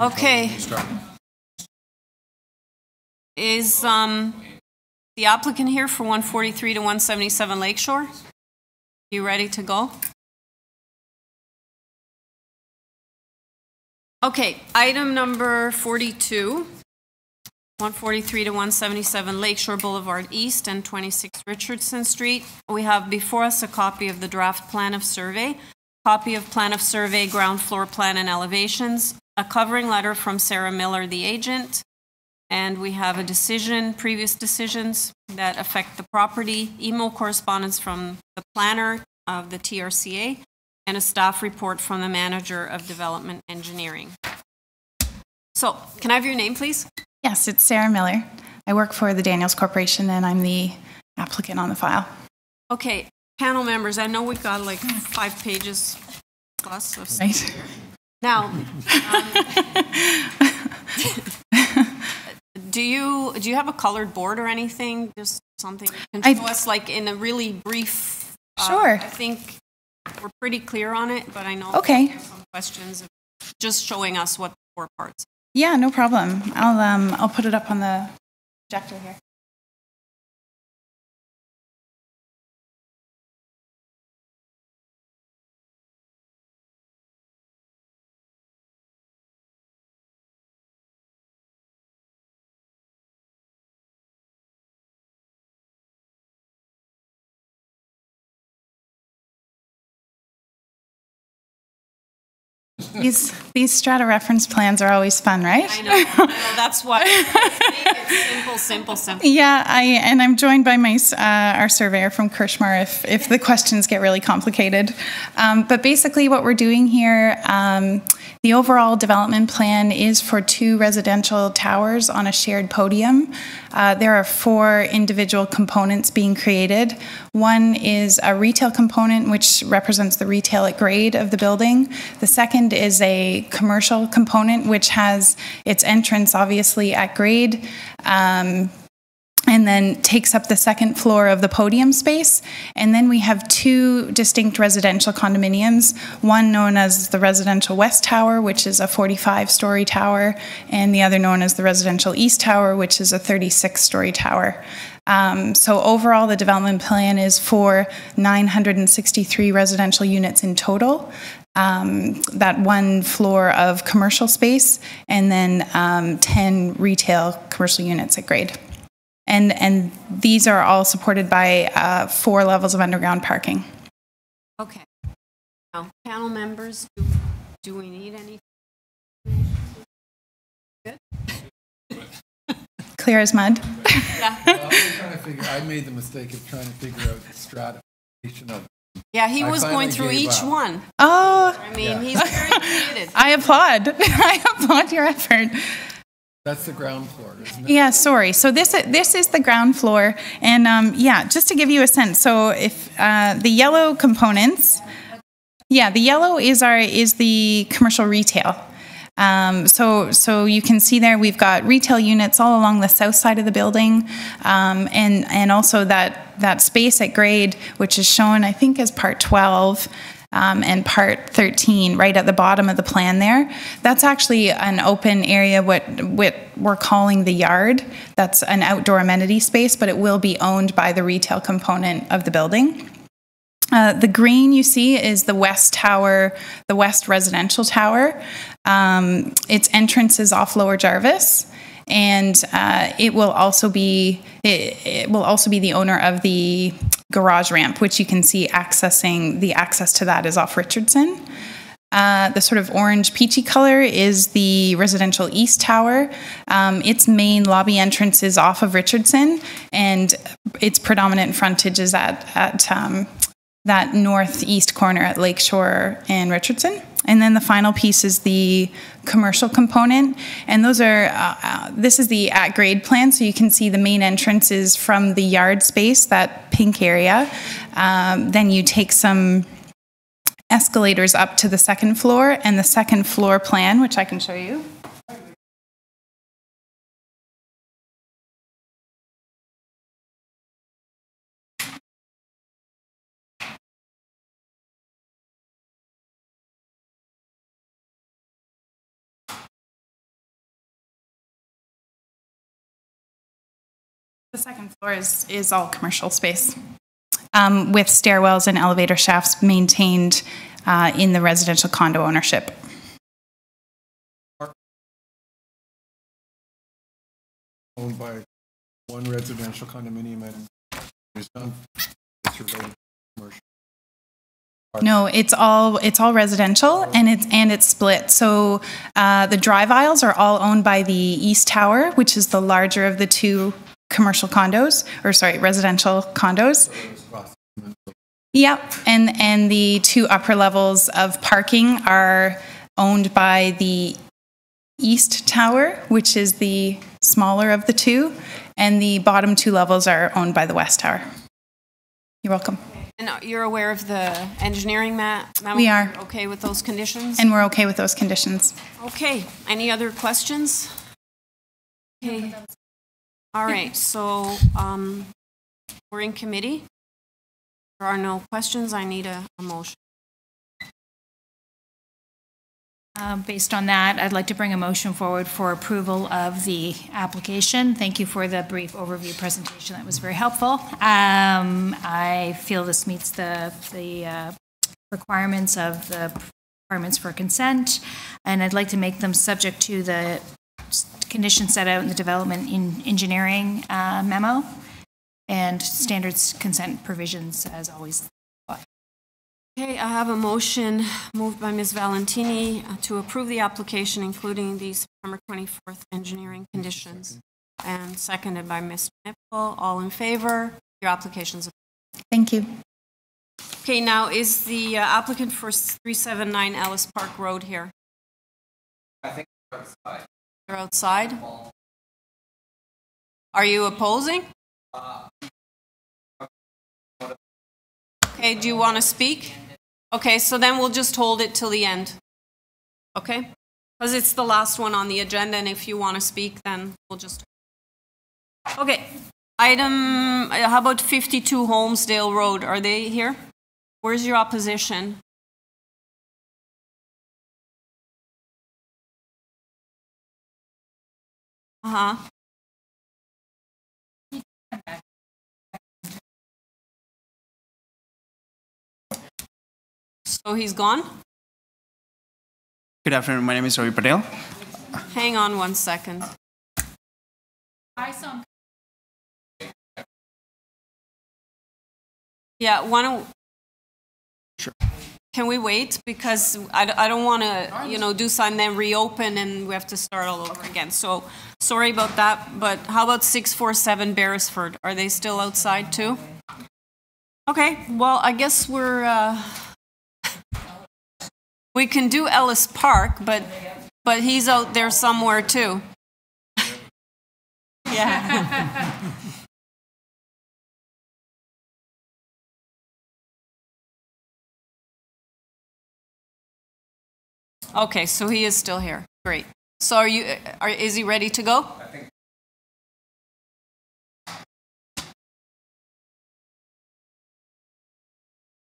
Okay. Is um, the applicant here for 143 to 177 Lake Shore? You ready to go? Okay, item number 42, 143 to 177 Lake Shore Boulevard East and 26 Richardson Street. We have before us a copy of the draft plan of survey, copy of plan of survey, ground floor plan and elevations, a covering letter from Sarah Miller, the agent, and we have a decision, previous decisions that affect the property, email correspondence from the planner of the TRCA, and a staff report from the manager of development engineering. So, can I have your name, please? Yes, it's Sarah Miller. I work for the Daniels Corporation and I'm the applicant on the file. Okay, panel members, I know we've got like five pages plus of Right. Now, um, do you do you have a colored board or anything? Just something you can I- show us, like in a really brief. uh, Sure. I think we're pretty clear on it, but I know Okay. some questions. Just showing us what the four parts. Yeah, no problem. I'll um I'll put it up on the projector here. These these strata reference plans are always fun, right? I know, I know that's why. simple, simple, simple. Yeah, I and I'm joined by my uh, our surveyor from Krcmar if if the questions get really complicated. Um, but basically, what we're doing here, um, the overall development plan is for two residential towers on a shared podium. Uh, there are four individual components being created. One is a retail component, which represents the retail at grade of the building. The second is a commercial component, which has its entrance obviously at grade. Um, and then takes up the second floor of the podium space. And then we have two distinct residential condominiums, one known as the Residential West Tower, which is a 45 story tower, and the other known as the Residential East Tower, which is a 36 story tower. Um, so overall, the development plan is for 963 residential units in total. Um, that one floor of commercial space, and then um, 10 retail commercial units at grade. And, and these are all supported by uh, four levels of underground parking. Okay. Now, panel members, do, do we need any? Good? Clear as mud. Yeah. Well, I'm trying to figure, I made the mistake of trying to figure out the stratification of. Yeah, he I was going through each up. one. Oh, I mean, he's very committed. I applaud. I applaud your effort. That's the ground floor? Yeah, sorry. So this this is the ground floor, and um, yeah, just to give you a sense. So if uh, the yellow components, yeah, the yellow is our is the commercial retail. Um, so so you can see there we've got retail units all along the south side of the building, um, and and also that that space at grade, which is shown I think as part twelve. Um, and part 13 right at the bottom of the plan there. That's actually an open area what, what we're calling the yard. That's an outdoor amenity space but it will be owned by the retail component of the building. Uh, the green you see is the west tower, the west residential tower. Um, its entrance is off Lower Jarvis, and uh, it will also be it, it will also be the owner of the garage ramp, which you can see accessing the access to that is off Richardson. Uh, the sort of orange peachy color is the residential east tower. Um, its main lobby entrance is off of Richardson, and its predominant frontage is at at um, that northeast corner at Lake Shore and Richardson. And then the final piece is the commercial component. And those are, uh, uh, this is the at grade plan. So you can see the main entrance is from the yard space, that pink area. Um, then you take some escalators up to the second floor, and the second floor plan, which I can show you. The second floor is, is all commercial space, um, with stairwells and elevator shafts maintained uh, in the residential condo ownership. Owned by one residential condominium and that's related commercial. No, it's all it's all residential and it's and it's split. So uh, the drive aisles are all owned by the East Tower, which is the larger of the two commercial condos, or sorry, residential condos. Yep, and and the two upper levels of parking are owned by the East Tower, which is the smaller of the two, and the bottom two levels are owned by the West Tower. You're welcome. And uh, you're aware of the engineering map? We are. Okay with those conditions? And we're okay with those conditions. Okay, any other questions? Okay. All right, so um, we're in committee. There are no questions. I need a a motion. Um, Based on that, I'd like to bring a motion forward for approval of the application. Thank you for the brief overview presentation. That was very helpful. Um, I feel this meets the, the uh, requirements of the requirements for consent, and I'd like to make them subject to the conditions set out in the development in engineering uh, memo and standards consent provisions as always. Okay, I have a motion moved by Ms. Valentini uh, to approve the application, including the September 24th engineering conditions, and seconded by Ms. Nipple. All in favor? Your application's approved. Thank you. Okay, now, is the uh, applicant for 379 Ellis Park Road here? I think we're outside. You're outside? Are you opposing? Okay, do you want to speak? Okay, so then we'll just hold it till the end. Okay? Because it's the last one on the agenda, and if you want to speak, then we'll just. Okay, item, how about 52 Holmesdale Road? Are they here? Where's your opposition? Uh-huh. So he's gone? Good afternoon. My name is Ravi Patel. Hang on one second. Yeah, why don't, Sure. Can we wait? Because I, I don't want to, you know, do something, then reopen and we have to start all over again. So, sorry about that, but how about 647 Beresford? Are they still outside too? Okay, well, I guess we're, uh, we can do Ellis Park, but, but he's out there somewhere too. Yeah. Okay, so he is still here. Great. So are you, are, is he ready to go?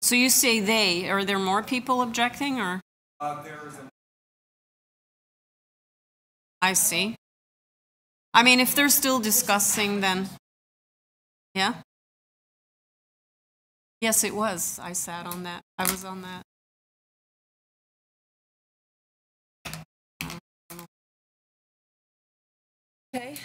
So you say they, are there more people objecting or? I see. I mean, if they're still discussing, then, yeah? Yes, it was. I sat on that. I was on that. Okay.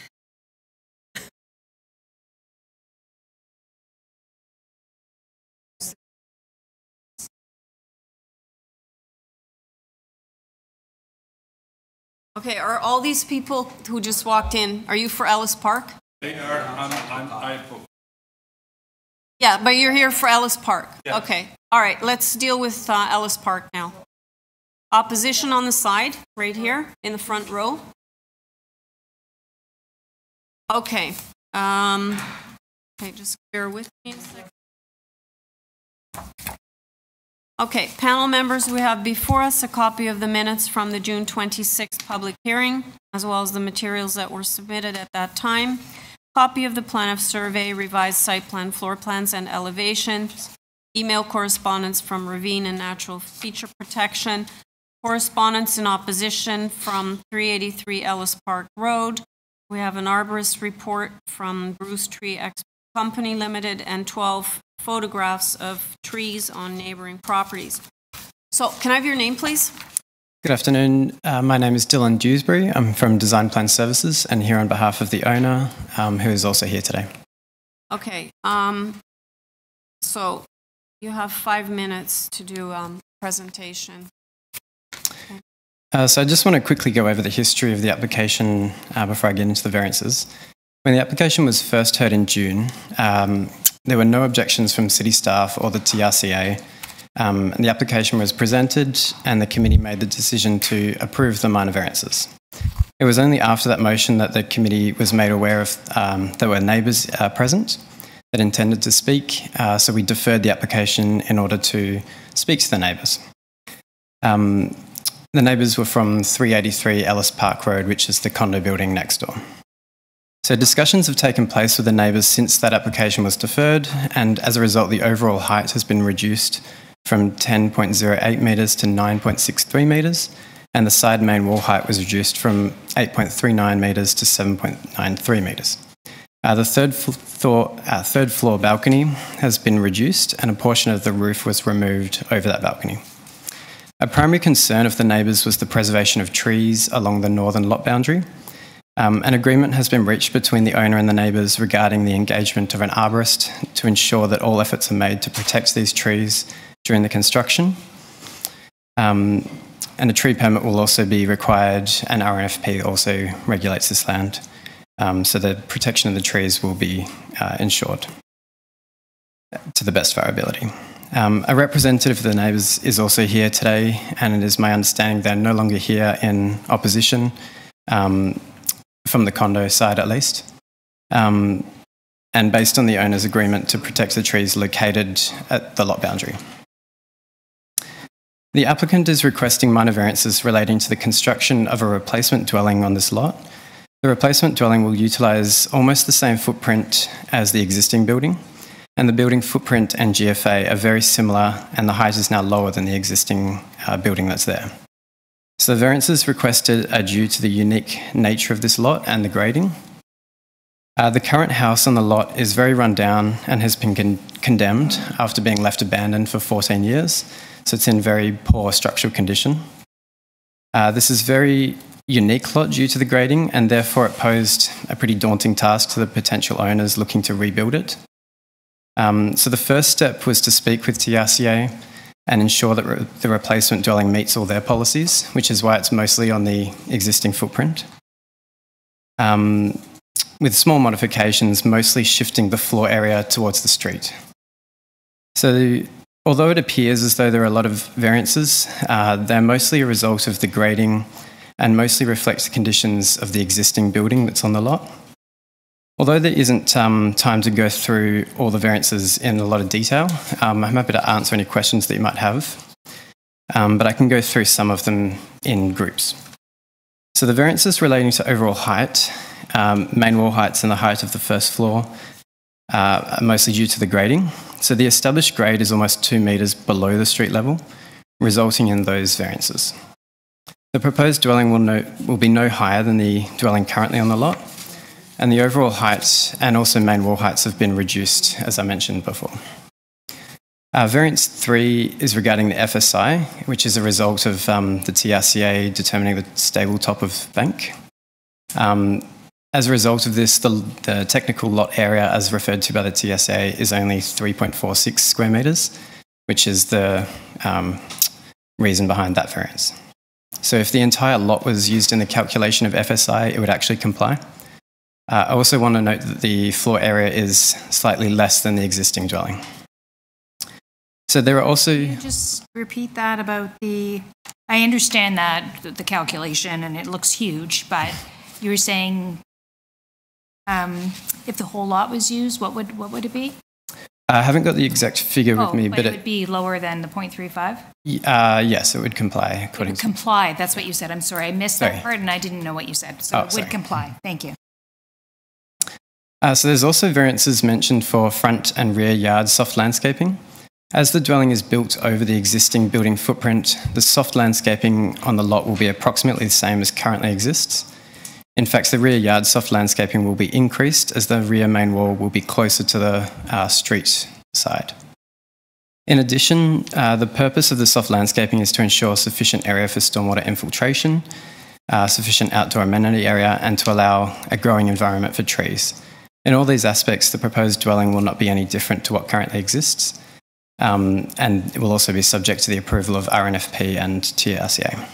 Okay, are all these people who just walked in, are you for Ellis Park? They are, I'm, I'm, I oppose. Yeah, but you're here for Ellis Park? Yes. Okay, all right, let's deal with uh, Ellis Park now. Opposition on the side, right here, in the front row. Okay, um, okay, just bear with me a second. Okay, panel members, we have before us a copy of the minutes from the June 26th public hearing, as well as the materials that were submitted at that time. Copy of the plan of survey, revised site plan, floor plans, and elevations. Email correspondence from Ravine and Natural Feature Protection. Correspondence in opposition from 383 Ellis Park Road We have an arborist report from Bruce Tree Ex Company Limited and 12 photographs of trees on neighboring properties. So can I have your name, please? Good afternoon. Uh, my name is Dylan Dewsbury. I'm from Design Plan Services and here on behalf of the owner, um, who is also here today. Okay, um, so you have five minutes to do um, presentation. Uh, so I just want to quickly go over the history of the application uh, before I get into the variances. When the application was first heard in June, um, there were no objections from city staff or the TRCA. Um, and the application was presented, and the committee made the decision to approve the minor variances. It was only after that motion that the committee was made aware of um, there were neighbours uh, present that intended to speak, uh, so we deferred the application in order to speak to the neighbours. Um, the neighbours were from 383 Ellis Park Road, which is the condo building next door. So discussions have taken place with the neighbours since that application was deferred, and as a result, the overall height has been reduced from 10.08 metres to 9.63 metres, and the side main wall height was reduced from 8.39 metres to 7.93 metres. Uh, the third, floor, uh, third floor balcony has been reduced, and a portion of the roof was removed over that balcony. A primary concern of the neighbours was the preservation of trees along the northern lot boundary. Um, an agreement has been reached between the owner and the neighbours regarding the engagement of an arborist to ensure that all efforts are made to protect these trees during the construction. Um, and a tree permit will also be required, and RNFP also regulates this land. Um, so the protection of the trees will be uh, ensured to the best of our ability. Um, a representative of the neighbours is also here today, and it is my understanding they're no longer here in opposition, um, from the condo side at least. Um, and based on the owner's agreement to protect the trees located at the lot boundary. The applicant is requesting minor variances relating to the construction of a replacement dwelling on this lot. The replacement dwelling will utilise almost the same footprint as the existing building, and the building footprint and GFA are very similar, and the height is now lower than the existing uh, building that's there. So the variances requested are due to the unique nature of this lot and the grading. Uh, the current house on the lot is very run down and has been con condemned after being left abandoned for 14 years so it's in very poor structural condition. Uh, this is very unique lot due to the grading, and therefore it posed a pretty daunting task to the potential owners looking to rebuild it. Um, so the first step was to speak with TRCA and ensure that re the replacement dwelling meets all their policies, which is why it's mostly on the existing footprint. Um, with small modifications, mostly shifting the floor area towards the street. So Although it appears as though there are a lot of variances, uh, they're mostly a result of the grading and mostly reflect the conditions of the existing building that's on the lot. Although there isn't um, time to go through all the variances in a lot of detail, um, I'm happy to answer any questions that you might have, um, but I can go through some of them in groups. So the variances relating to overall height, um, main wall heights and the height of the first floor, uh, are mostly due to the grading. So the established grade is almost two metres below the street level, resulting in those variances. The proposed dwelling will, no, will be no higher than the dwelling currently on the lot, and the overall height and also main wall heights have been reduced, as I mentioned before. Uh, variance 3 is regarding the FSI, which is a result of um, the TRCA determining the stable top of bank. Um, as a result of this, the, the, technical lot area, as referred to by the TSA, is only 3.46 square metres, which is the um, reason behind that variance. So if the entire lot was used in the calculation of FSI, it would actually comply. Uh, I also want to note that the floor area is slightly less than the existing dwelling. So there are also... Can you just repeat that about the... I understand that, the calculation, and it looks huge, but you were saying um, if the whole lot was used, what would, what would it be? I haven't got the exact figure Oh, with me, but but it would be lower than the 0.35? uh, yes, it would comply It would to. comply, that's what you said. I'm sorry, I missed Sorry. that part and I didn't know what you said. So Oh, it would sorry. comply. Thank you. Uh, so there's also variances mentioned for front and rear yard soft landscaping. As the dwelling is built over the existing building footprint, the soft landscaping on the lot will be approximately the same as currently exists. In fact, the rear yard soft landscaping will be increased as the rear main wall will be closer to the uh, street side. In addition, uh, the purpose of the soft landscaping is to ensure sufficient area for stormwater infiltration, uh, sufficient outdoor amenity area, and to allow a growing environment for trees. In all these aspects, the proposed dwelling will not be any different to what currently exists, um, and it will also be subject to the approval of RNFP and TRCA.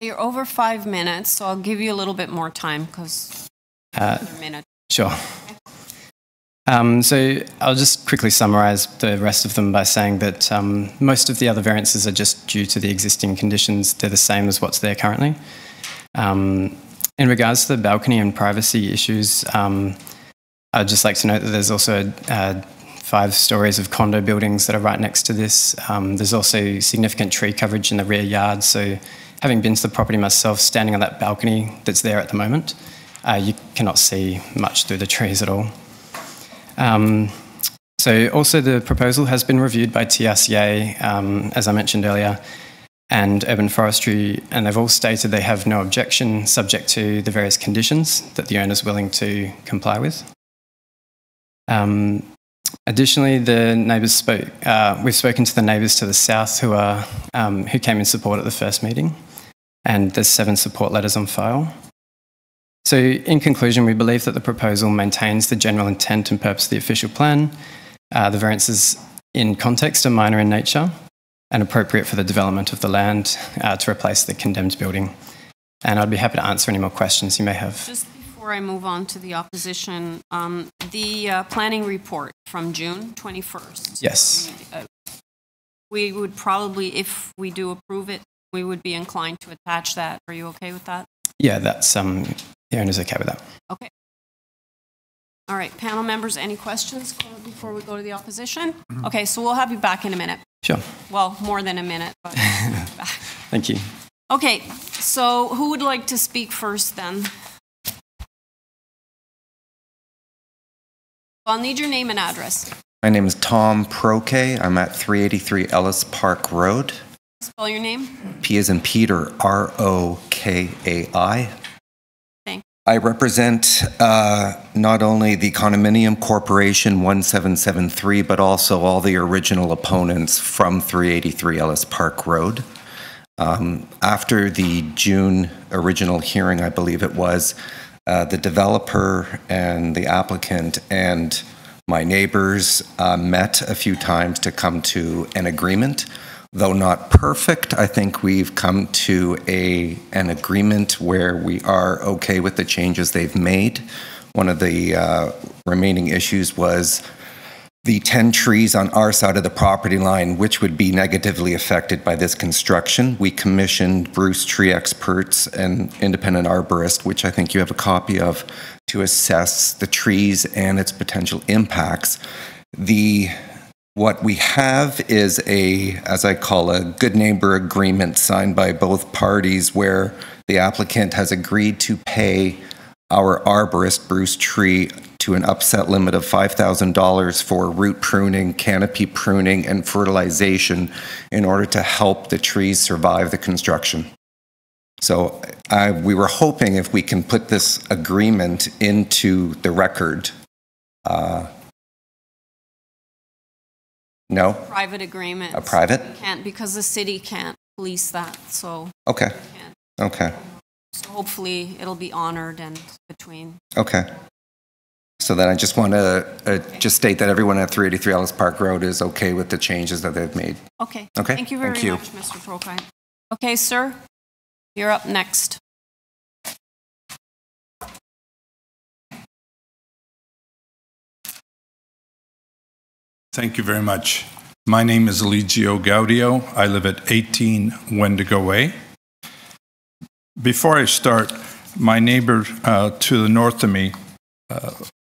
You're over five minutes, so I'll give you a little bit more time because Uh, another minute. Sure. Um, so I'll just quickly summarise the rest of them by saying that um, most of the other variances are just due to the existing conditions. They're the same as what's there currently. Um, in regards to the balcony and privacy issues, um, I'd just like to note that there's also uh, five stories of condo buildings that are right next to this. Um, there's also significant tree coverage in the rear yard. So, having been to the property myself, standing on that balcony that's there at the moment, uh, you cannot see much through the trees at all. Um, so, also, the proposal has been reviewed by TRCA, um, as I mentioned earlier, and Urban Forestry, and they've all stated they have no objection subject to the various conditions that the owner is willing to comply with. Um, additionally, the neighbours spoke. Uh, we've spoken to the neighbours to the south who are um, who came in support at the first meeting, and there's seven support letters on file. So, in conclusion, we believe that the proposal maintains the general intent and purpose of the official plan. Uh, the variances in context are minor in nature and appropriate for the development of the land uh, to replace the condemned building. And I'd be happy to answer any more questions you may have. Just before I move on to the opposition, um, the uh, planning report from June 21st. Yes. Uh, We would probably, if we do approve it, we would be inclined to attach that. Are you okay with that? Yeah, that's um, the owner's okay with that. Okay. All right, panel members, any questions before we go to the opposition? Okay, so we'll have you back in a minute. Sure. Well, more than a minute, but Thank you. Okay, so who would like to speak first then? I'll need your name and address. My name is Tom Proke. I'm at 383 Ellis Park Road. Spell your name. P is in Peter, R O K A I. Thank I represent uh, not only the Condominium Corporation 1773, but also all the original opponents from 383 Ellis Park Road. Um, after the June original hearing, I believe it was, uh, the developer and the applicant and my neighbors uh, met a few times to come to an agreement. Though not perfect, I think we've come to a, an agreement where we are okay with the changes they've made. One of the uh, remaining issues was the 10 trees on our side of the property line, which would be negatively affected by this construction. We commissioned Bruce Tree Experts and independent arborist, which I think you have a copy of, to assess the trees and its potential impacts. The what we have is a, as I call a good neighbor agreement signed by both parties where the applicant has agreed to pay our arborist, Bruce Tree, to an upset limit of $5,000 for root pruning, canopy pruning, and fertilization in order to help the trees survive the construction. So I, we were hoping if we can put this agreement into the record. Uh, no? Private agreement. A private? We Can't, because the city can't police that, so. Okay. Okay. So hopefully it'll be honored and between. Okay. So then I just want to uh, just state that everyone at 383 Ellis Park Road is okay with the changes that they've made. Okay. Okay, Thank you very thank you. much, Mr. Prokop. Okay, sir, you're up next. Thank you very much. My name is Eligio Gaudio. I live at 18 Wendigo Way. Before I start, my neighbor uh, to the north of me, uh,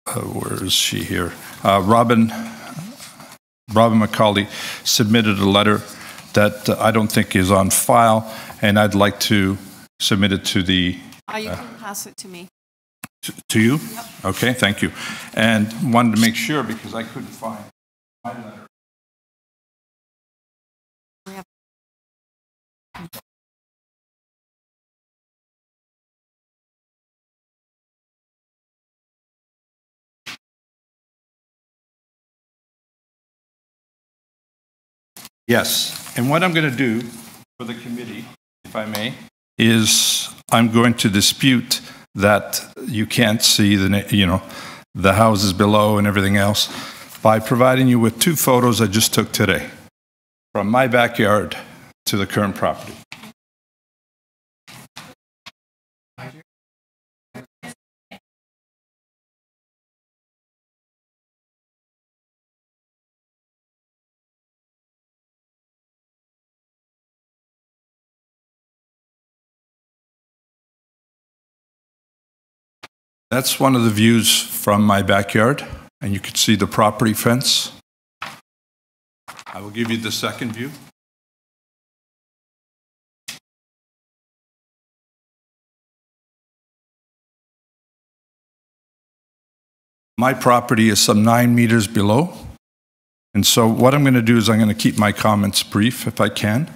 uh, where is she here? Uh, Robin, Robin McCauley submitted a letter that uh, I don't think is on file, and I'd like to submit it to the Uh, you can pass it to me. to you? Okay, thank you. And wanted to make sure because I couldn't find my letter. Yes, and what I'm going to do for the committee, if I may, is I'm going to dispute that you can't see the, you know, the houses below and everything else by providing you with two photos I just took today from my backyard to the current property. That's one of the views from my backyard, and you can see the property fence. I will give you the second view. My property is some nine meters below. And so what I'm going to do is I'm going to keep my comments brief if I can.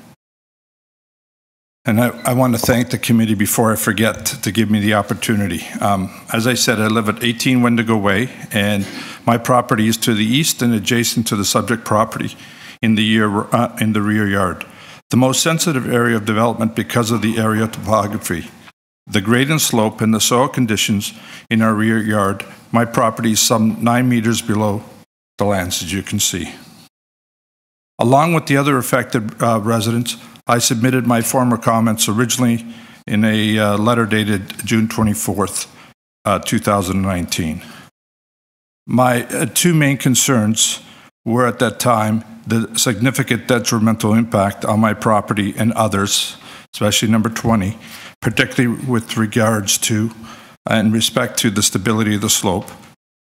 And I, I want to thank the committee before I forget to give me the opportunity. Um, as I said, I live at 18 Wendigo Way, and my property is to the east and adjacent to the subject property in the, year, uh, in the rear yard. The most sensitive area of development because of the area topography. The grade and slope and the soil conditions in our rear yard, my property is some nine meters below the lands, as you can see. Along with the other affected uh, residents, I submitted my former comments originally in a uh, letter dated June 24th, uh, 2019. My uh, two main concerns were at that time the significant detrimental impact on my property and others, especially number 20, particularly with regards to and respect to the stability of the slope.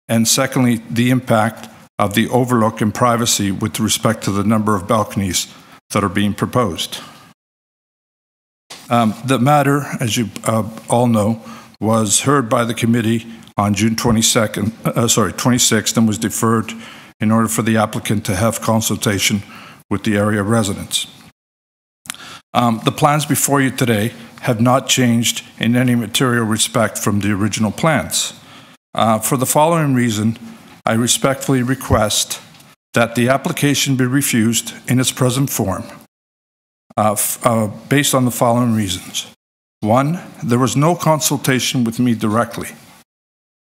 And secondly, the impact of the overlook and privacy with respect to the number of balconies that are being proposed. Um, the matter, as you uh, all know, was heard by the committee on June 22nd, uh, sorry, 26th, and was deferred in order for the applicant to have consultation with the area residents. Um, the plans before you today have not changed in any material respect from the original plans. Uh, for the following reason, I respectfully request that the application be refused in its present form, uh, uh, based on the following reasons. One, there was no consultation with me directly,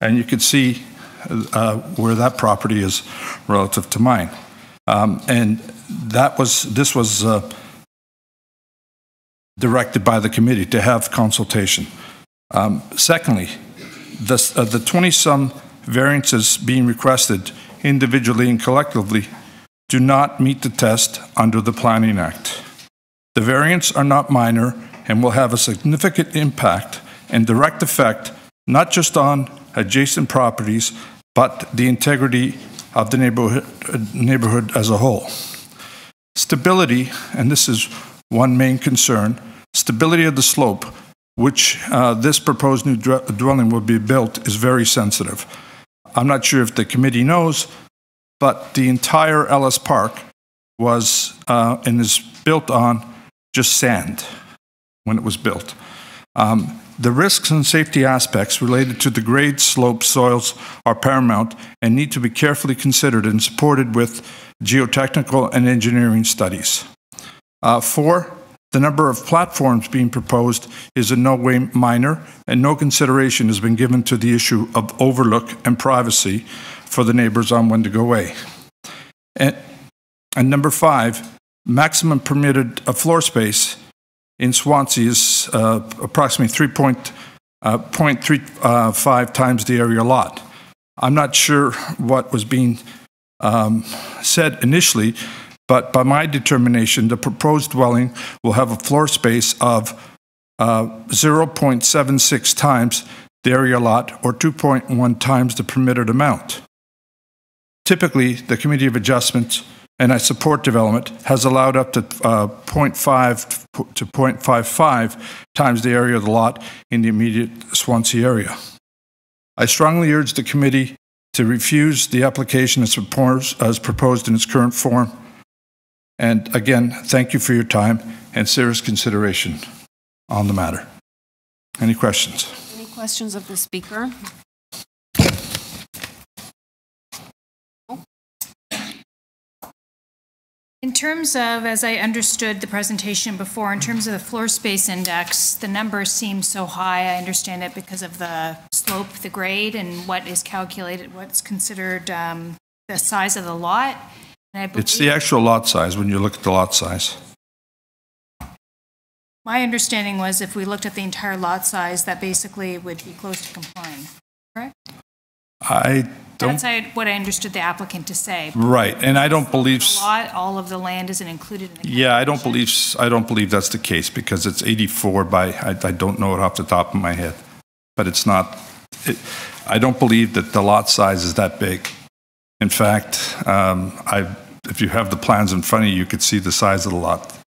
and you can see uh, where that property is relative to mine. Um, and that was, this was uh, directed by the committee to have consultation. Um, secondly, the, uh, the 20-some variances being requested individually and collectively do not meet the test under the Planning Act. The variants are not minor and will have a significant impact and direct effect not just on adjacent properties, but the integrity of the neighborhood, neighborhood as a whole. Stability, and this is one main concern, stability of the slope, which uh, this proposed new dwelling will be built, is very sensitive. I'm not sure if the committee knows, but the entire Ellis Park was uh, and is built on just sand when it was built. Um, the risks and safety aspects related to the grade, slope, soils are paramount and need to be carefully considered and supported with geotechnical and engineering studies. Uh, four, the number of platforms being proposed is in no way minor, and no consideration has been given to the issue of overlook and privacy for the neighbors on Wendigo Way. And, and number five, maximum permitted uh, floor space in Swansea is uh, approximately 3.35 times the area lot. I'm not sure what was being um, said initially, but by my determination, the proposed dwelling will have a floor space of uh, 0.76 times the area lot or 2.1 times the permitted amount. Typically, the Committee of Adjustments and I support development has allowed up to uh, 0.5 to 0.55 times the area of the lot in the immediate Swansea area. I strongly urge the committee to refuse the application as proposed, as proposed in its current form. And again, thank you for your time and serious consideration on the matter. Any questions? Any questions of the speaker? In terms of, as I understood the presentation before, in terms of the floor space index, the number seems so high. I understand it because of the slope, the grade, and what is calculated, what's considered um, the size of the lot. It's the actual lot size when you look at the lot size. My understanding was if we looked at the entire lot size, that basically would be close to complying, correct? I don't, That's what I understood the applicant to say. right, and I don't believe, lot, all of the land isn't included in the yeah, I don't believe, I don't believe that's the case because it's 84 by, I, I don't know it off the top of my head. But it's not, it, I don't believe that the lot size is that big. In fact, um, I, if you have the plans in front of you, you could see the size of the lot.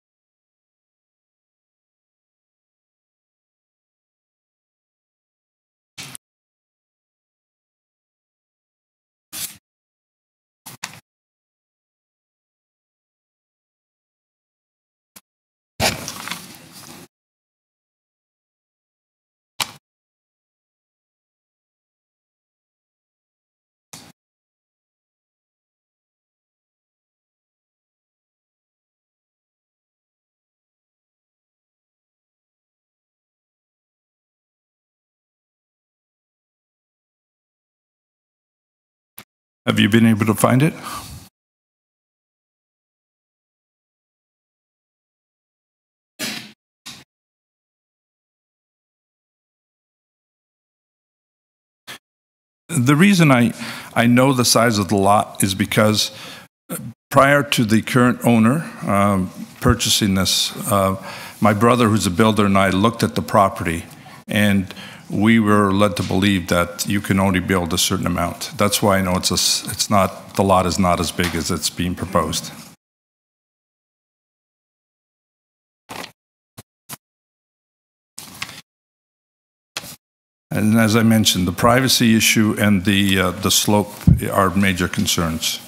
Have you been able to find it? The reason I, I know the size of the lot is because prior to the current owner um, purchasing this, uh, my brother, who's a builder, and I looked at the property, and we were led to believe that you can only build a certain amount. That's why I know it's a, it's not, the lot is not as big as it's being proposed. And as I mentioned, the privacy issue and the, uh, the slope are major concerns.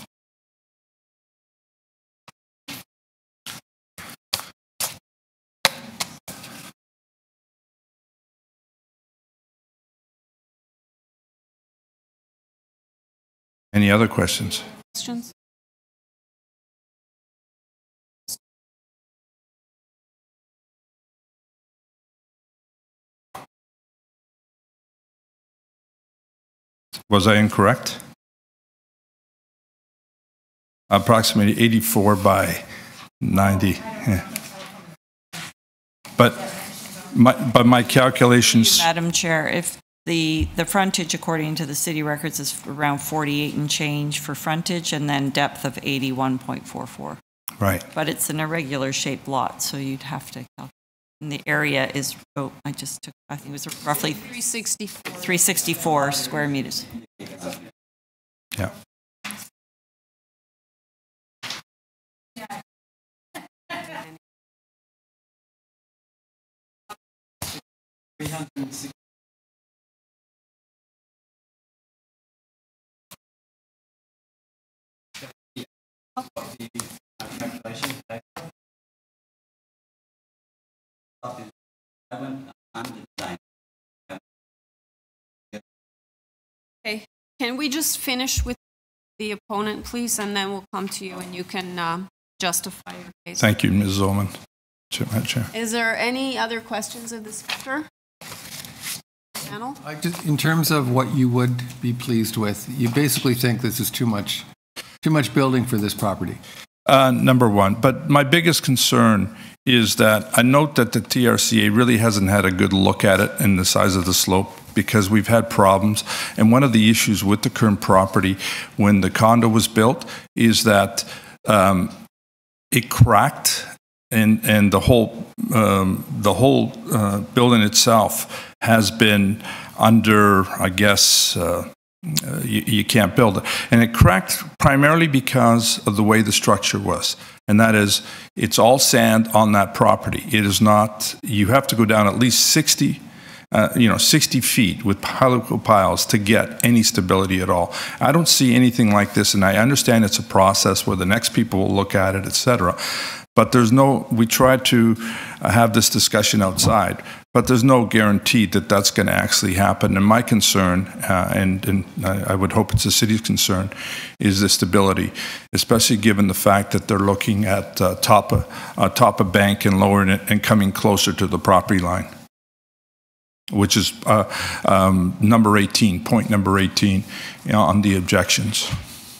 Any other questions? Questions? Was I incorrect? Approximately 84 by 90. yeah. But my, but my calculations, Madam Chair, if the, the frontage according to the city records is around 48 and change for frontage and then depth of 81.44. right. But it's an irregular shaped lot, so you'd have to, calc- and the area is, oh, I just took, I think it was roughly 364. 364 square meters. Yeah. Okay, can we just finish with the opponent, please, and then we'll come to you and you can um, justify your case. Thank you, Ms. Zollman. Chair- Is there any other questions of the speaker? Panel? I just, in terms of what you would be pleased with, you basically think this is too much, too much building for this property. Uh, number one. But my biggest concern is that I note that the TRCA really hasn't had a good look at it and the size of the slope because we've had problems. And one of the issues with the current property when the condo was built is that um, it cracked and, and the whole, um, the whole uh, building itself has been under, I guess, uh, uh, you, you can't build it. And it cracked primarily because of the way the structure was. And that is, it's all sand on that property. It is not, you have to go down at least 60, uh, you know, 60 feet with helical piles to get any stability at all. I don't see anything like this, and I understand it's a process where the next people will look at it, et cetera. But there's no, we tried to have this discussion outside, but there's no guarantee that that's going to actually happen. And my concern, uh, and, and I would hope it's the city's concern, is the stability, especially given the fact that they're looking at uh, top, of- uh, top of bank and lowering it and coming closer to the property line, which is uh, um, number 18, point number 18 you know, on the objections.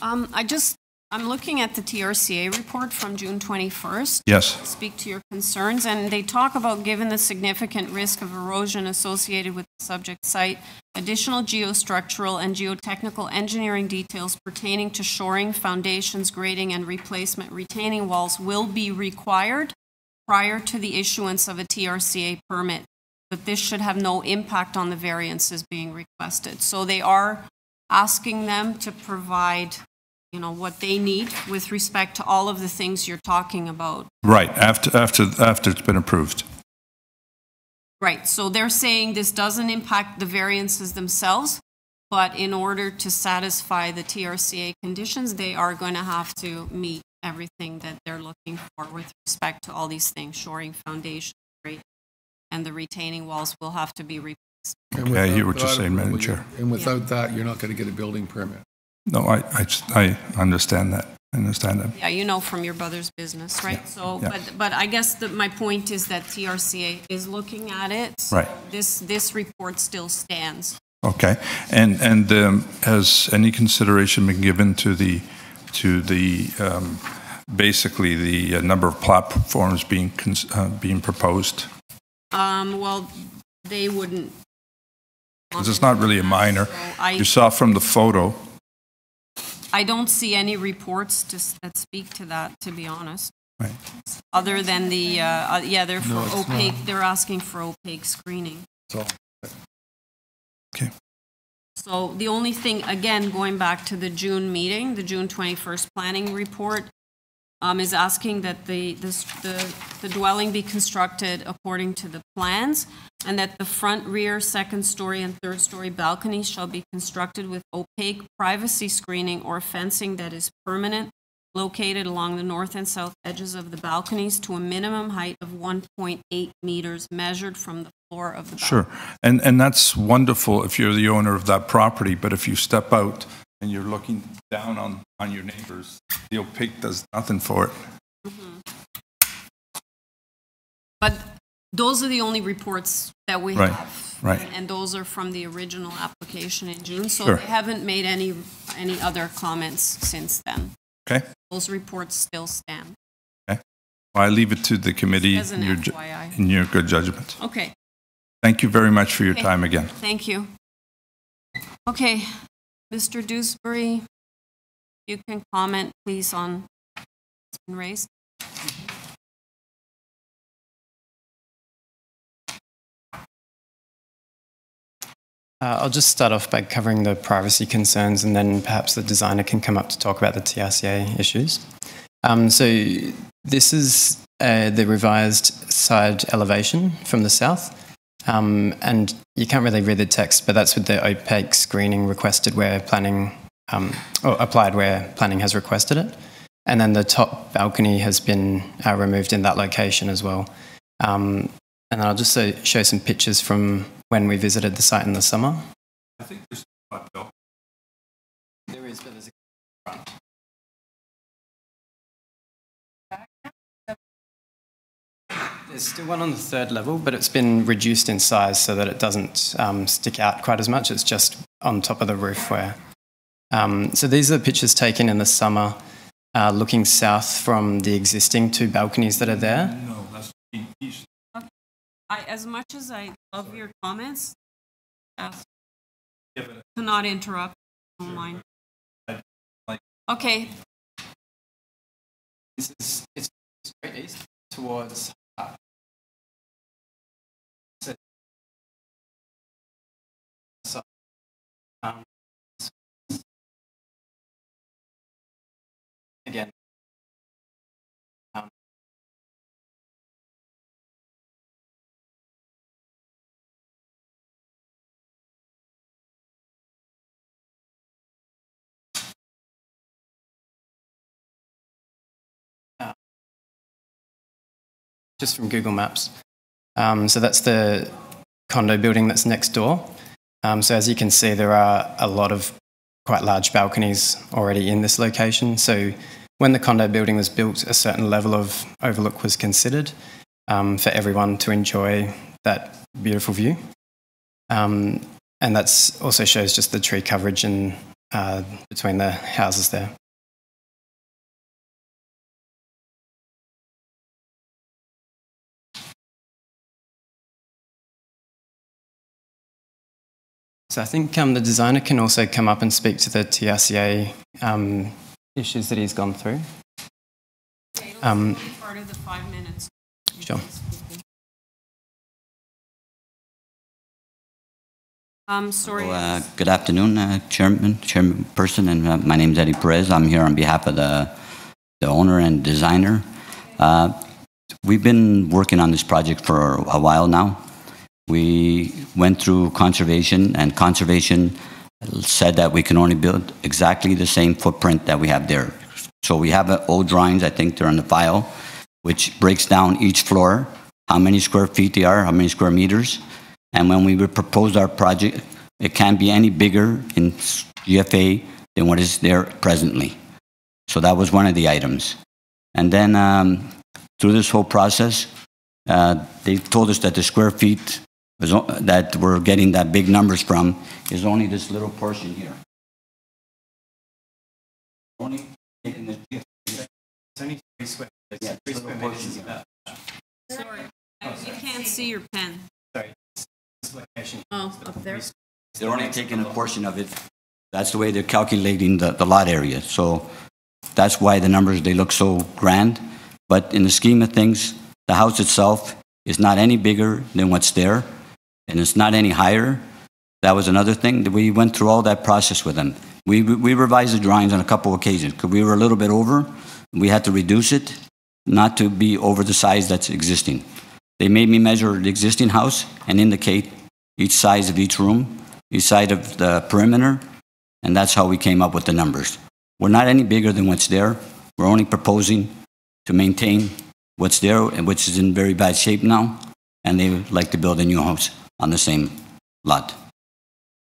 Um, I just, I'm looking at the TRCA report from June 21st. Yes. Speak to your concerns, and they talk about, given the significant risk of erosion associated with the subject site, additional geostructural and geotechnical engineering details pertaining to shoring, foundations, grading, and replacement retaining walls will be required prior to the issuance of a TRCA permit, but this should have no impact on the variances being requested. So they are asking them to provide, you know, what they need with respect to all of the things you're talking about. Right, after, after, after it's been approved. Right, so they're saying this doesn't impact the variances themselves, but in order to satisfy the TRCA conditions, they are going to have to meet everything that they're looking for with respect to all these things, shoring foundation, grade, and the retaining walls will have to be replaced. Okay, I hear what you're that saying, Madam Chair. And without that, you're not going to get a building permit. No, I, I, just- I understand that, I understand that. Yeah, you know from your brother's business, right? So, Yeah. but, but I guess that my point is that TRCA is looking at it. so Right. This, this report still stands. Okay, and, and um, has any consideration been given to the, to the, um, basically the uh, number of platforms being, cons- uh, being proposed? Um, well, they wouldn't. Because it's not really a minor. I- You saw from the photo, I don't see any reports to, that speak to that, to be honest. Right. Other than the, uh, uh, yeah, they're for No, it's opaque, not. they're asking for opaque screening. So, okay. So the only thing, again, going back to the June meeting, the June 21st planning report, um, is asking that the, the the dwelling be constructed according to the plans, and that the front, rear, second story, and third story balconies shall be constructed with opaque privacy screening or fencing that is permanent, located along the north and south edges of the balconies to a minimum height of 1.8 meters measured from the floor of the balcony. sure. And, and that's wonderful if you're the owner of that property, but if you step out and you're looking down on, on your neighbors, the opaque does nothing for it. Mm-hmm. But those are the only reports that we Right, have. right. And- And those are from the original application in June, so Sure. they haven't made any, any other comments since then. Okay? Those reports still stand. Okay. Well, I leave it to the committee in your, in your good judgment. Okay. Thank you very much for your Okay. time again. Thank you. Okay, Mr. Dewsbury, you can comment, please, on what's been raised. Uh, I'll just start off by covering the privacy concerns and then perhaps the designer can come up to talk about the TRCA issues. Um, so this is uh, the revised side elevation from the south. Um, and you can't really read the text, but that's with the opaque screening requested where planning, um, or applied where planning has requested it. And then the top balcony has been uh, removed in that location as well. Um, and I'll just uh, show some pictures from when we visited the site in the summer. I think there's There is, but there's a There's still one on the third level, but it's been reduced in size so that it doesn't um, stick out quite as much. It's just on top of the roof where. Um, so these are the pictures taken in the summer, uh, looking south from the existing two balconies that are there. No, that's east. I, as much as I love your comments, ask to not interrupt, don't mind. Okay, This is it's straight east towards. Um, again. Um, just from Google Maps. Um, so that's the condo building that's next door. Um, so as you can see, there are a lot of quite large balconies already in this location. So when the condo building was built, a certain level of overlook was considered um, for everyone to enjoy that beautiful view. Um, and that also shows just the tree coverage in, uh, between the houses there. So I think um, the designer can also come up and speak to the TRCA um, issues that he's gone through. Um, Part of the five minutes. sure. Um, sorry. So, uh, good afternoon, uh, Chairman, Chairperson, and uh, my name is Eddie Perez. I'm here on behalf of the, the owner and designer. Uh, we've been working on this project for a while now. We went through conservation, and conservation said that we can only build exactly the same footprint that we have there. So we have uh, old drawings, I think they're in the file, which breaks down each floor, how many square feet they are, how many square meters. And when we proposed our project, it can't be any bigger in GFA than what is there presently. So that was one of the items. And then um, through this whole process, uh, they told us that the square feet that we're getting that big numbers from is only this little portion here. Only taking the only three square, Yeah, three square meters is portion. Sorry. You can't see your pen. Sorry, this. Oh, up there. They're only taking a portion of it. That's the way they're calculating the, the lot area. So that's why the numbers, they look so grand. But in the scheme of things, the house itself is not any bigger than what's there, and it's not any higher. That was another thing, that we went through all that process with them. We, we revised the drawings on a couple of occasions, because we were a little bit over. We had to reduce it, not to be over the size that's existing. They made me measure the existing house and indicate each size of each room, each side of the perimeter, and that's how we came up with the numbers. We're not any bigger than what's there. We're only proposing to maintain what's there, and which is in very bad shape now, and they would like to build a new house on the same lot.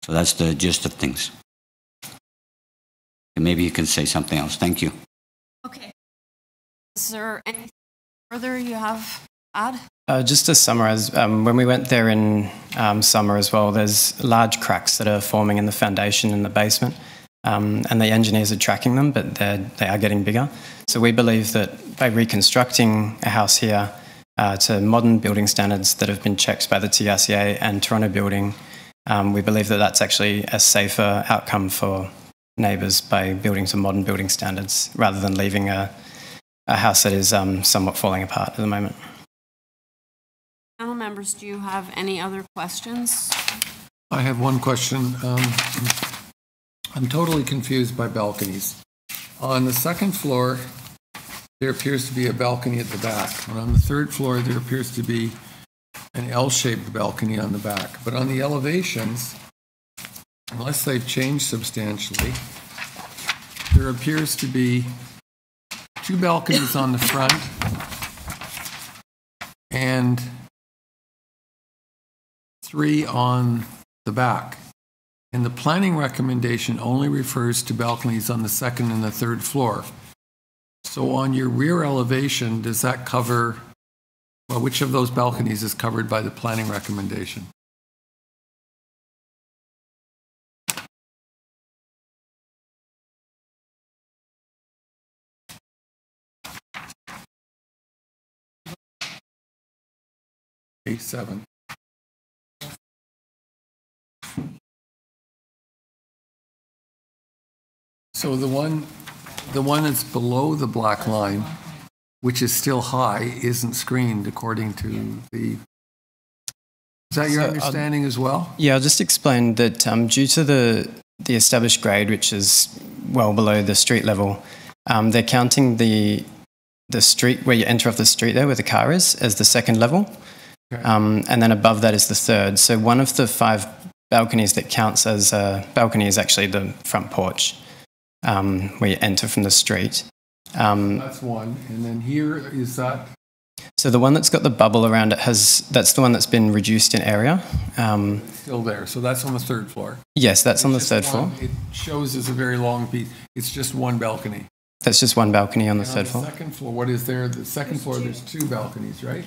So that's the gist of things. And maybe you can say something else. Thank you. Okay. Is there anything further you have add? Uh, just to summarize, um, when we went there in um, summer as well, there's large cracks that are forming in the foundation in the basement. Um, and the engineers are tracking them, but they're, they are getting bigger. So we believe that by reconstructing a house here uh, to modern building standards that have been checked by the TRCA and Toronto Building, um, we believe that that's actually a safer outcome for neighbours by building to modern building standards rather than leaving a, a house that is um, somewhat falling apart at the moment. Panel members, do you have any other questions? I have one question. Um, I'm totally confused by balconies. On the second floor, there appears to be a balcony at the back, and on the third floor, there appears to be an L-shaped balcony on the back. But on the elevations, unless they've changed substantially, there appears to be two balconies on the front and three on the back. And the planning recommendation only refers to balconies on the second and the third floor. So on your rear elevation, does that cover, well, which of those balconies is covered by the planning recommendation? A7. So the one, the one that's below the black line, which is still high, isn't screened according to the, is that your So, um, understanding as well? Yeah, I'll just explain that um, due to the, the established grade, which is well below the street level, um, they're counting the, the street where you enter off the street there where the car is as the second level. Um, and then above that is the third. So one of the five balconies that counts as a balcony is actually the front porch um, where you enter from the street. Um, That's one. And then here is that, So the one that's got the bubble around it has, that's the one that's been reduced in area. Um, Still there, so that's on the third floor. yes, that's on the third just floor. It shows as a very long piece, it's just one balcony. That's just one balcony on the And third the floor. second floor, what is there? The second floor, there's two balconies, right?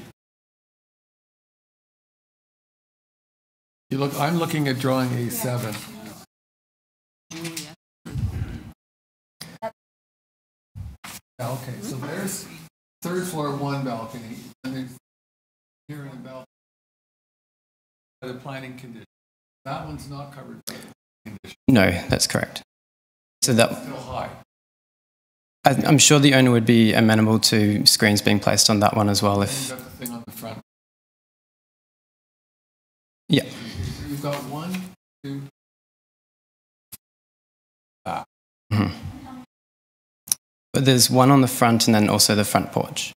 You look, I'm looking at drawing A7. Okay, so there's third floor, one balcony, and there's here in a balcony. by The planning condition. That one's not covered by the condition. No, that's correct. So that, Still high. I- I'm sure the owner would be amenable to screens being placed on that one as well You've if, got the thing on the front. yeah. You've got one, two. But there's one on the front and then also the front porch.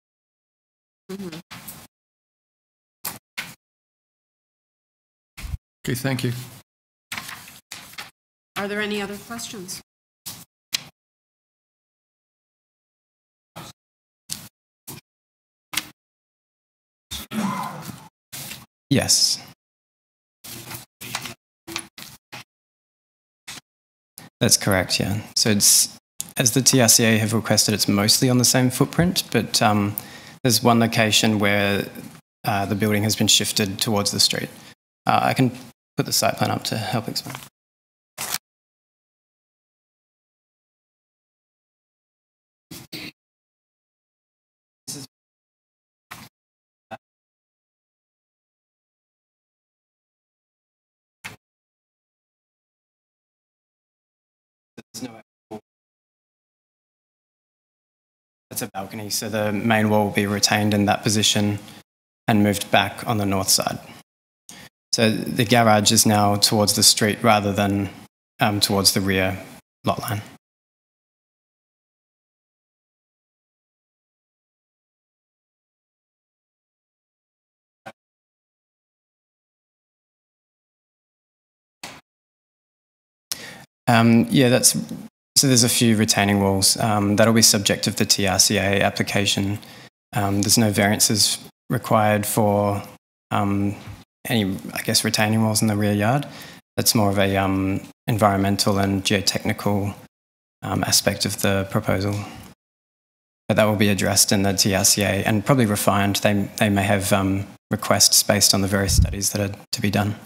okay, thank you. Are there any other questions? Yes. That's correct, yeah. So it's, as the TRCA have requested, it's mostly on the same footprint, but um, there's one location where uh, the building has been shifted towards the street. Uh, I can put the site plan up to help explain. That's a balcony, so the main wall will be retained in that position and moved back on the north side. So the garage is now towards the street rather than um, towards the rear lot line. Um, yeah, that's so. There's a few retaining walls um, that'll be subject of the TRCA application. Um, there's no variances required for um, any, I guess, retaining walls in the rear yard. That's more of a um, environmental and geotechnical um, aspect of the proposal. But that will be addressed in the TRCA and probably refined. They they may have um, requests based on the various studies that are to be done.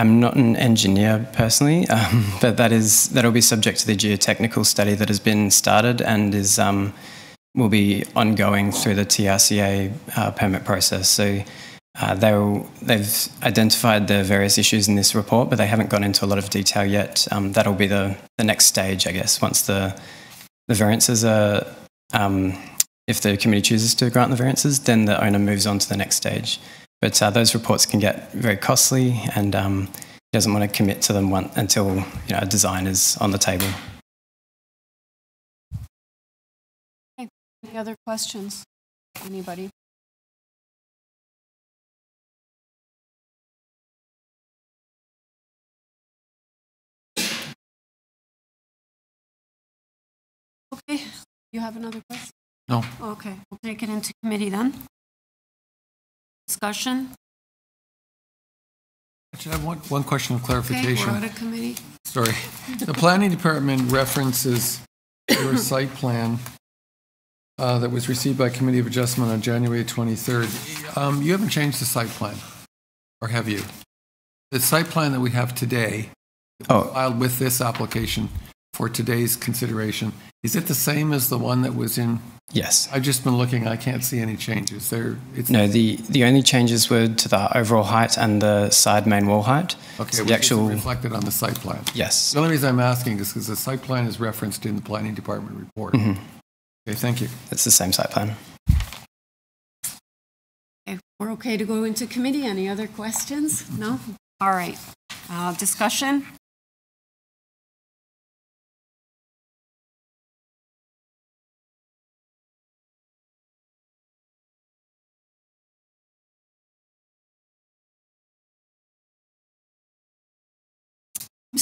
I'm not an engineer personally, um, but that is that'll be subject to the geotechnical study that has been started and is um, will be ongoing through the TRCA uh, permit process. So uh, they'll, they've identified the various issues in this report, but they haven't gone into a lot of detail yet. Um, that'll be the, the next stage, I guess, once the the variances are. Um, if the committee chooses to grant the variances, then the owner moves on to the next stage. But uh, those reports can get very costly, and um, he doesn't want to commit to them one, until you know a design is on the table. Any other questions? Anybody? Okay, you have another question? No. Okay, we'll take it into committee then. Discussion? Actually, I have one, one question of Okay, we're clarification. out of committee. Sorry. The planning department references your site plan uh, that was received by Committee of Adjustment on January 23rd. Um, You haven't changed the site plan, or have you? The site plan that we have today, filed with this application for today's consideration, is it the same as the one that was in? Yes. I've just been looking, I can't see any changes there. It's No, the, the only changes were to the overall height and the side main wall height. Okay, So which the is actual reflected on the site plan. Yes. The only reason I'm asking is because the site plan is referenced in the planning department report. Mhm. Okay, thank you. It's the same site plan. Okay, we're okay to go into committee. Any other questions? No? All right. Uh, Discussion?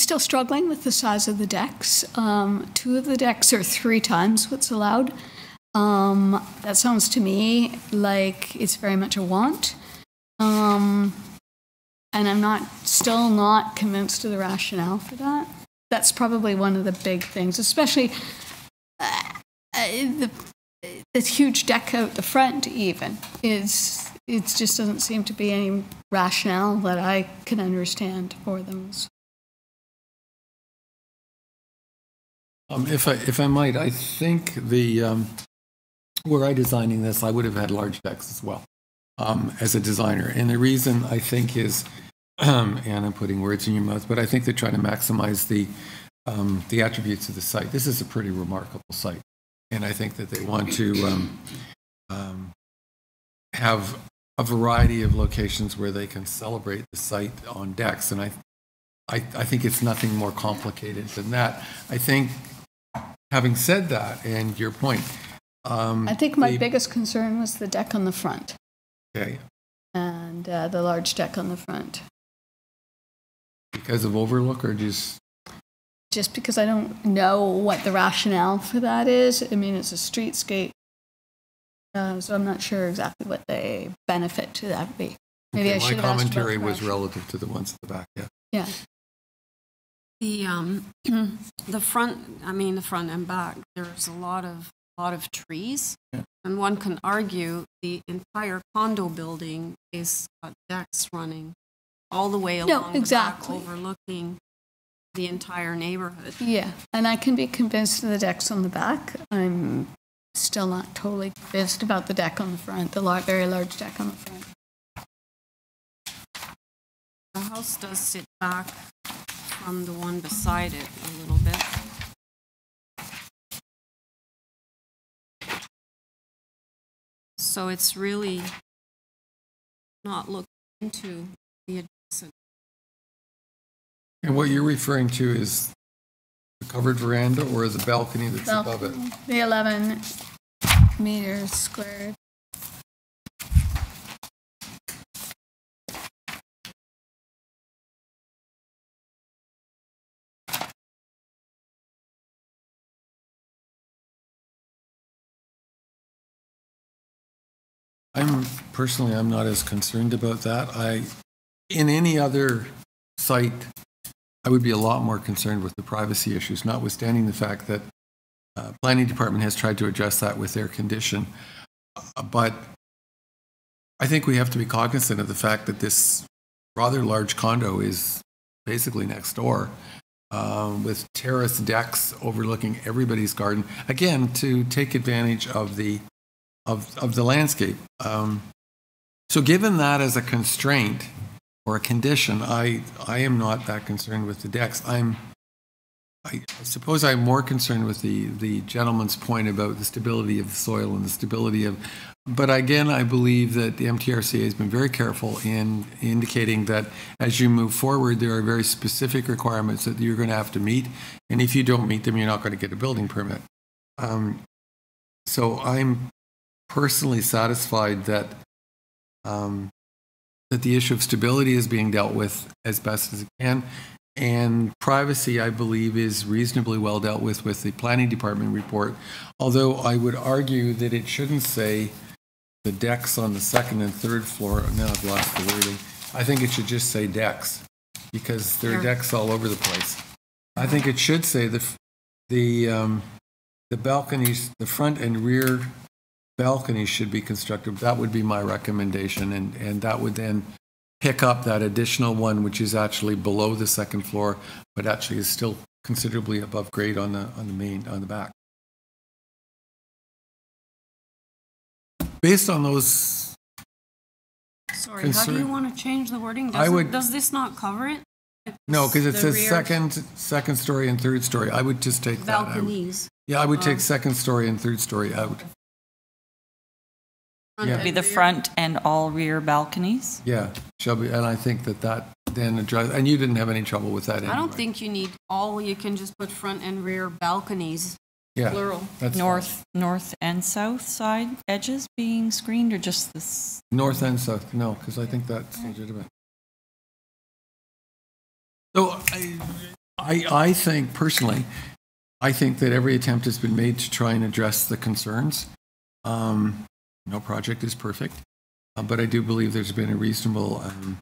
Still struggling with the size of the decks. Um, two of the decks are three times what's allowed. Um, that sounds to me like it's very much a want. Um, and I'm not, still not convinced of the rationale for that. That's probably one of the big things, especially uh, uh, the, the huge deck out the front even is, it just doesn't seem to be any rationale that I can understand for them. Um, if I, if I might, I think the, um, were I designing this, I would have had large decks as well, um, as a designer. And the reason I think is, and I'm putting words in your mouth, but I think they're trying to maximize the, um, the attributes of the site. This is a pretty remarkable site. And I think that they want to, um, um, have a variety of locations where they can celebrate the site on decks. And I, I, I think it's nothing more complicated than that. I think, having said that, and your point, um, I think my the- biggest concern was the deck on the front Okay, and uh, the large deck on the front. because of overlook or just, Just because I don't know what the rationale for that is. I mean, it's a streetscape. Uh, so I'm not sure exactly what the benefit to that would be. Maybe I Okay, should my have asked about commentary was rationale. relative to the ones at the back, yeah. Yeah. The, um, the front, I mean, the front and back, there's a lot of, lot of trees. And one can argue the entire condo building is got decks running all the way No, along the back, overlooking the entire neighborhood. Yeah, and I can be convinced of the decks on the back. I'm still not totally convinced about the deck on the front, the lar- very large deck on the front. The house does sit back from the one beside it a little bit. So it's really not looked into the adjacent. And what you're referring to is the covered veranda or the balcony that's above it? The 11 meters squared. Personally, I'm not as concerned about that. I, in any other site, I would be a lot more concerned with the privacy issues, notwithstanding the fact that uh, planning department has tried to address that with their condition. Uh, But I think we have to be cognizant of the fact that this rather large condo is basically next door um, with terrace decks overlooking everybody's garden, again, to take advantage of the, of, of the landscape. Um, so given that as a constraint or a condition, I, I am not that concerned with the decks. I'm, I suppose I'm more concerned with the, the gentleman's point about the stability of the soil and the stability of, but again, I believe that the MTRCA has been very careful in indicating that as you move forward, there are very specific requirements that you're going to have to meet, and if you don't meet them, you're not going to get a building permit. Um, so I'm personally satisfied that um, that the issue of stability is being dealt with as best as it can, and privacy, I believe, is reasonably well dealt with with the planning department report. Although I would argue that it shouldn't say the decks on the second and third floor. Now I've lost the wording. I think it should just say decks because there are decks all over the place. I think it should say the the um, the balconies, the front and rear balconies should be constructed. That would be my recommendation, and and that would then pick up that additional one, which is actually below the second floor, but actually is still considerably above grade on the on the main on the back. Based on those, Sorry, how do you want to change the wording? I Does, would- it, does this not cover it? no, because it says second, second story and third story. I would just take that out. Balconies. Yeah, I would take Um, second story and third story out. Front Yeah. Be the front and all rear balconies? Yeah, shall be, and I think that that then address, and you didn't have any trouble with that I don't think you need all, you can just put front and rear balconies, Yeah, plural. that's fine. North, north and south side edges being screened or just this? North and south, no, because I think that's legitimate. So I, I, I think personally, I think that every attempt has been made to try and address the concerns. Um, no project is perfect, uh, but I do believe there's been a reasonable um,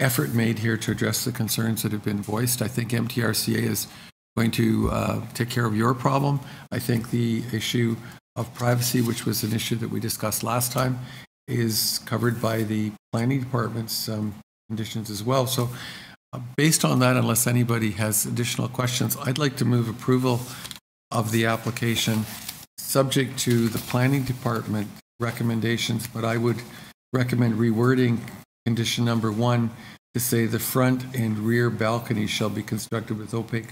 effort made here to address the concerns that have been voiced. I think MTRCA is going to uh, take care of your problem. I think the issue of privacy, which was an issue that we discussed last time, is covered by the planning department's um, conditions as well. So uh, based on that, unless anybody has additional questions, I'd like to move approval of the application subject to the planning department recommendations, but I would recommend rewording condition number one to say the front and rear balconies shall be constructed with opaque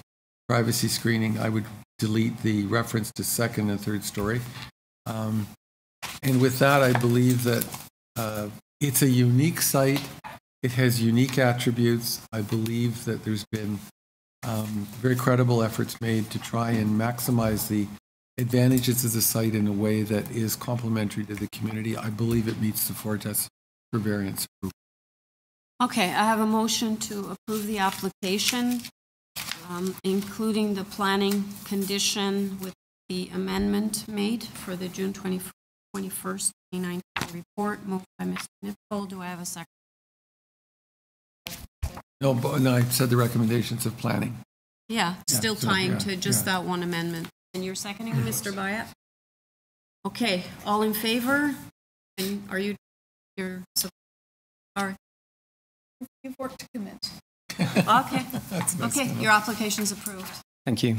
privacy screening. I would delete the reference to second and third story. Um, and with that, I believe that uh, it's a unique site. It has unique attributes. I believe that there's been um, very credible efforts made to try and maximize the advantages of the site in a way that is complementary to the community. I believe it meets the four tests for variance. Okay, I have a motion to approve the application, um, including the planning condition with the amendment made for the June 20 21st, 2019 report, moved by Mr. Nipfel. Do I have a second? No, but no, I said the recommendations of planning. Yeah, Yeah, still so, tying yeah, to just yeah. that one amendment. And you're seconding, Mr. Byatt? Okay, all in favor? And are you, you're, so- all right, You've worked to commit. okay. Okay, to know. your application's approved. Thank you.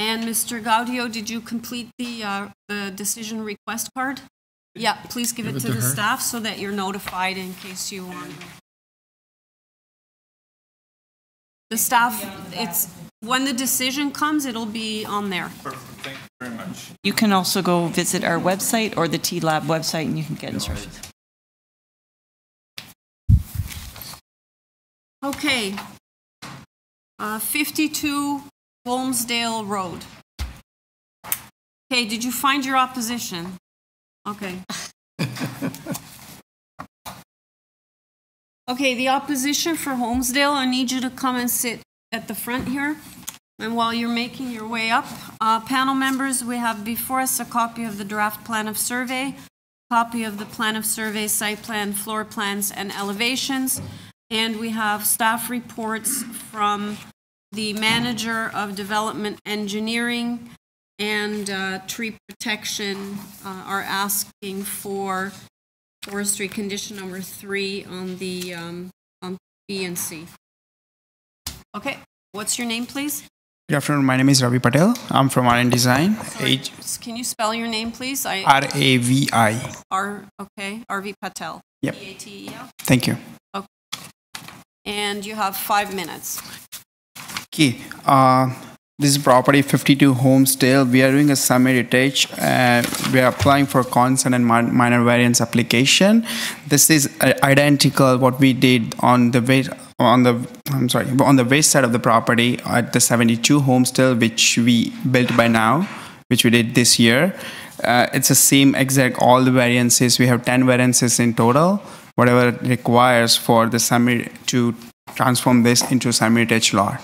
And Mr. Gaudio, did you complete the, uh, the decision request card? Yeah, please give Give it it to to the staff so that you're notified in case you want. The staff, it's, when the decision comes, it'll be on there. Thank you very much. You can also go visit our website or the T-Lab website and you can get instructions. Okay. Uh, 52 Holmesdale Road. Okay, did you find your opposition? Okay. Okay, the opposition for Holmesdale, I need you to come and sit at the front here. And while you're making your way up, uh, panel members, we have before us a copy of the draft plan of survey, copy of the plan of survey, site plan, floor plans, and elevations. And we have staff reports from the manager of development engineering and uh, tree protection uh, are asking for forestry condition number three on the, um, on B and C. Okay, what's your name, please? Good afternoon. My name is Ravi Patel. I'm from RN Design. H Can you spell your name, please? I R A V I. R, okay, RV Patel. Yep. P-A-T-E-L? Thank you. Okay. And you have five minutes. Okay. Uh, this is property 52 Holmesdale. We are doing a semi-detached. Uh, we are applying for consent and min- minor variance application. This is uh, identical what we did on the west on the I'm sorry on the west side of the property at the 72 Holmesdale, which we built by now, which we did this year. Uh, it's the same exact all the variances. We have 10 variances in total. Whatever it requires for the semi to transform this into semi-detached lot.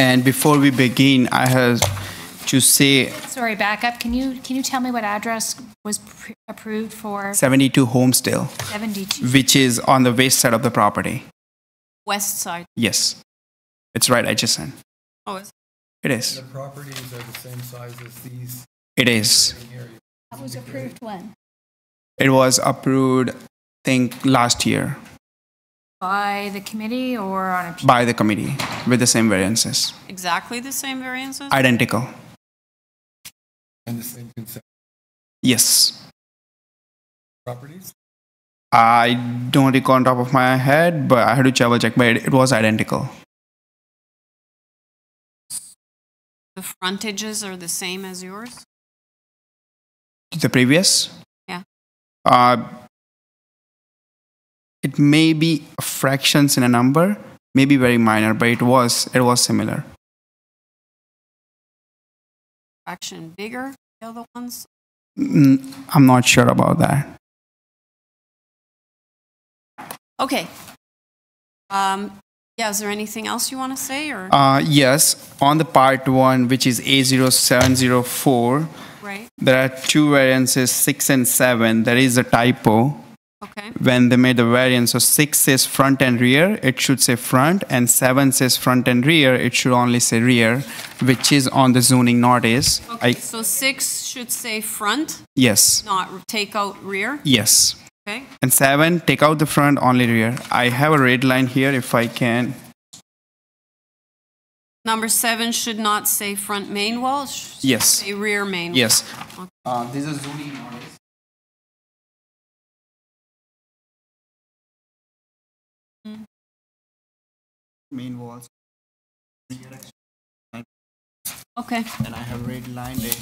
And before we begin, I have to say Sorry, back up. Can you, can you tell me what address was pre- approved for 72 Holmesdale, 72? which is on the west side of the property. West side. Yes, it's right adjacent. Oh, is It is. The properties are the same size as these. It is. That was approved when? It was approved, I think, last year By the committee or on a? by the committee with the same variances, exactly the same variances? identical. And the same consent Yes. properties? I don't recall on top of my head, but I had to double check, but it, it was identical. The frontages are the same as yours? The previous? Yeah. Uh, it may be fractions in a number, maybe very minor, but it was it was similar. Fraction bigger, the other ones? Mm, I'm not sure about that. Okay. Um, yeah, is there anything else you want to say, or? Uh, yes, on the part one, which is A0704, Right. there are two variances, six and seven. There is a typo. Okay. When they made the variance, so six says front and rear, it should say front, and seven says front and rear, it should only say rear, which is on the zoning notice. I, So six should say front, yes, not take out rear? yes. Okay. And seven, take out the front, only rear. I have a red line here if I can. Number seven should not say front main wall, it should Yes. say rear main. Yes. wall. Uh, this is zoning notice. Main walls. Okay. And I have red line there.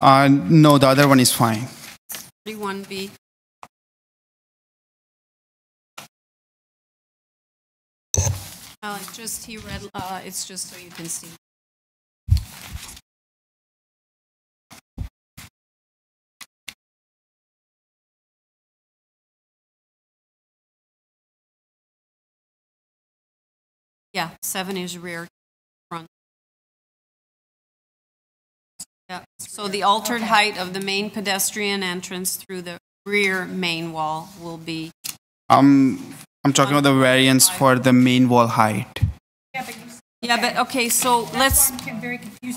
Uh, no, the other one is fine. 31B. Uh, just, he read, uh, it's just so you can see. Yeah, seven is rear, front. Yeah, so the altered height of the main pedestrian entrance through the rear main wall will be, Um, I'm talking about the variance for the main wall height. yeah, but, okay, so let's,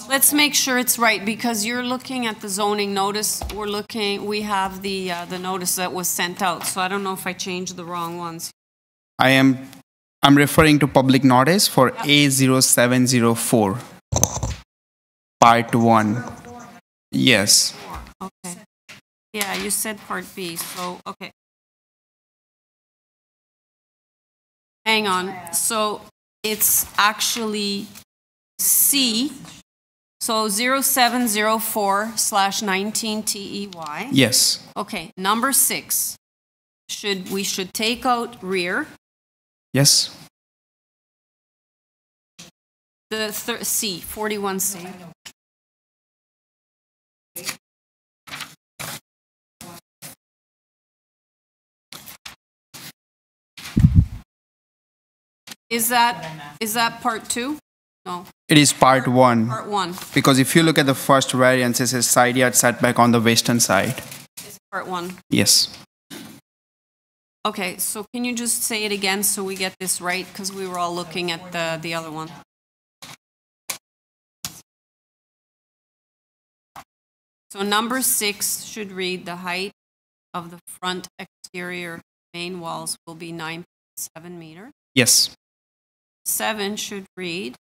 let's make sure it's right, because you're looking at the zoning notice, we're looking, we have the, uh, the notice that was sent out, so I don't know if I changed the wrong ones. I am, I'm referring to public notice for A0704. Part one. Yes. Okay. Yeah, you said part B, so, okay. Hang on, so it's actually C, so 0704 slash 19 TEY. Yes. Okay, number six, should, we should take out rear. Yes. The thir- C, 41C. Is that, is that part two? No, It is part one. part one, Because if you look at the first variance, it says side yard setback on the western side. Is part one. Yes. Okay, so can you just say it again so we get this right? Because we were all looking at the, the other one. So number six should read, the height of the front exterior main walls will be 9.7 meter. Yes. Seven should read,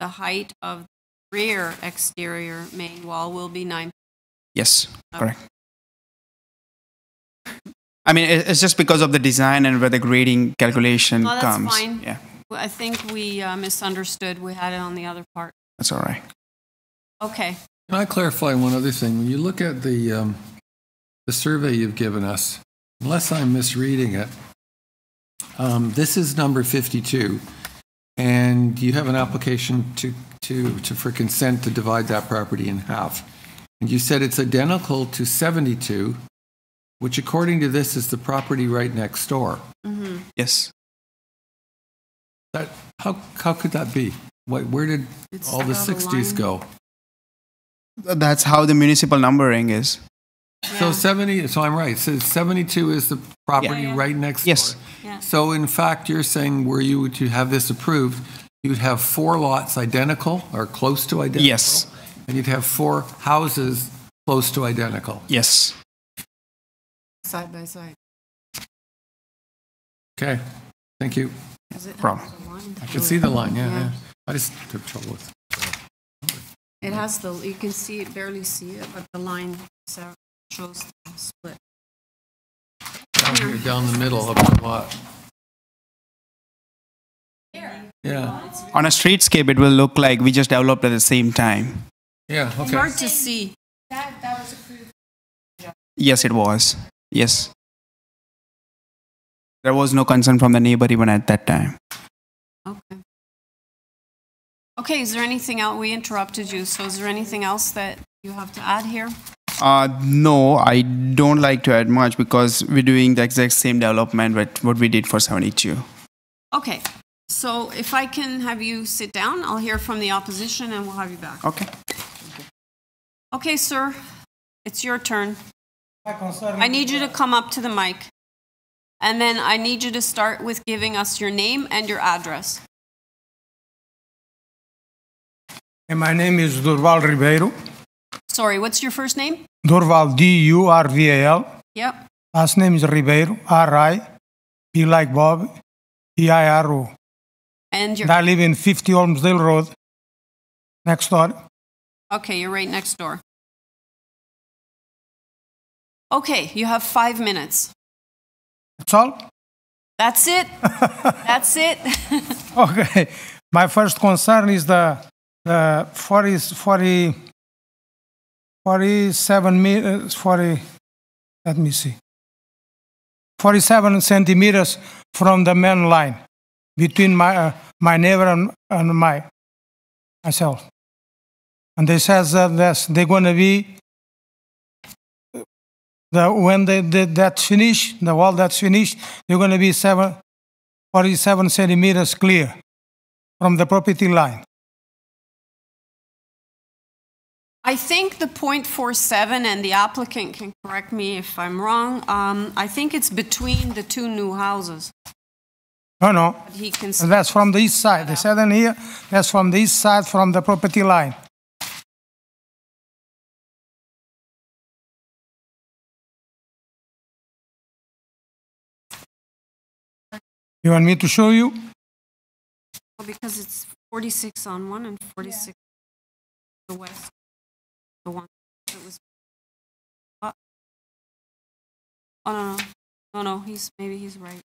the height of the rear exterior main wall will be 9. Yes. Correct. I mean, it's just because of the design and where the grading calculation No, that's comes. fine. Yeah, I think we uh, misunderstood. We had it on the other part. that's all right. Okay. Can I clarify one other thing? When you look at the, um, the survey you've given us, unless I'm misreading it, um, this is number 52, and you have an application to, to, to, for consent to divide that property in half. And you said it's identical to 72, which according to this is the property right next door. Mm-hmm. Yes. That, how, how could that be? What, where did It's all the 60s line. go? That's how the municipal numbering is. So 70, so I'm right, so 72 is the property Yeah. right next Yes. door? Yeah. So in fact, you're saying were you to have this approved, you'd have four lots identical or close to identical? Yes. And you'd have four houses close to identical? Yes. Side by side. Okay, thank you. Is it- Problem. I can see the line, yeah, yeah. I just took trouble with It has the, you can see it, barely see it, but the line so- shows the split. down here, down the middle of the lot. Yeah, On a streetscape, it will look like we just developed at the same time. yeah, It's okay. hard to see. That, that was approved. Yes, it was. Yes. There was no concern from the neighbor even at that time. Okay. Okay, is there anything else? We interrupted you, so is there anything else that you have to add here? Uh, no, I don't like to add much because we're doing the exact same development with what we did for 72. Okay, so if I can have you sit down, I'll hear from the opposition and we'll have you back. Okay. Okay, sir, it's your turn. I need you to come up to the mic. And then I need you to start with giving us your name and your address. And my name is Durval Ribeiro. Sorry, what's your first name? Durval, D U R V A L. Yep. Last name is Ribeiro, R I, B like Bob, E I R O. And And I live in 50 Olmsdale Road, next door. Okay, you're right next door. Okay, you have five minutes. That's all? That's it. That's it. Okay. My first concern is the, the 40, 40, 47 meters, 40, let me see, 47 centimeters from the main line between my, uh, my neighbor and, and my, myself. And they says that they're going to be, the, when they, they, that's finished, the wall that's finished, they're going to be seven, 47 centimeters clear from the property line. I think the .47, and the applicant can correct me if I'm wrong, um, I think it's between the two new houses. No, no. He can. That's from the east side. They said in here, that's from the east side from the property line. You want me to show you? Well, Because it's 46 on one and 46 the west. The one that was. Uh, Oh, no, no, no, no, he's, maybe he's right.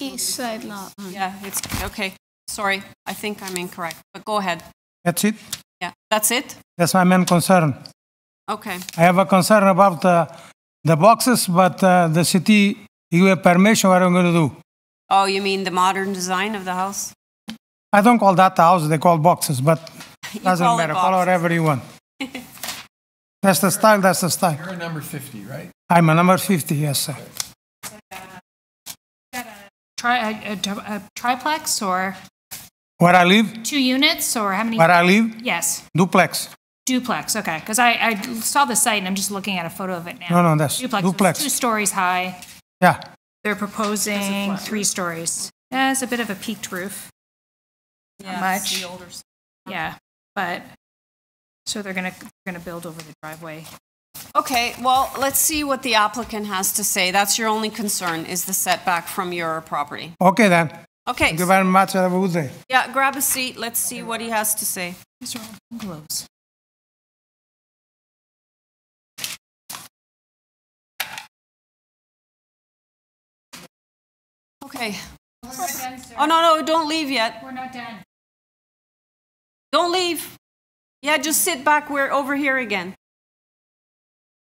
East side lot. Yeah, it's, okay, sorry, I think I'm incorrect, but go ahead. That's it. Yeah, that's it? That's my main concern. Okay. I have a concern about uh, the boxes, but uh, the city, you have permission, what I'm going to do? Oh, you mean the modern design of the house? I don't call that the house, they call boxes, but doesn't call it matter. Call boxes. whatever you want. That's the style, that's the style. You're a number 50, right? I'm a number 50, yes, sir. Tri, a, a, a triplex or Where I live, two units or how many? where I live, Yes, duplex. Duplex. Okay, because I, I saw the site and I'm just looking at a photo of it now. No, no, that's duplex. duplex. It's two stories high. Yeah. They're proposing three stories. Yeah, it's a bit of a peaked roof. Not Yeah, much. the older s- Yeah, but so they're gonna they're gonna build over the driveway. Okay, well, let's see what the applicant has to say. That's your only concern, is the setback from your property. Okay, then. Okay. Thank you very much. Have a good day. Yeah, grab a seat, let's see what he has to say. Mr. Gloves. Okay. Oh, no, no, don't leave yet. We're not done. Don't leave. Yeah, just sit back We're over here again.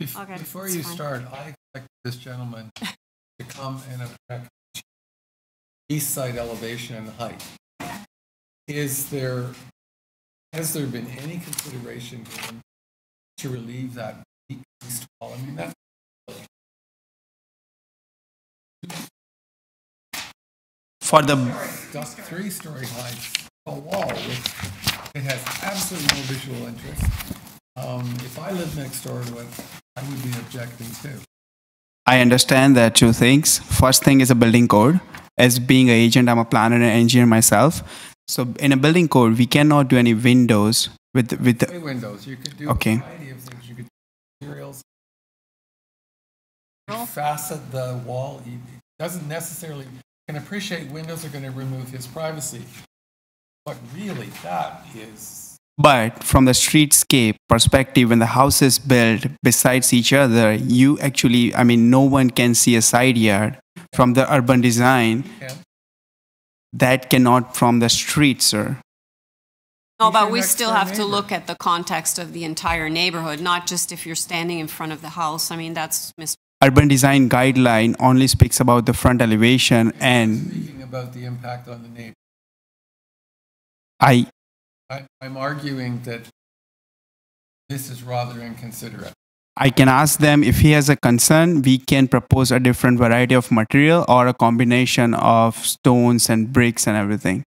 Bef- Okay, Before you fine. start, I expect this gentleman to come and object east side elevation and height. Is there, has there been any consideration given to relieve that east wall? I mean, that, For the dusk three-story height, a wall, which it has absolutely no visual interest. Um, If I lived next door to it, I would be objecting too. I understand there are two things. First thing is a building code. As being an agent, I'm a planner and engineer myself. So in a building code, we cannot do any windows with with the, windows, you could do a Okay. variety of things. You could do materials. You Facet the wall. He doesn't necessarily, can appreciate windows are going to remove his privacy. But really, that is, But from the streetscape perspective, when the house is built besides each other, you actually, I mean, no one can see a side yard from the urban design. can. That cannot from the street, sir. No, but we still door have to look at the context of the entire neighborhood, not just if you're standing in front of the house. I mean, that's mis- urban design guideline only speaks about the front elevation and Speaking about the impact on the neighbor. I, I, I'm arguing that this is rather inconsiderate. I can ask them if he has a concern, we can propose a different variety of material or a combination of stones and bricks and everything.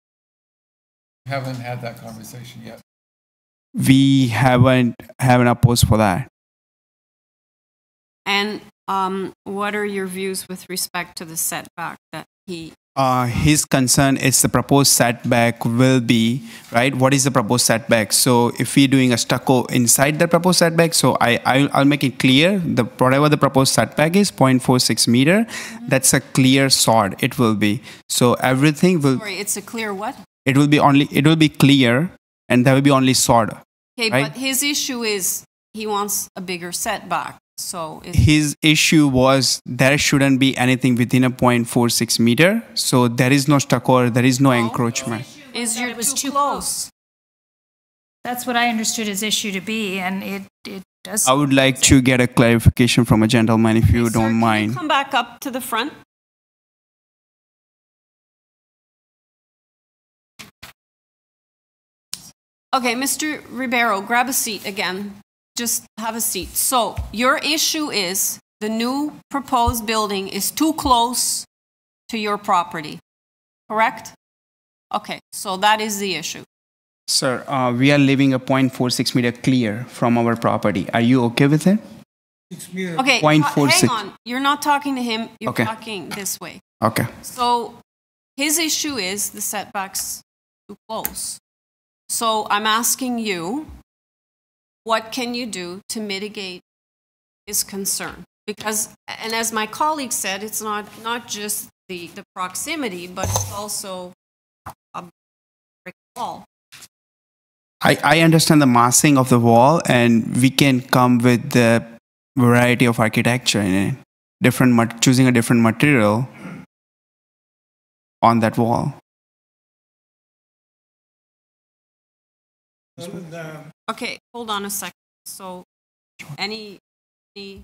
We haven't had that conversation yet. We haven't have an opposed for that. And um, what are your views with respect to the setback that he, Uh, his concern is the proposed setback will be right. What is the proposed setback? So if we're doing a stucco inside the proposed setback, so I I'll, I'll make it clear the whatever the proposed setback is 0.46 meter. That's a clear sod. It will be so everything will sorry, it's a clear what? it will be only it will be clear and there will be only sod. Okay, right? but his issue is he wants a bigger setback, so is, his issue was there shouldn't be anything within a 0.46 meter. So there is no stucco, there is no encroachment. is that you're it was too too close. That's what I understood his issue to be, and it, it does. I would like to get a clarification from a gentleman if you don't mind. come back up to the front. Okay, Mr. Ribeiro, grab a seat again. Just have a seat. So your issue is the new proposed building is too close to your property, correct? Okay, so that is the issue. Sir, uh, we are leaving a 0.46 meter clear from our property. Are you okay with it? Okay, uh, 0.46. hang on. You're not talking to him, you're Okay. talking this way. Okay. So his issue is the setbacks too close. So I'm asking you, what can you do to mitigate his concern? Because, and as my colleague said, it's not, not just the, the proximity, but it's also a brick wall. I, I understand the massing of the wall, and we can come with the variety of architecture in it. Different, choosing a different material on that wall. Okay, hold on a second. So, any, any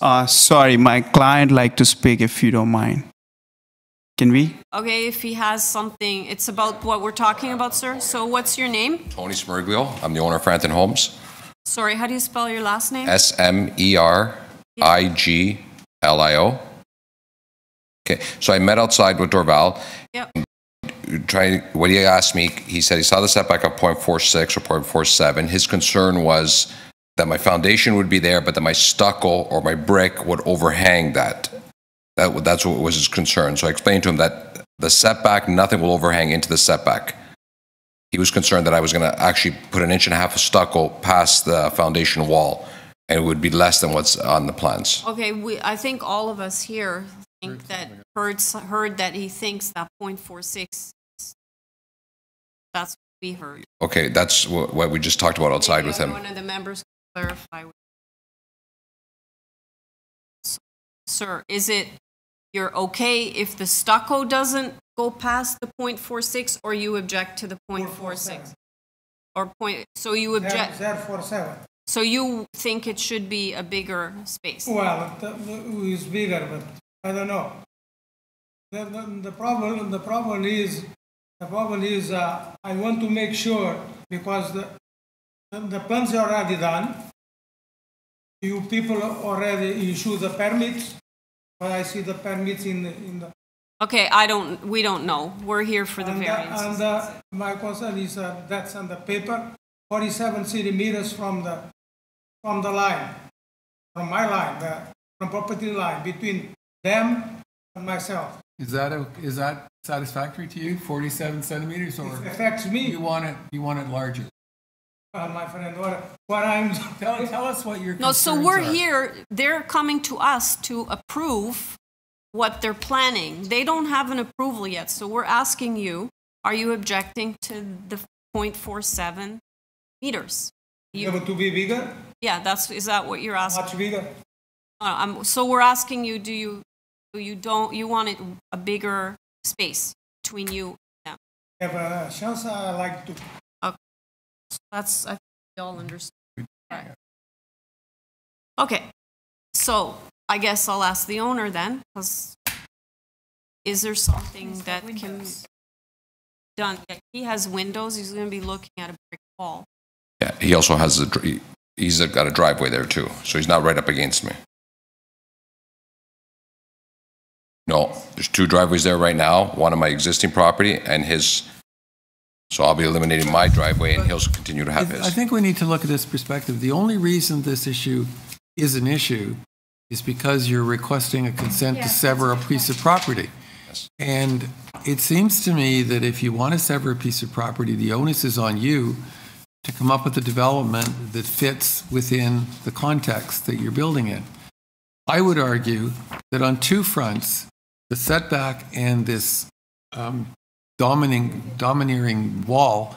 Uh, sorry, my client like to speak if you don't mind. Can we? Okay, if he has something, it's about what we're talking about, sir. So what's your name? Tony Smeriglio. I'm the owner of Frampton Homes. Sorry, how do you spell your last name? S M E R I G L I O. Okay, so I met outside with Dorval. Yep. Trying, what he asked me, he said he saw the setback of 0.46 or 0.47. His concern was that my foundation would be there, but that my stucco or my brick would overhang that. That, that's what was his concern. So I explained to him that the setback, nothing will overhang into the setback. He was concerned that I was going to actually put an inch and a half of stucco past the foundation wall, and it would be less than what's on the plans. Okay, we, I think all of us here think that, heard, heard that he thinks that .46, that's what we heard. Okay, that's wha- what we just talked about outside with him. One of the members can clarify. Sir, is it, you're okay if the stucco doesn't go past the .46, or you object to the .46? Or point, so you object, There for so you think it should be a bigger space? Well, the, the, bigger, but I don't know. The, the, the problem, the problem is, the problem is, uh, I want to make sure, because the, the, the plans are already done. You people already issue the permits, but I see the permits in, the- in the. Okay, I don't, we don't know. We're here for the and, uh. And, uh, my concern is, uh, that's on the paper, forty-seven centimeters from the, from the line, from my line, the, from property line, between them and myself. Is that, o- is that satisfactory to you, 47 centimeters, or? It affects me. You want it, you want it larger? Uh, my friend, what, what I'm. Tell, tell us what your No, so we're are. here, they're coming to us to approve what they're planning. They don't have an approval yet, so we're asking you, are you objecting to the .47 meters? You- Able to be bigger, Yeah, that's, is that what you're asking? much bigger. Uh, I'm- So we're asking you, do you, do you don't, you want it a bigger space between you and them? Have a chance, I like to. Okay. That's, I think we all understand. Right. Okay, so I guess I'll ask the owner then, because is there something that can be done? He has windows, he's gonna be looking at a brick wall. Yeah, he also has a, he's got a driveway there too, so he's not right up against me. No, there's two driveways there right now, one on my existing property and his, so I'll be eliminating my driveway and he'll continue to have his. I his. think we need to look at this perspective. The only reason this issue is an issue is because you're requesting a consent to sever a piece of property. Yes. And it seems to me that if you want to sever a piece of property, the onus is on you to come up with a development that fits within the context that you're building in. I would argue that on two fronts, the setback and this um, dominating, domineering wall,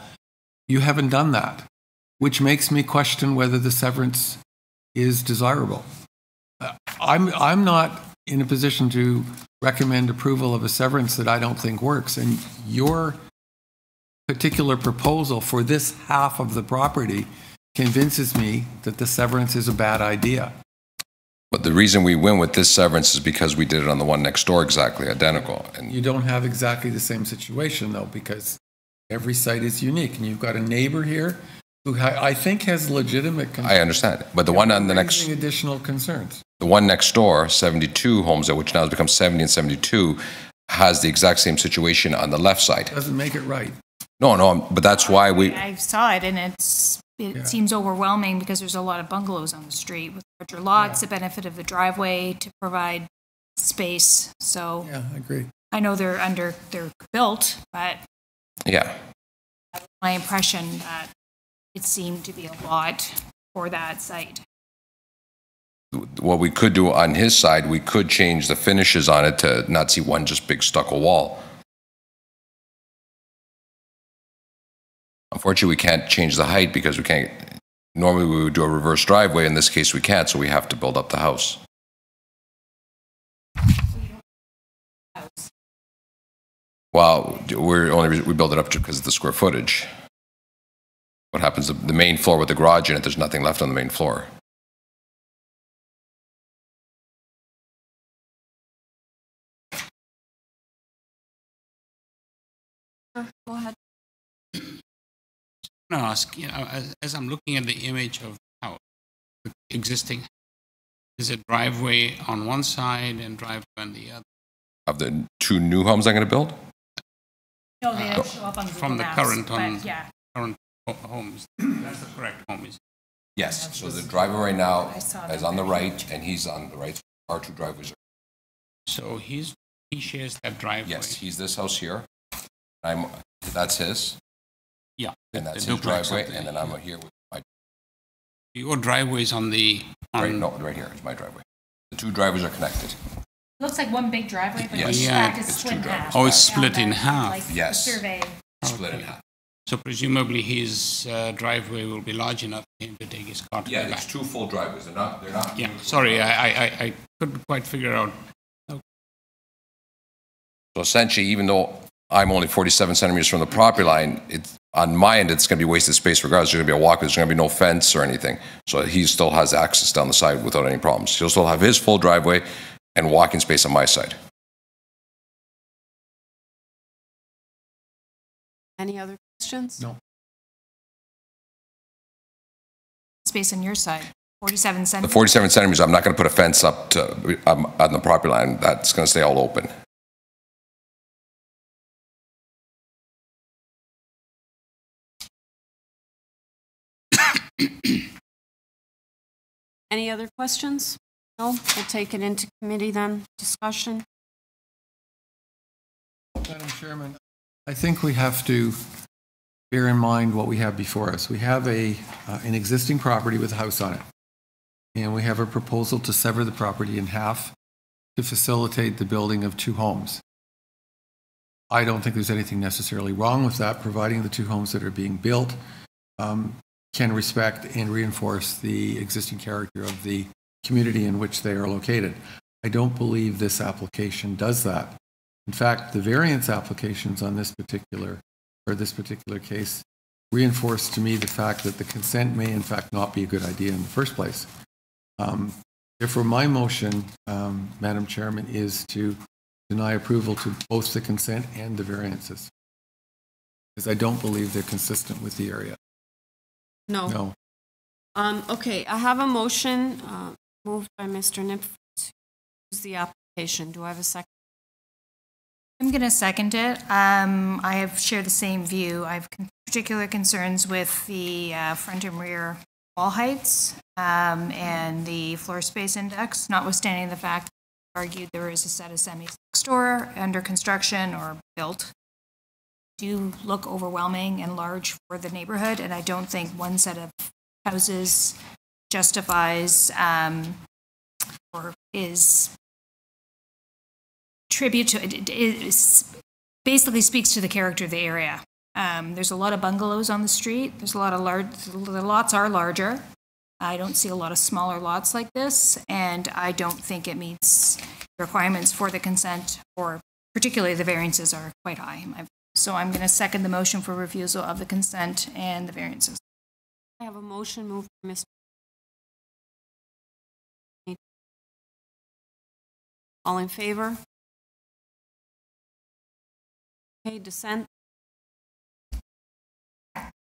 you haven't done that, which makes me question whether the severance is desirable. Uh, I'm, I'm not in a position to recommend approval of a severance that I don't think works, and your particular proposal for this half of the property convinces me that the severance is a bad idea. But the reason we win with this severance is because we did it on the one next door exactly identical. And You don't have exactly the same situation, though, because every site is unique, and you've got a neighbor here who I I think has legitimate concerns. I understand, but the one on the next, additional concerns. the one next door, 72 homes, which now has become 70 and 72, has the exact same situation on the left side. Doesn't make it right. No, no, but that's why we, I saw it and it's, Yeah. it seems overwhelming because there's a lot of bungalows on the street with larger lots, the benefit of the driveway to provide space, so. Yeah, I agree. I know they're under, they're built, but yeah. my impression that it seemed to be a lot for that site. what we could do on his side, we could change the finishes on it to not see one just big stucco wall. Unfortunately, we can't change the height because we can't, normally we would do a reverse driveway. In this case, we can't, so we have to build up the house. Well, we're only, we build it up because of the square footage. What happens, the- main floor with the garage in it, there's nothing left on the main floor. Go ahead. I want to ask, you know, as, as I'm looking at the image of the house, the existing, is it driveway on one side and driveway on the other? Of the two new homes I'm going to build? No, they Uh, don't show up on Google From the Maps, current, on, yeah. current homes, that's the correct home, is Yes, so the driveway right now is on the right, and he's on the right. Our two driveways are, So he's, he shares that driveway? yes, he's this house here. I'm, that's his, Yeah. and that's the his duplex driveway, up there, and then. I'm here with my, Your driveway is on the, right, on, no, right here is my driveway. The two driveways are connected. Looks like one big driveway, but Yes. in Yeah. fact it's It's two split in driveways. half. Oh, it's Yeah, split in that, half. like, the Yes. Survey. Split in half. so presumably his uh, driveway will be large enough for him to take his car to Yeah, the it's back? two full driveways, they're not, they're not. Yeah, sorry, I, I, I- I couldn't quite figure out, So essentially, even though I'm only 47 centimeters from the property line, it's, on my end, it's going to be wasted space regardless. There's going to be a walkway, there's going to be no fence or anything. So he still has access down the side without any problems. He'll still have his full driveway and walking space on my side. Any other questions? No. Space on your side, 47 The centimeters. 47 centimeters, I'm not going to put a fence up to, um, on the property line. That's going to stay all open. Any other questions? No, we'll take it into committee then, discussion. Madam Chairman, I think we have to bear in mind what we have before us. We have a, uh, an existing property with a house on it. And we have a proposal to sever the property in half to facilitate the building of two homes. I don't think there's anything necessarily wrong with that, providing the two homes that are being built um, can respect and reinforce the existing character of the community in which they are located. I don't believe this application does that. In fact, the variance applications on this particular, or this particular case, reinforce to me the fact that the consent may in fact not be a good idea in the first place. Um, Therefore, my motion, um, Madam Chairman, is to deny approval to both the consent and the variances. Because I don't believe they're consistent with the area. No. No. Um, okay, I have a motion, uh, moved by Mr. Nip to use the application. Do I have a second? I'm going to second it. Um, I have shared the same view. I have con- particular concerns with the uh, front and rear wall heights um, and the floor space index, notwithstanding the fact argued there is a set of semi-next door under construction or built. Do look overwhelming and large for the neighborhood, and I don't think one set of houses justifies um, or is tribute to, it basically speaks to the character of the area. Um, there's a lot of bungalows on the street. There's a lot of large, the lots are larger. I don't see a lot of smaller lots like this, and I don't think it meets requirements for the consent, or particularly the variances are quite high. in my. So I'm going to second the motion for refusal of the consent and the variances. I have a motion moved by Mr. All in favor? Okay, dissent?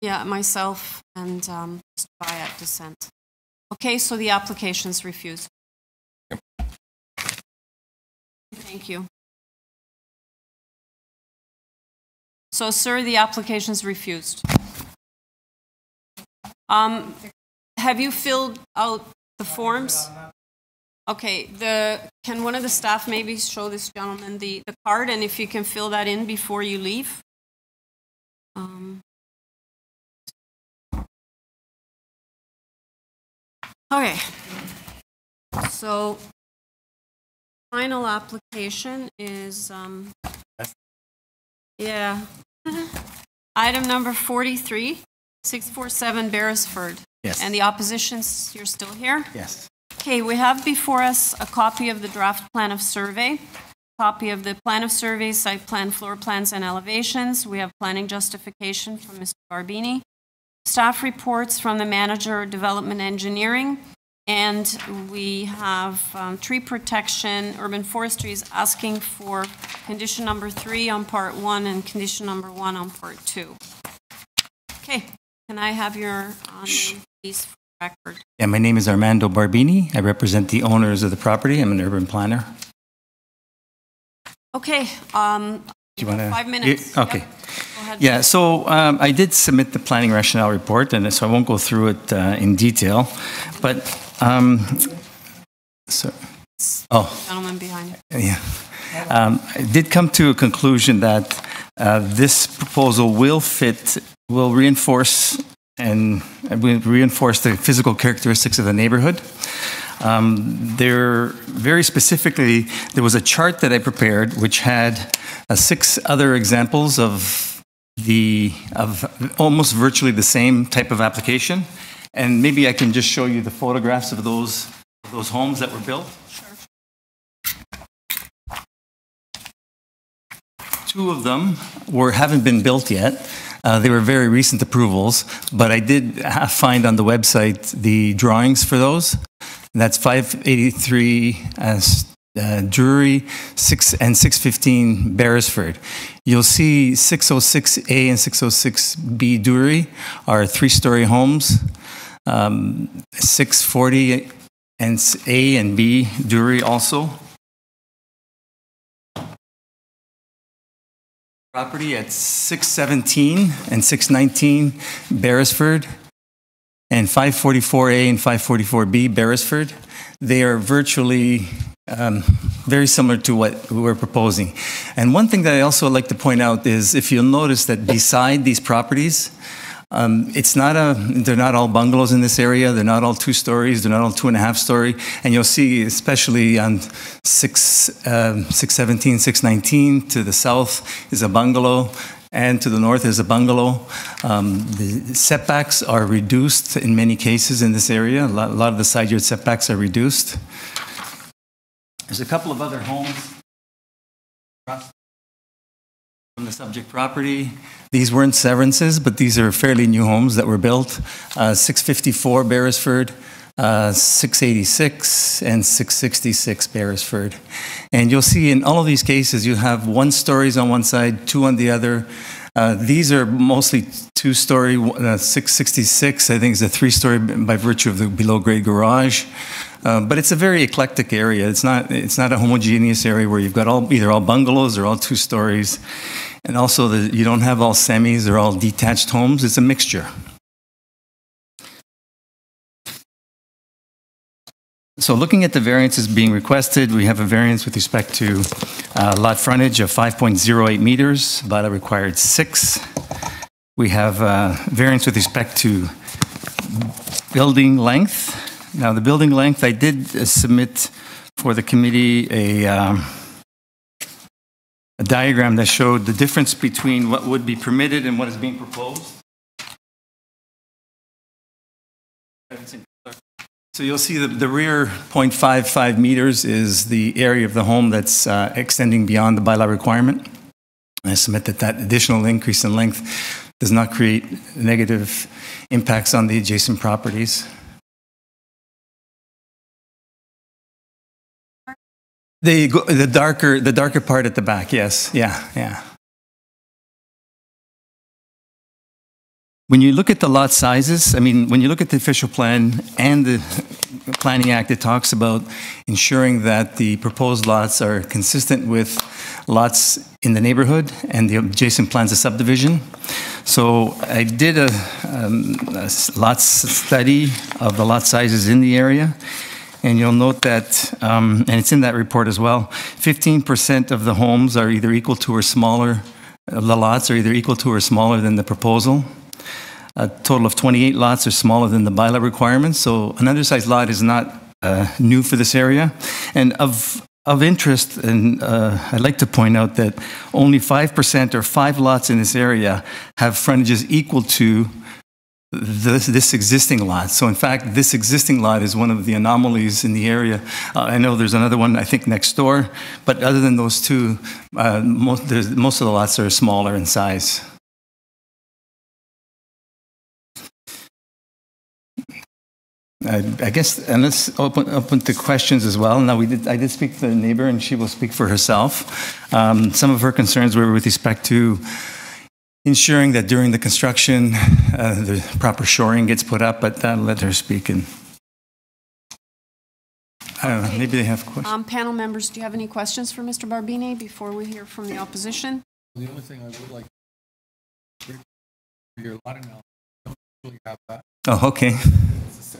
Yeah, myself and um, Mr. Bayat dissent. Okay, so the application's refused. Thank you. So, sir, the application is refused. Um, have you filled out the forms? Okay, the, can one of the staff maybe show this gentleman the, the card, and if you can fill that in before you leave? Um, Okay. So, final application is, um, yeah. Mm-hmm. Item number 43, 647 Beresford. Yes. And the oppositions, you're still here? Yes. Okay, we have before us a copy of the draft plan of survey, copy of the plan of survey, site plan, floor plans, and elevations. We have planning justification from Mr. Barbini, staff reports from the manager of development engineering, and we have um, tree protection, urban forestry is asking for condition number three on part one and condition number one on part two. Okay, can I have your uh, name, please, for record? Yeah, my name is Armando Barbini. I represent the owners of the property. I'm an urban planner. Okay, um, Do you want to? five minutes. Okay. Yep. Yeah, so um, I did submit the planning rationale report, and so I won't go through it uh, in detail. But, um, so, oh, Gentleman behind. yeah. Um, I did come to a conclusion that uh, this proposal will fit, will reinforce and uh, will reinforce the physical characteristics of the neighborhood. Um, there, very specifically, there was a chart that I prepared which had uh, six other examples of the of almost virtually the same type of application, and maybe I can just show you the photographs of those those homes that were built. Two of them were haven't been built yet. Uh, they were very recent approvals, but I did find on the website the drawings for those. That's 583 as uh, Durie, 6 and 615 Beresford. You'll see 606A and 606B Durie are three-story homes. Um, 640 and A and B Durie also. Property at 617 and 619 Beresford and 544A and 544B Beresford. They are virtually um, very similar to what we're proposing. And one thing that I also like to point out is if you'll notice that beside these properties, um, it's not a, they're not all bungalows in this area. They're not all two stories. They're not all two and a half story. And you'll see, especially on 6, um, 617, 619 to the south is a bungalow. And to the north is a bungalow. Um, the setbacks are reduced in many cases in this area. A lot, a lot of the side yard setbacks are reduced. There's a couple of other homes from the subject property. These weren't severances, but these are fairly new homes that were built. Uh, 654 Beresford, uh, 686 and 666 Beresford. And you'll see in all of these cases, you have one stories on one side, two on the other. Uh, these are mostly two-story. Uh, 666, I think, is a three-story by virtue of the below-grade garage. Uh, but it's a very eclectic area. It's not. It's not a homogeneous area where you've got all either all bungalows or all two stories, and also the, you don't have all semis or all detached homes. It's a mixture. So looking at the variances being requested, we have a variance with respect to uh, lot frontage of 5.08 meters, bylaw required six. We have uh, variance with respect to building length. Now, the building length, I did uh, submit for the committee a, um, a diagram that showed the difference between what would be permitted and what is being proposed. So you'll see the, the rear 0.55 meters is the area of the home that's uh, extending beyond the bylaw requirement. I submit that that additional increase in length does not create negative impacts on the adjacent properties. The, the darker the darker part at the back, yes, yeah, yeah. When you look at the lot sizes, I mean, when you look at the official plan and the Planning Act, it talks about ensuring that the proposed lots are consistent with lots in the neighborhood and the adjacent plans of subdivision. So I did a, um, a lot study of the lot sizes in the area. And you'll note that, um, and it's in that report as well, 15% of the homes are either equal to or smaller, the lots are either equal to or smaller than the proposal. A total of 28 lots are smaller than the bylaw requirements, so an undersized lot is not uh, new for this area. And of, of interest, and uh, I'd like to point out that only 5% or five lots in this area have frontages equal to this, this, existing lot. So in fact, this existing lot is one of the anomalies in the area. Uh, I know there's another one, I think, next door, but other than those two, uh, most, most of the lots are smaller in size. I, I guess, and let's open, open to questions as well. Now, we did, I did speak to the neighbor, and she will speak for herself. Um, some of her concerns were with respect to ensuring that during the construction, uh, the proper shoring gets put up, but I'll let her speak. And I don't know, maybe they have questions. Um, panel members, do you have any questions for Mr. Barbini before we hear from the opposition? The only thing I would like for your lot analysis, don't really have that. Oh, okay.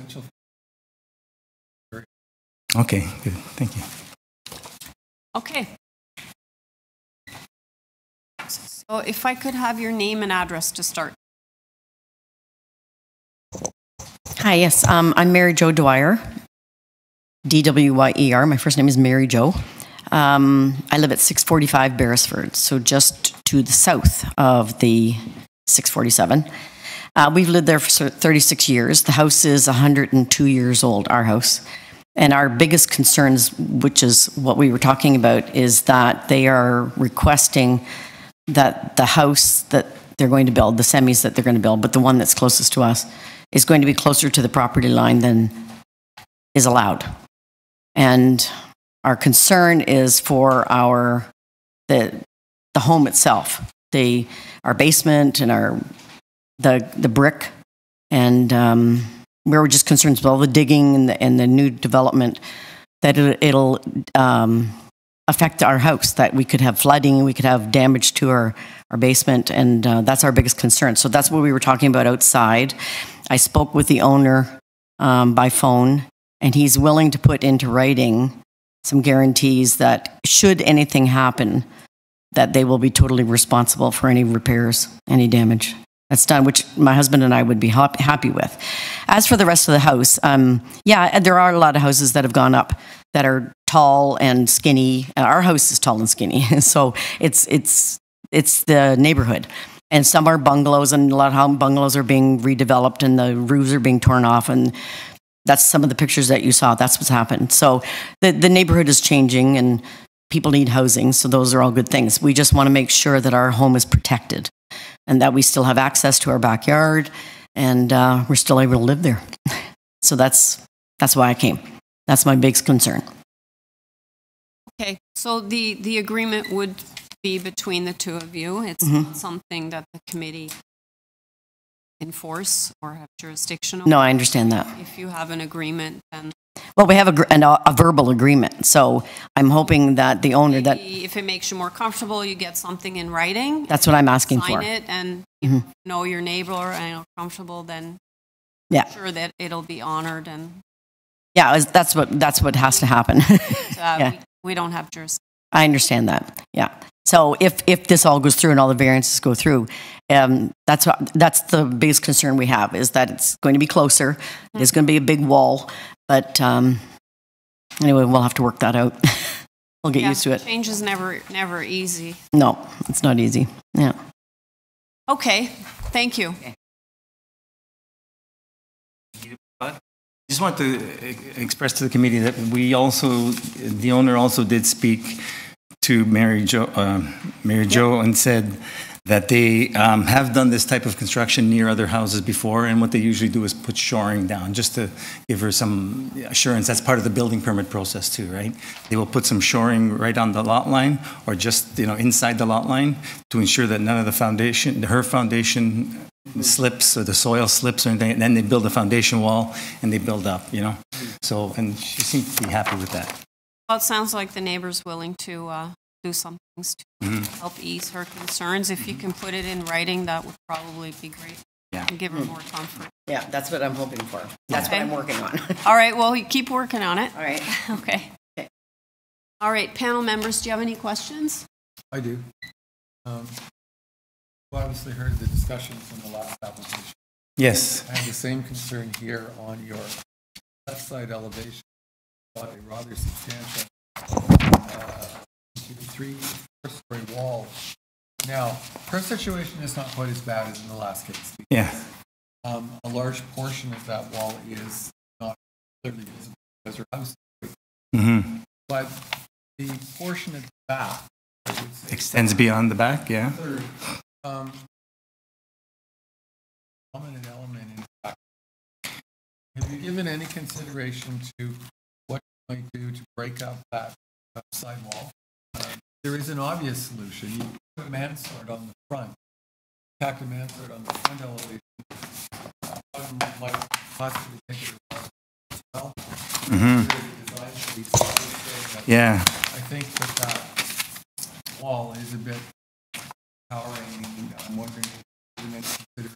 It's. Okay, good. Thank you. Okay. So if I could have your name and address to start. Hi, yes, um, I'm Mary Jo Dwyer, D-W-Y-E-R. My first name is Mary Jo. Um, I live at 645 Beresford, so just to the south of the 647. Uh, we've lived there for 36 years. The house is 102 years old, our house. And our biggest concerns, which is what we were talking about, is that they are requesting that the house that they're going to build, the semis that they're going to build, but the one that's closest to us, is going to be closer to the property line than is allowed. And our concern is for our the the home itself, the our basement and our the the brick, and um, we were just concerned with all the digging and the, and the new development that it, will um, affect our house, that we could have flooding, we could have damage to our, our basement, and uh, that's our biggest concern. So that's what we were talking about outside. I spoke with the owner um, by phone, and he's willing to put into writing some guarantees that should anything happen, that they will be totally responsible for any repairs, any damage that's done, which my husband and I would be happy with. As for the rest of the house, um, yeah, there are a lot of houses that have gone up that are tall and skinny. Our house is tall and skinny, so it's it's it's the neighborhood. And some are bungalows, and a lot of bungalows are being redeveloped, and the roofs are being torn off, and that's some of the pictures that you saw. That's what's happened. So the the neighborhood is changing, and people need housing. So those are all good things. We just want to make sure that our home is protected and that we still have access to our backyard and uh, we're still able to live there. So that's That's why I came. That's my biggest concern. Okay, so the, the agreement would be between the two of you. It's Mhm. not something that the committee enforce or have jurisdiction No. I understand that. If you have an agreement, then Well, we have a, gr- an, a verbal agreement, so I'm hoping that the owner, that, maybe if it makes you more comfortable, you get something in writing. That's what I'm asking Sign for. it and Mhm. know your neighbor and you're comfortable, then Yeah. I'm sure that it'll be honored and yeah, is- that's what, that's what has to happen. uh, Yeah. we- we don't have jurisdiction. I understand that, yeah. So if, if this all goes through and all the variances go through, um, that's what, that's the biggest concern we have, is that it's going to be closer. There's going to be a big wall, but, um, anyway, we'll have to work that out. We'll get Yeah, used to it. Change is never, never easy. No, it's not easy, yeah. Okay, thank you. I Just want to express to the committee that we also, the owner also did speak to Mary Jo, uh, Mary Jo and said that they um, have done this type of construction near other houses before, and what they usually do is put shoring down, just to give her some assurance. That's part of the building permit process too, right? They will put some shoring right on the lot line, or just, you know, inside the lot line, to ensure that none of the foundation, her foundation slips or the soil slips or anything, and then they build a foundation wall and they build up, you know? So, and she seemed to be happy with that. Well, it sounds like the neighbor's willing to uh, do some things to Mhm. help ease her concerns. If you can put it in writing, that would probably be great. Yeah. And give her more comfort. Yeah, that's what I'm hoping for. That's what I'm working on. All right, well, you keep working on it. All right. Okay. okay. All right, panel members, do you have any questions? I do. Um, You obviously heard the discussions in the last application. Yes. I have the same concern here on your left side elevation, got a rather substantial three, four-story wall. Now, her situation is not quite as bad as in the last case. Yeah. Um, A large portion of that wall is not clearly visible because her house is mm-hmm. but the portion at the back, say. Extends beyond the back, yeah. Third, um, Dominant element in the back. Have you given any consideration to what you might do to break up that side wall? There is an obvious solution. You put mansard on the front, tack a mansard on the front elevation. Might possibly make it well. Mhm. There is a design sheet saying that- Yeah. I think that that wall is a bit towering. I'm wondering if you might consider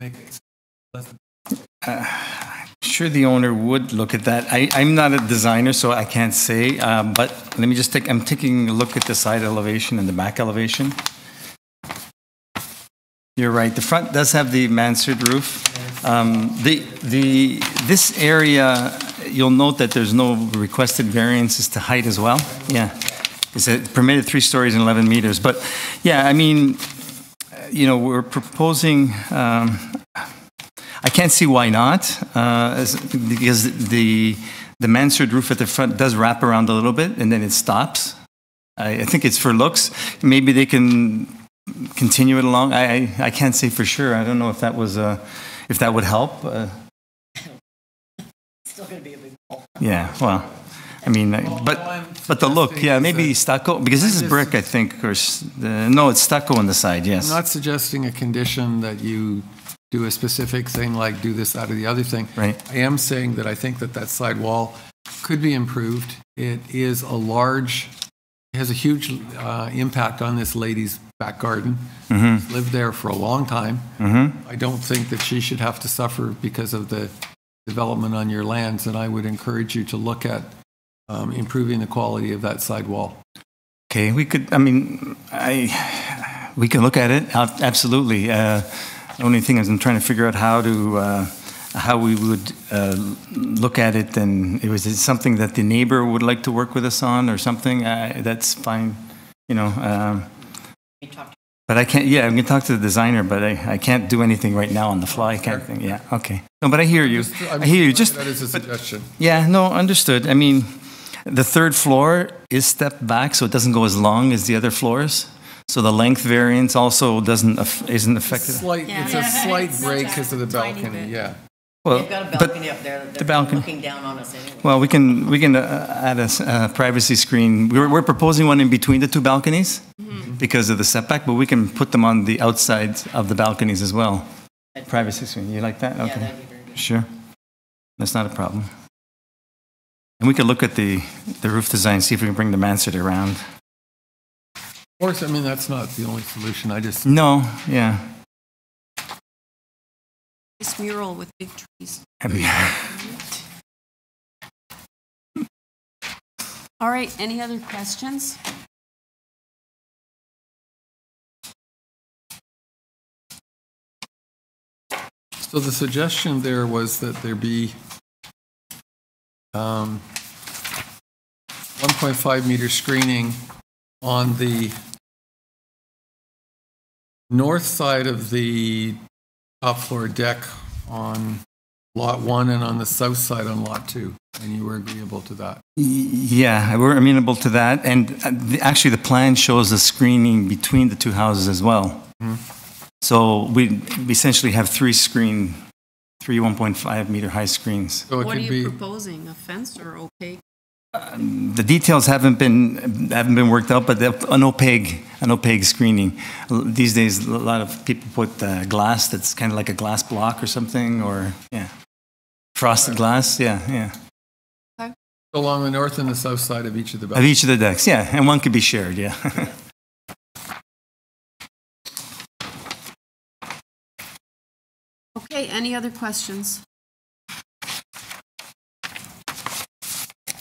make it less Uh, Sure, the owner would look at that. I, I'm not a designer, so I can't say, um, but let me just take, I'm taking a look at the side elevation and the back elevation. You're right, the front does have the mansard roof. Um, The, the, this area, you'll note that there's no requested variances to height as well. Yeah. It's a permitted three stories and 11 meters, but, yeah, I mean, you know, we're proposing, um, I can't see why not, uh, because the, the mansard roof at the front does wrap around a little bit and then it stops. I, I think it's for looks. Maybe they can continue it along. I, I, I can't say for sure. I don't know if that was, uh, if that would help. Uh, Still going to be a big wall. yeah, well, I mean, uh, but, but the look, yeah, maybe stucco, because this is brick, I think, or, s- the- no, it's stucco on the side, Yes. I'm yes. not suggesting a condition that you do a specific thing like do this, that, or the other thing. Right. I am saying that I think that that side wall could be improved. It is a large, it has a huge uh, impact on this lady's back garden. Mhm. She's Lived there for a long time. Mhm. I don't think that she should have to suffer because of the development on your lands, and I would encourage you to look at um, improving the quality of that side wall. Okay, we could, I mean, I, we can look at it, absolutely. Uh, only thing is I'm trying to figure out how to, uh, how we would uh, look at it, and it was it something that the neighbor would like to work with us on or something, uh, that's fine, you know. um, But I can't, yeah, I'm gonna talk to the designer, but I, I can't do anything right now on the fly, I can't, think- yeah, okay. No, but I hear you, Just- I'm hear you, just That is a but- suggestion. yeah, no, understood. I mean, the third floor is stepped back, so it doesn't go as long as the other floors. So the length variance also doesn't, aff- isn't affected. Slight, it's a slight break because of the balcony, yeah. Well, They've got a but balcony up there. the They're balcony- looking down on us anyway. Well, we can, we can uh, add a s- uh, privacy screen. We're, we're proposing one in between the two balconies because of the setback, but we can put them on the outside of the balconies as well. Privacy screen, you like that? Okay. that'd be very good. Sure. That's not a problem. And we could look at the, the roof design, see if we can bring the mansard around. Of course, I mean, that's not the only solution. I just, No, yeah. This mural with big trees. I All right, any other questions? so the suggestion there was that there be um, 1.5 meter screening on the north side of the top floor deck on lot one and on the south side on lot two, and you were agreeable to that. Yeah, we're amenable to that. And uh, the- actually, the plan shows a screening between the two houses as well. Mhm. So we we essentially have three screen, three 1.5 meter high screens. So it What are you be, proposing, a fence or opaque? The details haven't been haven't been worked out, but an opaque an opaque screening. These days, a lot of people put uh, glass that's kind of like a glass block or something, or yeah, frosted glass. Yeah, yeah. Okay. along the north and the south side of each of the Of each of the decks, yeah, and one could be shared. Yeah. Okay, any other questions?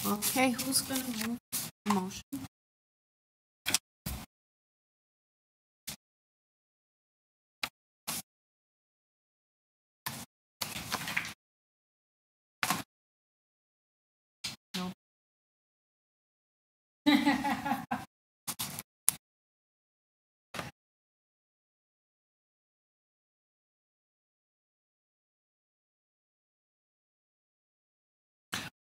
Okay, who's to move the motion? No.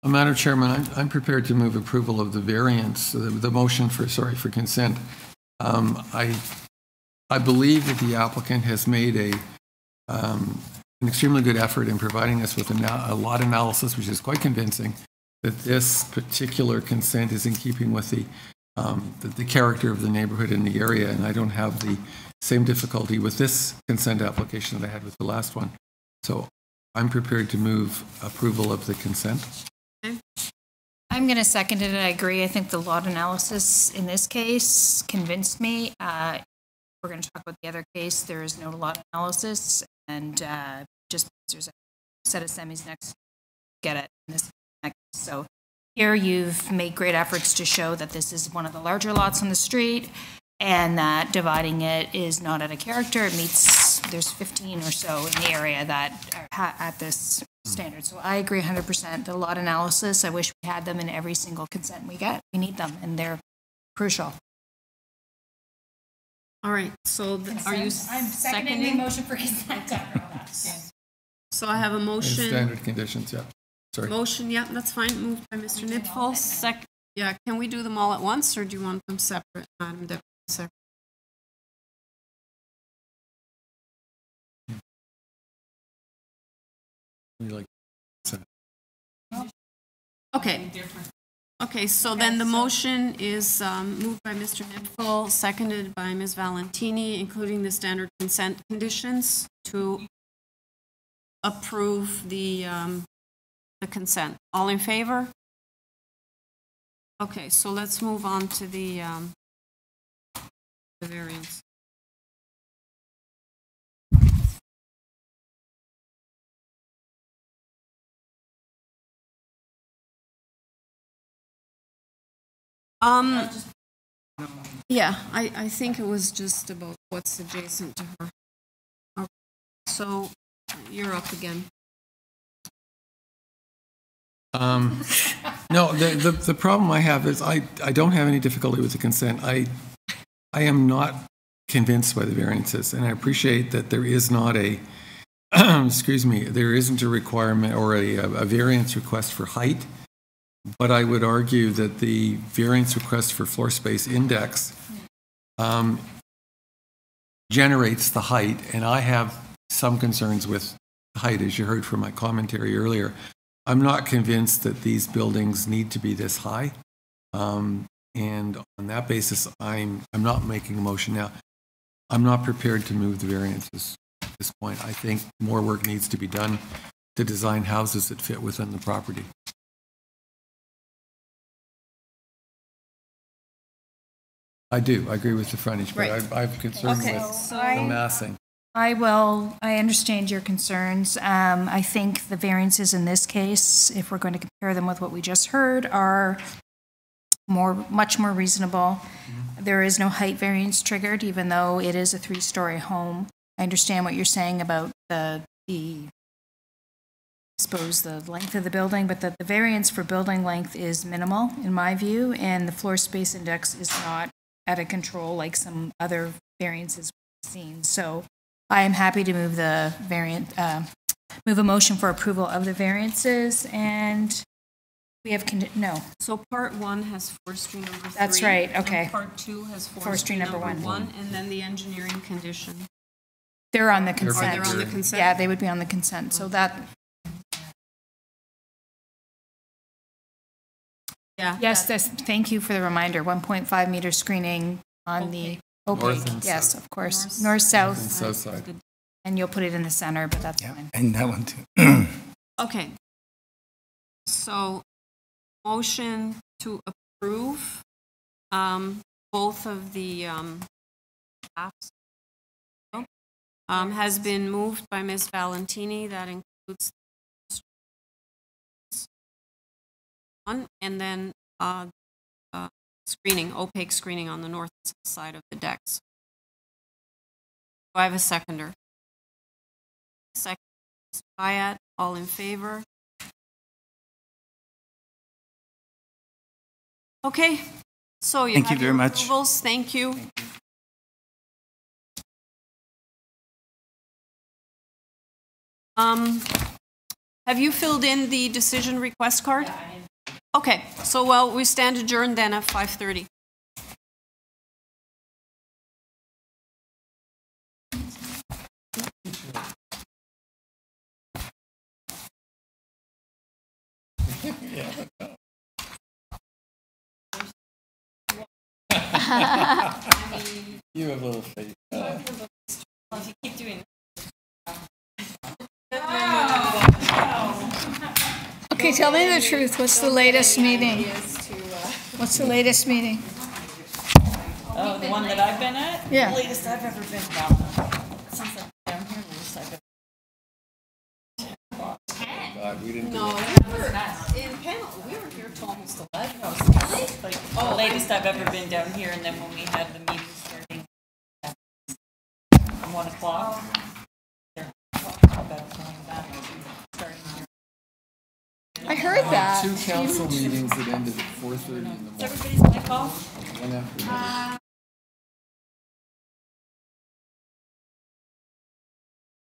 Madam Chairman, I'm, I'm prepared to move approval of the variance, the, the motion for, sorry, for consent. Um, I, I believe that the applicant has made a, um, an extremely good effort in providing us with a, a lot analysis, which is quite convincing, that this particular consent is in keeping with the, um, the, the character of the neighborhood in the area, and I don't have the same difficulty with this consent application that I had with the last one. So I'm prepared to move approval of the consent. I'm going to second it. I agree. I think the lot analysis in this case convinced me. Uh, We're going to talk about the other case. There is no lot analysis, and uh, just there's a set of semis next, get it. this. So here you've made great efforts to show that this is one of the larger lots on the street, and that dividing it is not out of character. It meets, there's 15 or so in the area that are at this Hmm. standard. So I agree 100%. The lot analysis, I wish we had them in every single consent we get. We need them, and they're crucial. All right, so th- are you I'm seconding the seconding? motion for consent. So I have a And motion. Standard conditions, yeah. Sorry. Motion, yeah, that's fine, moved by Mr. Nipfel, sec, yeah, can we do them all at once, or do you want them separate, Madam Deputy Secretary? We like- Okay. Okay, so then the motion is um, moved by Mr. Nipfel, seconded by Ms. Valentini, including the standard consent conditions to approve the, um, the consent. All in favor? Okay, so let's move on to the, um, the variance. Um, yeah, I, I think it was just about what's adjacent to her. Okay, So you're up again. Um, No, the, the, the problem I have is I, I don't have any difficulty with the consent. I, I am not convinced by the variances, and I appreciate that there is not a, excuse me, there isn't a requirement or a, a variance request for height, but I would argue that the variance request for floor space index um, generates the height, and I have some concerns with height, as you heard from my commentary earlier. I'm not convinced that these buildings need to be this high. Um, And on that basis, I'm, I'm not making a motion now. I'm not prepared to move the variances at this point. I think more work needs to be done to design houses that fit within the property. I do, I agree with the frontage, but Right. I I have concerns Okay, with so the I- massing. I will, I understand your concerns. Um, I think the variances in this case, if we're going to compare them with what we just heard, are more, much more reasonable. There is no height variance triggered, even though it is a three-story home. I understand what you're saying about the, the, I suppose, the length of the building, but the, the variance for building length is minimal, in my view, and the floor space index is not out of control like some other variances we've seen. So I am happy to move the variant, uh, move a motion for approval of the variances, and we have, condi- no. So part one has forestry number three. That's right, and okay. part two has Forestry forestry number number one. one, and then the engineering condition. They're on the Or consent. they're on the consent? Yeah, they would be on the consent, so that, Yeah. yes, this, thank you for the reminder, 1.5 meter screening on the North opaque, and yes, south. of course, North- north, south. and south side. And you'll put it in the center, but that's fine. And that one too. Okay. So, motion to approve um, both of the um, apps um, has been moved by Ms. Valentini. That includes one, and then uh, uh, screening, opaque screening on the north side of the decks. Do I have a seconder? Second, Ms. Pyatt, all in favor? Okay, so you Thank you have your very much. approvals. Thank you. Um, have you filled in the decision request card? Okay, so well, we stand adjourned then at 5:30. You have a little faith. If Okay, tell me the truth. What's the latest meeting? What's the latest meeting? Oh, the one that I've been at? Yeah. The latest I've ever been down. Since I've been down here, the latest I've ever. God, we didn't. No, we were in panel, we were here till almost 11. Like, the oh, latest I've ever been down here, and then when we had the meeting starting at one o'clock. I heard um, that. Two council meetings that ended at 4:30 in the morning. Is everybody's mic off? One after another.